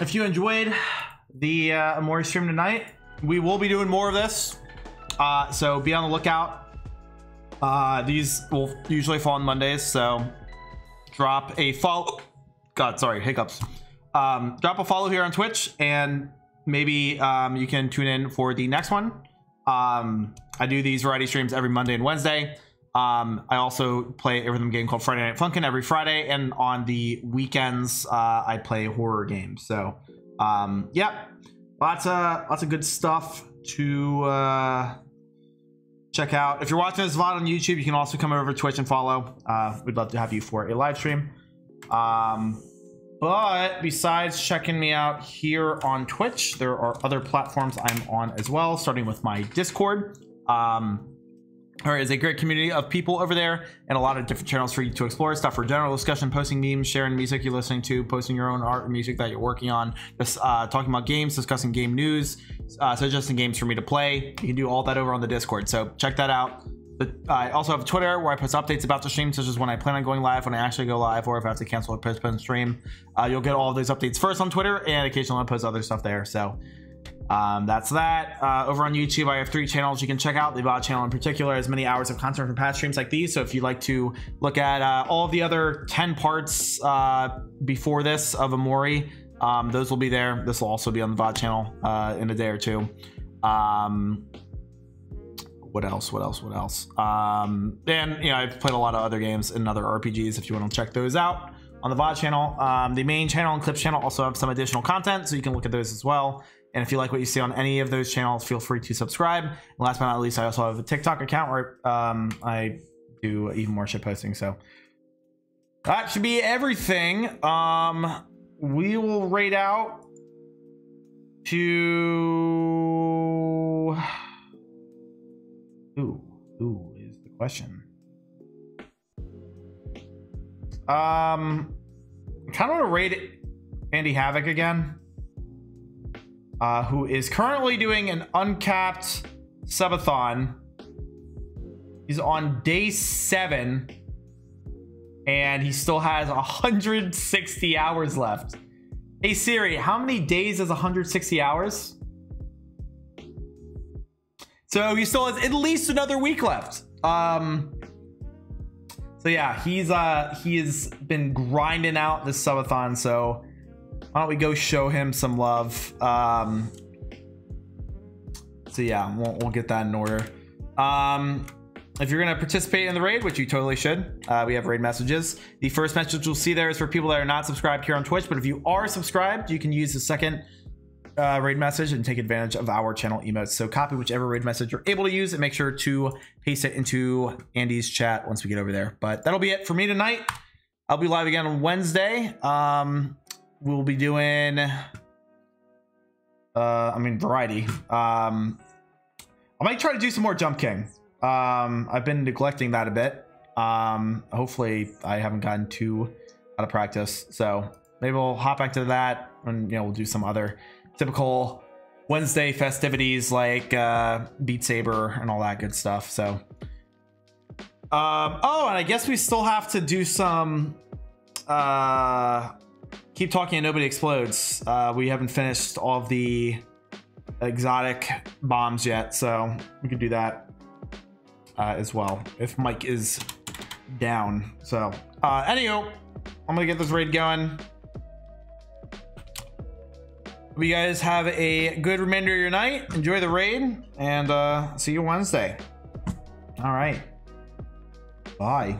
If you enjoyed the uh, Omori stream tonight, we will be doing more of this. Uh, so be on the lookout. Uh, these will usually fall on Mondays, so drop a follow. God, sorry, hiccups. Um, drop a follow here on Twitch, and maybe um, you can tune in for the next one. Um, I do these variety streams every Monday and Wednesday. Um, I also play a rhythm game called Friday Night Funkin' every Friday, and on the weekends uh, I play horror games. So, um, yeah, lots of lots of good stuff to uh, check out. If you're watching this VOD on YouTube, you can also come over to Twitch and follow. Uh, we'd love to have you for a live stream. Um, but besides checking me out here on Twitch, there are other platforms I'm on as well, starting with my Discord. Um, there is a great community of people over there and a lot of different channels for you to explore stuff for general discussion posting memes sharing music you're listening to posting your own art and music that you're working on just uh, talking about games discussing game news uh, suggesting games for me to play you can do all that over on the discord so check that out but I also have Twitter where I post updates about the stream, such as when I plan on going live, when I actually go live, or if I have to cancel a postpone stream. Uh, you'll get all of those updates first on Twitter, and occasionally I post other stuff there. So um, that's that. Uh, over on YouTube, I have three channels you can check out. The VOD channel in particular has many hours of content from past streams like these. So if you'd like to look at uh, all of the other 10 parts uh, before this of Omori, um, those will be there. This will also be on the VOD channel uh, in a day or two. Um, what else? What else? What else? Um, and you know, I've played a lot of other games and other RPGs. If you want to check those out, on the VOD channel. Um, the main channel and clips channel also have some additional content, so you can look at those as well. And if you like what you see on any of those channels, feel free to subscribe. And last but not least, I also have a TikTok account where um, I do even more shit posting. So that should be everything. Um, we will rate out to who? Who is the question? Um, I kind of want to rate Andy Havoc again, uh, who is currently doing an uncapped subathon. He's on day seven, and he still has 160 hours left. Hey Siri, how many days is 160 hours? So he still has at least another week left. Um, so yeah, he's uh he has been grinding out this subathon. So why don't we go show him some love? Um, so yeah, we'll, we'll get that in order. Um, if you're gonna participate in the raid, which you totally should, uh, we have raid messages. The first message you'll see there is for people that are not subscribed here on Twitch. But if you are subscribed, you can use the second uh, raid message and take advantage of our channel emotes. So copy whichever raid message you're able to use and make sure to paste it into Andy's chat once we get over there. But that'll be it for me tonight. I'll be live again on Wednesday. Um, we'll be doing, uh, I mean, variety. Um, I might try to do some more Jump King. Um, I've been neglecting that a bit. Um, hopefully I haven't gotten too out of practice. So maybe we'll hop back to that and, you know, we'll do some other typical Wednesday festivities like uh, Beat Saber and all that good stuff. So, um, oh, and I guess we still have to do some. Uh, keep talking and nobody explodes. Uh, we haven't finished all of the exotic bombs yet, so we could do that uh, as well if Mike is down. So, uh, anywho, I'm gonna get this raid going. Hope you guys have a good remainder of your night. Enjoy the raid, and uh, see you Wednesday. All right. Bye.